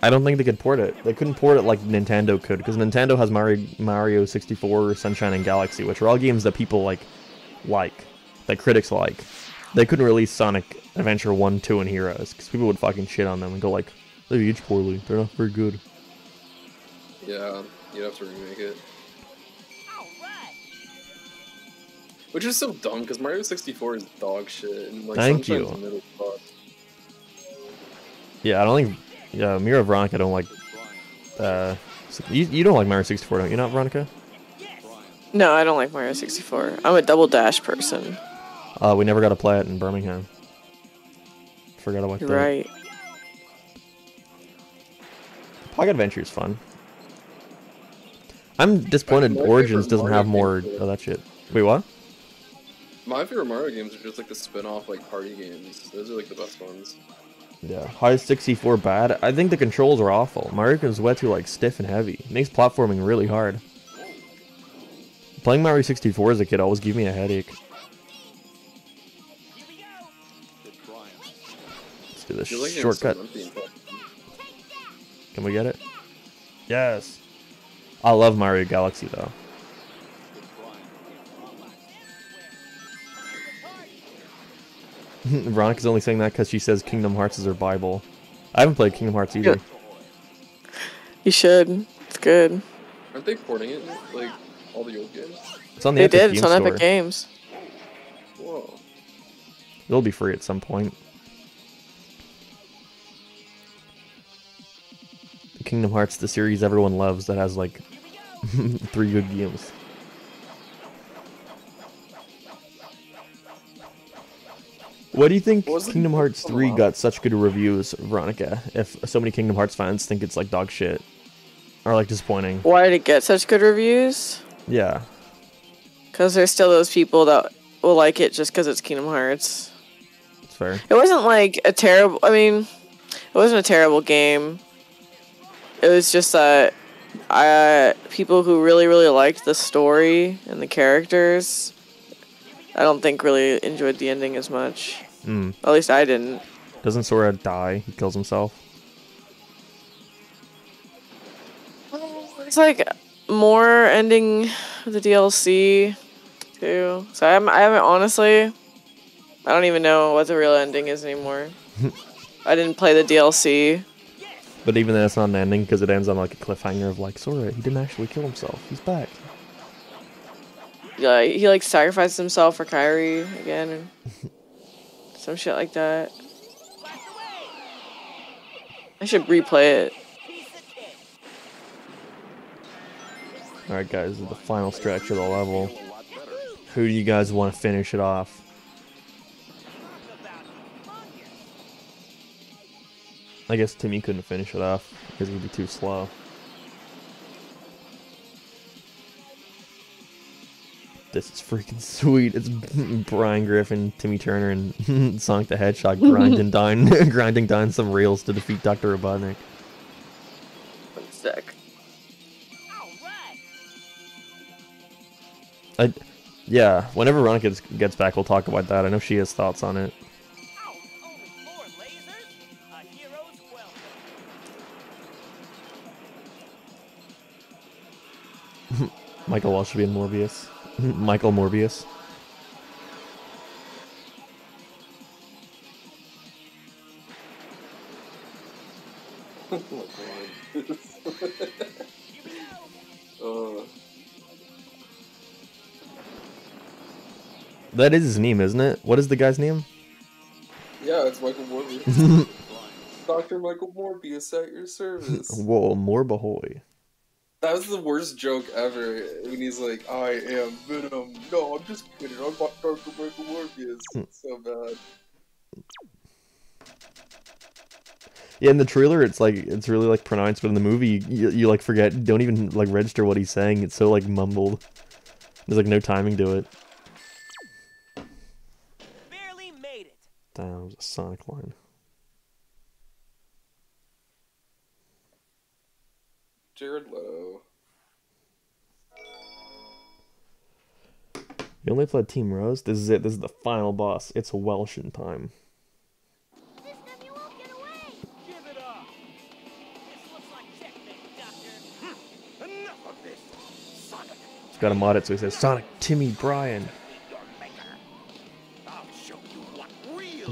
I don't think they could port it. They couldn't port it like Nintendo could, because Nintendo has Mario, Mario 64, Sunshine, and Galaxy, which are all games that people like, like, that critics like. They couldn't release Sonic Adventure 1, 2, and Heroes, because people would fucking shit on them and go like, they age poorly. They're not very good. yeah, you'd have to remake it, which is so dumb because Mario 64 is dog shit. And, like, Thank you. middle. Yeah, I don't think. Yeah, Mira Veronica don't like. Uh, you, you don't like Mario 64, don't you? Not Veronica? No, I don't like Mario 64. I'm a double dash person. Uh, we never got to play it in Birmingham. Forgot about that. right. Pocket Adventure is fun. I'm disappointed Origins doesn't have more game- of that shit. Wait, what? My favorite Mario games are just like the spin-off like party games. Those are like the best ones. Yeah. How is 64 bad? I think the controls are awful. Mario is way too like stiff and heavy. It makes platforming really hard. Playing Mario 64 as a kid always gave me a headache. Let's do this shortcut. Can we get it? Yes. I love Mario Galaxy though. Veronica's only saying that because she says Kingdom Hearts is her Bible. I haven't played Kingdom Hearts either. You should. It's good. Aren't they porting it like all the old games? It's on the They Epic did. Games It's on Store. Epic Games. Whoa. It'll be free at some point. Kingdom Hearts, the series everyone loves that has like three good games. Why do you think Kingdom Hearts 3 got such good reviews, Veronica? If so many Kingdom Hearts fans think it's like dog shit or like disappointing. Why did it get such good reviews? Yeah. Because there's still those people that will like it just because it's Kingdom Hearts. It's fair. It wasn't like a terrible. I mean, it wasn't a terrible game. It was just that I people who really really liked the story and the characters. I don't think really enjoyed the ending as much. Mm. At least I didn't. Doesn't Sora die? He kills himself. It's like more ending the DLC too. So I'm, I haven't honestly. I don't even know what the real ending is anymore. I didn't play the DLC. But even then, it's not an ending because it ends on like a cliffhanger of like Sora. He didn't actually kill himself. He's back. Yeah, he like sacrificed himself for Kairi again, and some shit like that. I should replay it. All right, guys, the final stretch of the level. Who do you guys want to finish it off? I guess Timmy couldn't finish it off because he'd be too slow. This is freaking sweet. It's Brian Griffin, Timmy Turner, and Sonic the Hedgehog grinding down, grinding down some rails to defeat Dr. Robotnik. One sec. I, yeah, whenever Veronica gets, gets back, we'll talk about that. I know she has thoughts on it. Michael Walsh should be in Morbius. Michael Morbius. Uh, That is his name, isn't it? What is the guy's name? yeah, it's Michael Morbius. Dr. Michael Morbius at your service. Whoa, Morbahoy. That was the worst joke ever. When he's like, I am Venom. No, I'm just kidding. I'm not Dr. Michael Morbius. Hmm. It's so bad. Yeah, in the trailer, it's like it's really like pronounced, but in the movie, you, you like forget, don't even like register what he's saying. It's so like mumbled. There's like no timing to it. Barely made it. Damn, it was a Sonic line. Jared Leto. You only played Team Rose. This is it. This is the final boss. It's Welsh in time. Got to mod it so he says Sonic, Timmy, Brian,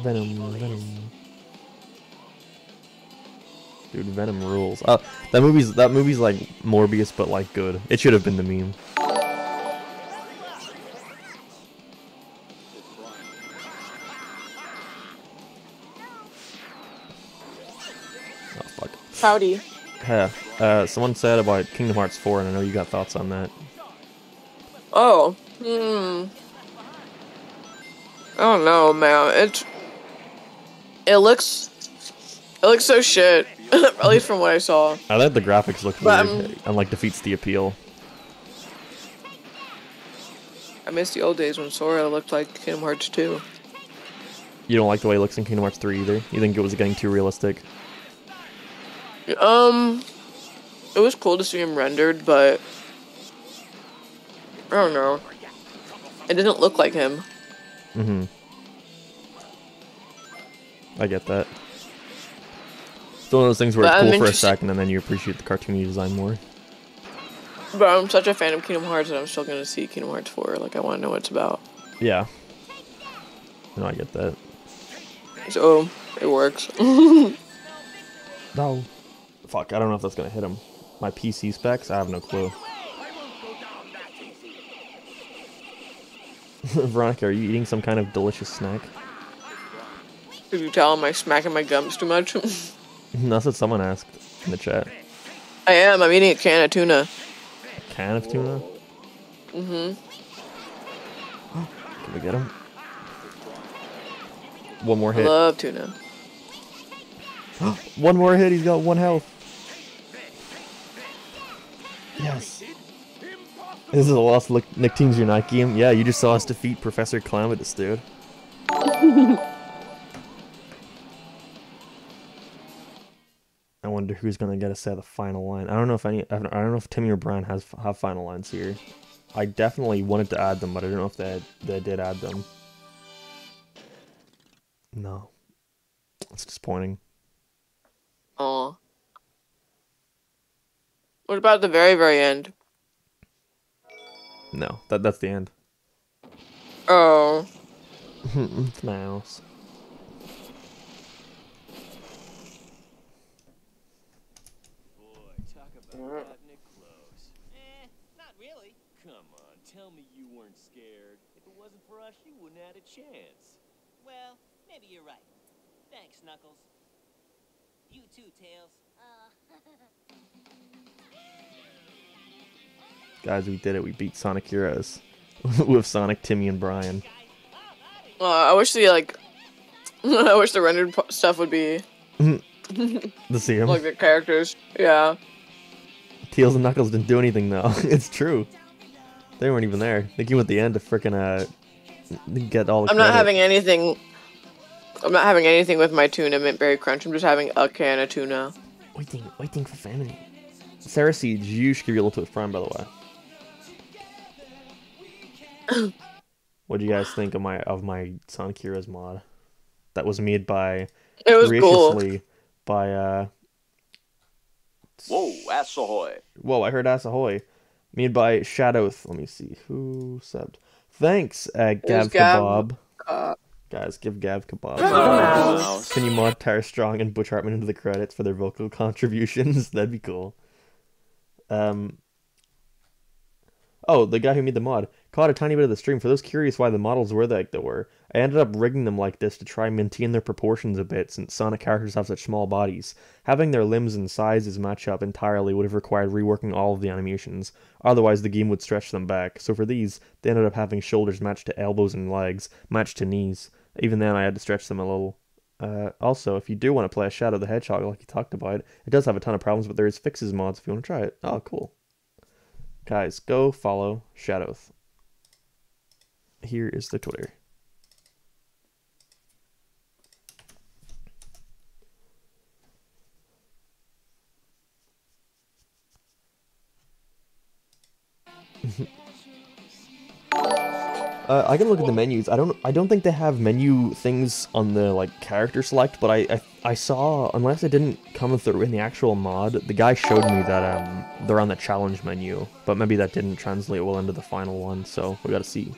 Venom. Venom. Dude, Venom rules. Uh, that movie's that movie's like Morbius, but like good. It should have been the meme. Howdy. Yeah. Uh, someone said about Kingdom Hearts 4, and I know you got thoughts on that. Oh, hmm. I don't know, man. It it looks it looks so shit. At least from what I saw. I thought the graphics looked But, weird, um, and like defeats the appeal. I miss the old days when Sora looked like Kingdom Hearts 2. You don't like the way it looks in Kingdom Hearts 3 either. You think it was getting too realistic. Um, it was cool to see him rendered, but I don't know. It didn't look like him. Mm-hmm. I get that. It's one of those things where But it's I'm cool for a second, and then you appreciate the cartoony design more. But I'm such a fan of Kingdom Hearts that I'm still gonna see Kingdom Hearts 4. Like I want to know what it's about. Yeah. No, I get that. So it works. No. Fuck, I don't know if that's gonna hit him. My PC specs, I have no clue. Veronica, are you eating some kind of delicious snack? Did you tell him I smacking my gums too much? That's what someone asked in the chat. I am. I'm eating a can of tuna. A Can of tuna? Mm-hmm. Can we get him? One more I hit. love tuna. One more hit. He's got one health. Yes. This is a lost Nick Nicktoons Unite game. Yeah, you just saw us defeat Professor Calamitous, dude. I wonder who's gonna get us at the final line. I don't know if any. I don't know if Timmy or Brian has have final lines here. I definitely wanted to add them, but I don't know if they they did add them. No, it's disappointing. Aw. What about the very, very end? No, that that's the end. Oh. it's mouse. Boy, talk about Nick close. Eh, not really. Come on, tell me you weren't scared. If it wasn't for us, you wouldn't have had a chance. Well, maybe you're right. Thanks, Knuckles. You too, Tails. Guys, we did it. We beat Sonic Heroes with Sonic, Timmy, and Brian. Uh, I wish the like, I wish the rendered stuff would be the him. like the characters. Yeah. Tails and Knuckles didn't do anything though. it's true. They weren't even there. They came at the end to freaking uh get all the I'm not having anything. I'm not having anything with my tuna mint berry crunch. I'm just having a can of tuna. Waiting, waiting for family. Sarah Siege, you should give your little Twitch Prime, by the way. What do you guys think of my of my Sonic Heroes mod? That was made by It was cool. graciously by uh Whoa, ass ahoy. Whoa, I heard ass ahoy. Made by Shadowth. Let me see who subbed. Thanks, uh, Gav Gav. Kebab. Uh, Guys, give Gav Kebab. Mouse. Can you mod Tara Strong and Butch Hartman into the credits for their vocal contributions? That'd be cool. Um. Oh, the guy who made the mod caught a tiny bit of the stream. For those curious why the models were like they were, I ended up rigging them like this to try and maintain their proportions a bit, since Sonic characters have such small bodies. Having their limbs and sizes match up entirely would have required reworking all of the animations. Otherwise, the game would stretch them back. So for these, they ended up having shoulders matched to elbows and legs, matched to knees. Even then, I had to stretch them a little. Uh, also, if you do want to play a Shadow the Hedgehog like you talked about, it does have a ton of problems, but there is fixes mods if you want to try it. Oh, cool. Guys, go follow Shadowth. Here is the Twitter. Uh, I can look at the menus. I don't. I don't think they have menu things on the like character select, but I, I I saw unless it didn't come through in the actual mod, the guy showed me that um they're on the challenge menu, but maybe that didn't translate well into the final one. So we gotta see.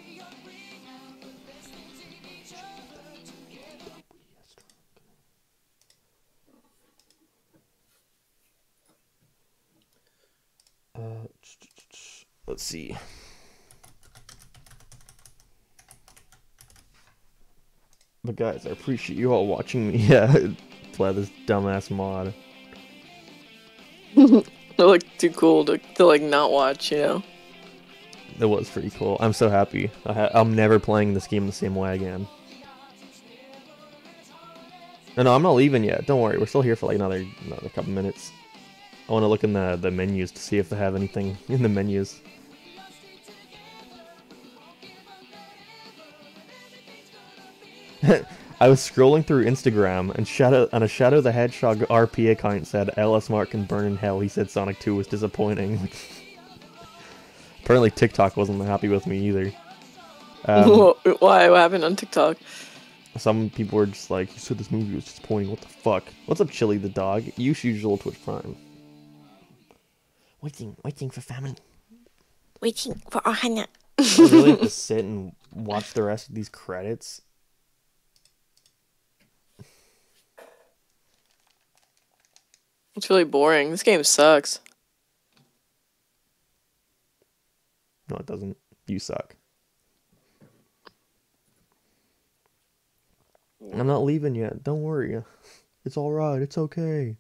Let's see. But guys, I appreciate you all watching me. Yeah, play this dumbass mod. They look too cool to, to like not watch, you know. It was pretty cool. I'm so happy. I ha- I'm never playing this game the same way again. No, no, I'm not leaving yet. Don't worry. We're still here for like another another couple minutes. I want to look in the the menus to see if they have anything in the menus. I was scrolling through Instagram and Shadow and a Shadow the Hedgehog RP account said LS Mark can burn in hell. He said Sonic 2 was disappointing. Apparently TikTok wasn't happy with me either. Um, Why? What happened on TikTok? some people were just like, "You said this movie was disappointing. What the fuck? What's up, Chili the dog? You should use your little Twitch Prime." Waiting, waiting for family. Waiting for Ohana. I really have to sit and watch the rest of these credits. It's really boring. This game sucks. No, it doesn't. You suck. I'm not leaving yet. Don't worry. It's all right. It's okay.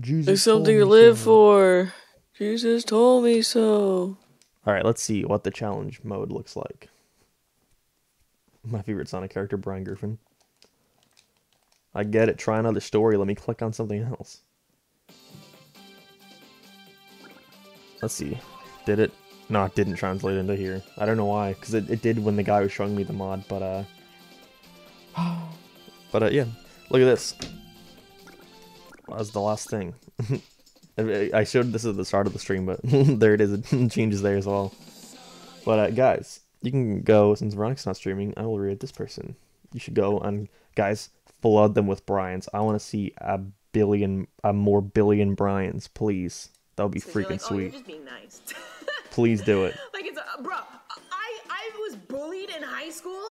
Jesus. There's something to live so. for. Jesus told me so. All right, let's see what the challenge mode looks like. My favorite Sonic character, Brian Griffin. I get it. Try another story. Let me click on something else. Let's see. Did it? No, it didn't translate into here. I don't know why, because it, it did when the guy was showing me the mod, but uh... but uh, yeah. Look at this. That was the last thing. I showed this at the start of the stream, but there it is. It changes there as well. But uh, guys, you can go, since Veronica's not streaming, I will read this person. You should go and, guys, flood them with Brians. I want to see a billion, a more billion Brians, please. That would be So freaking like, oh, sweet. you're just being nice. Please do it. like it's, uh, bro. I I was bullied in high school,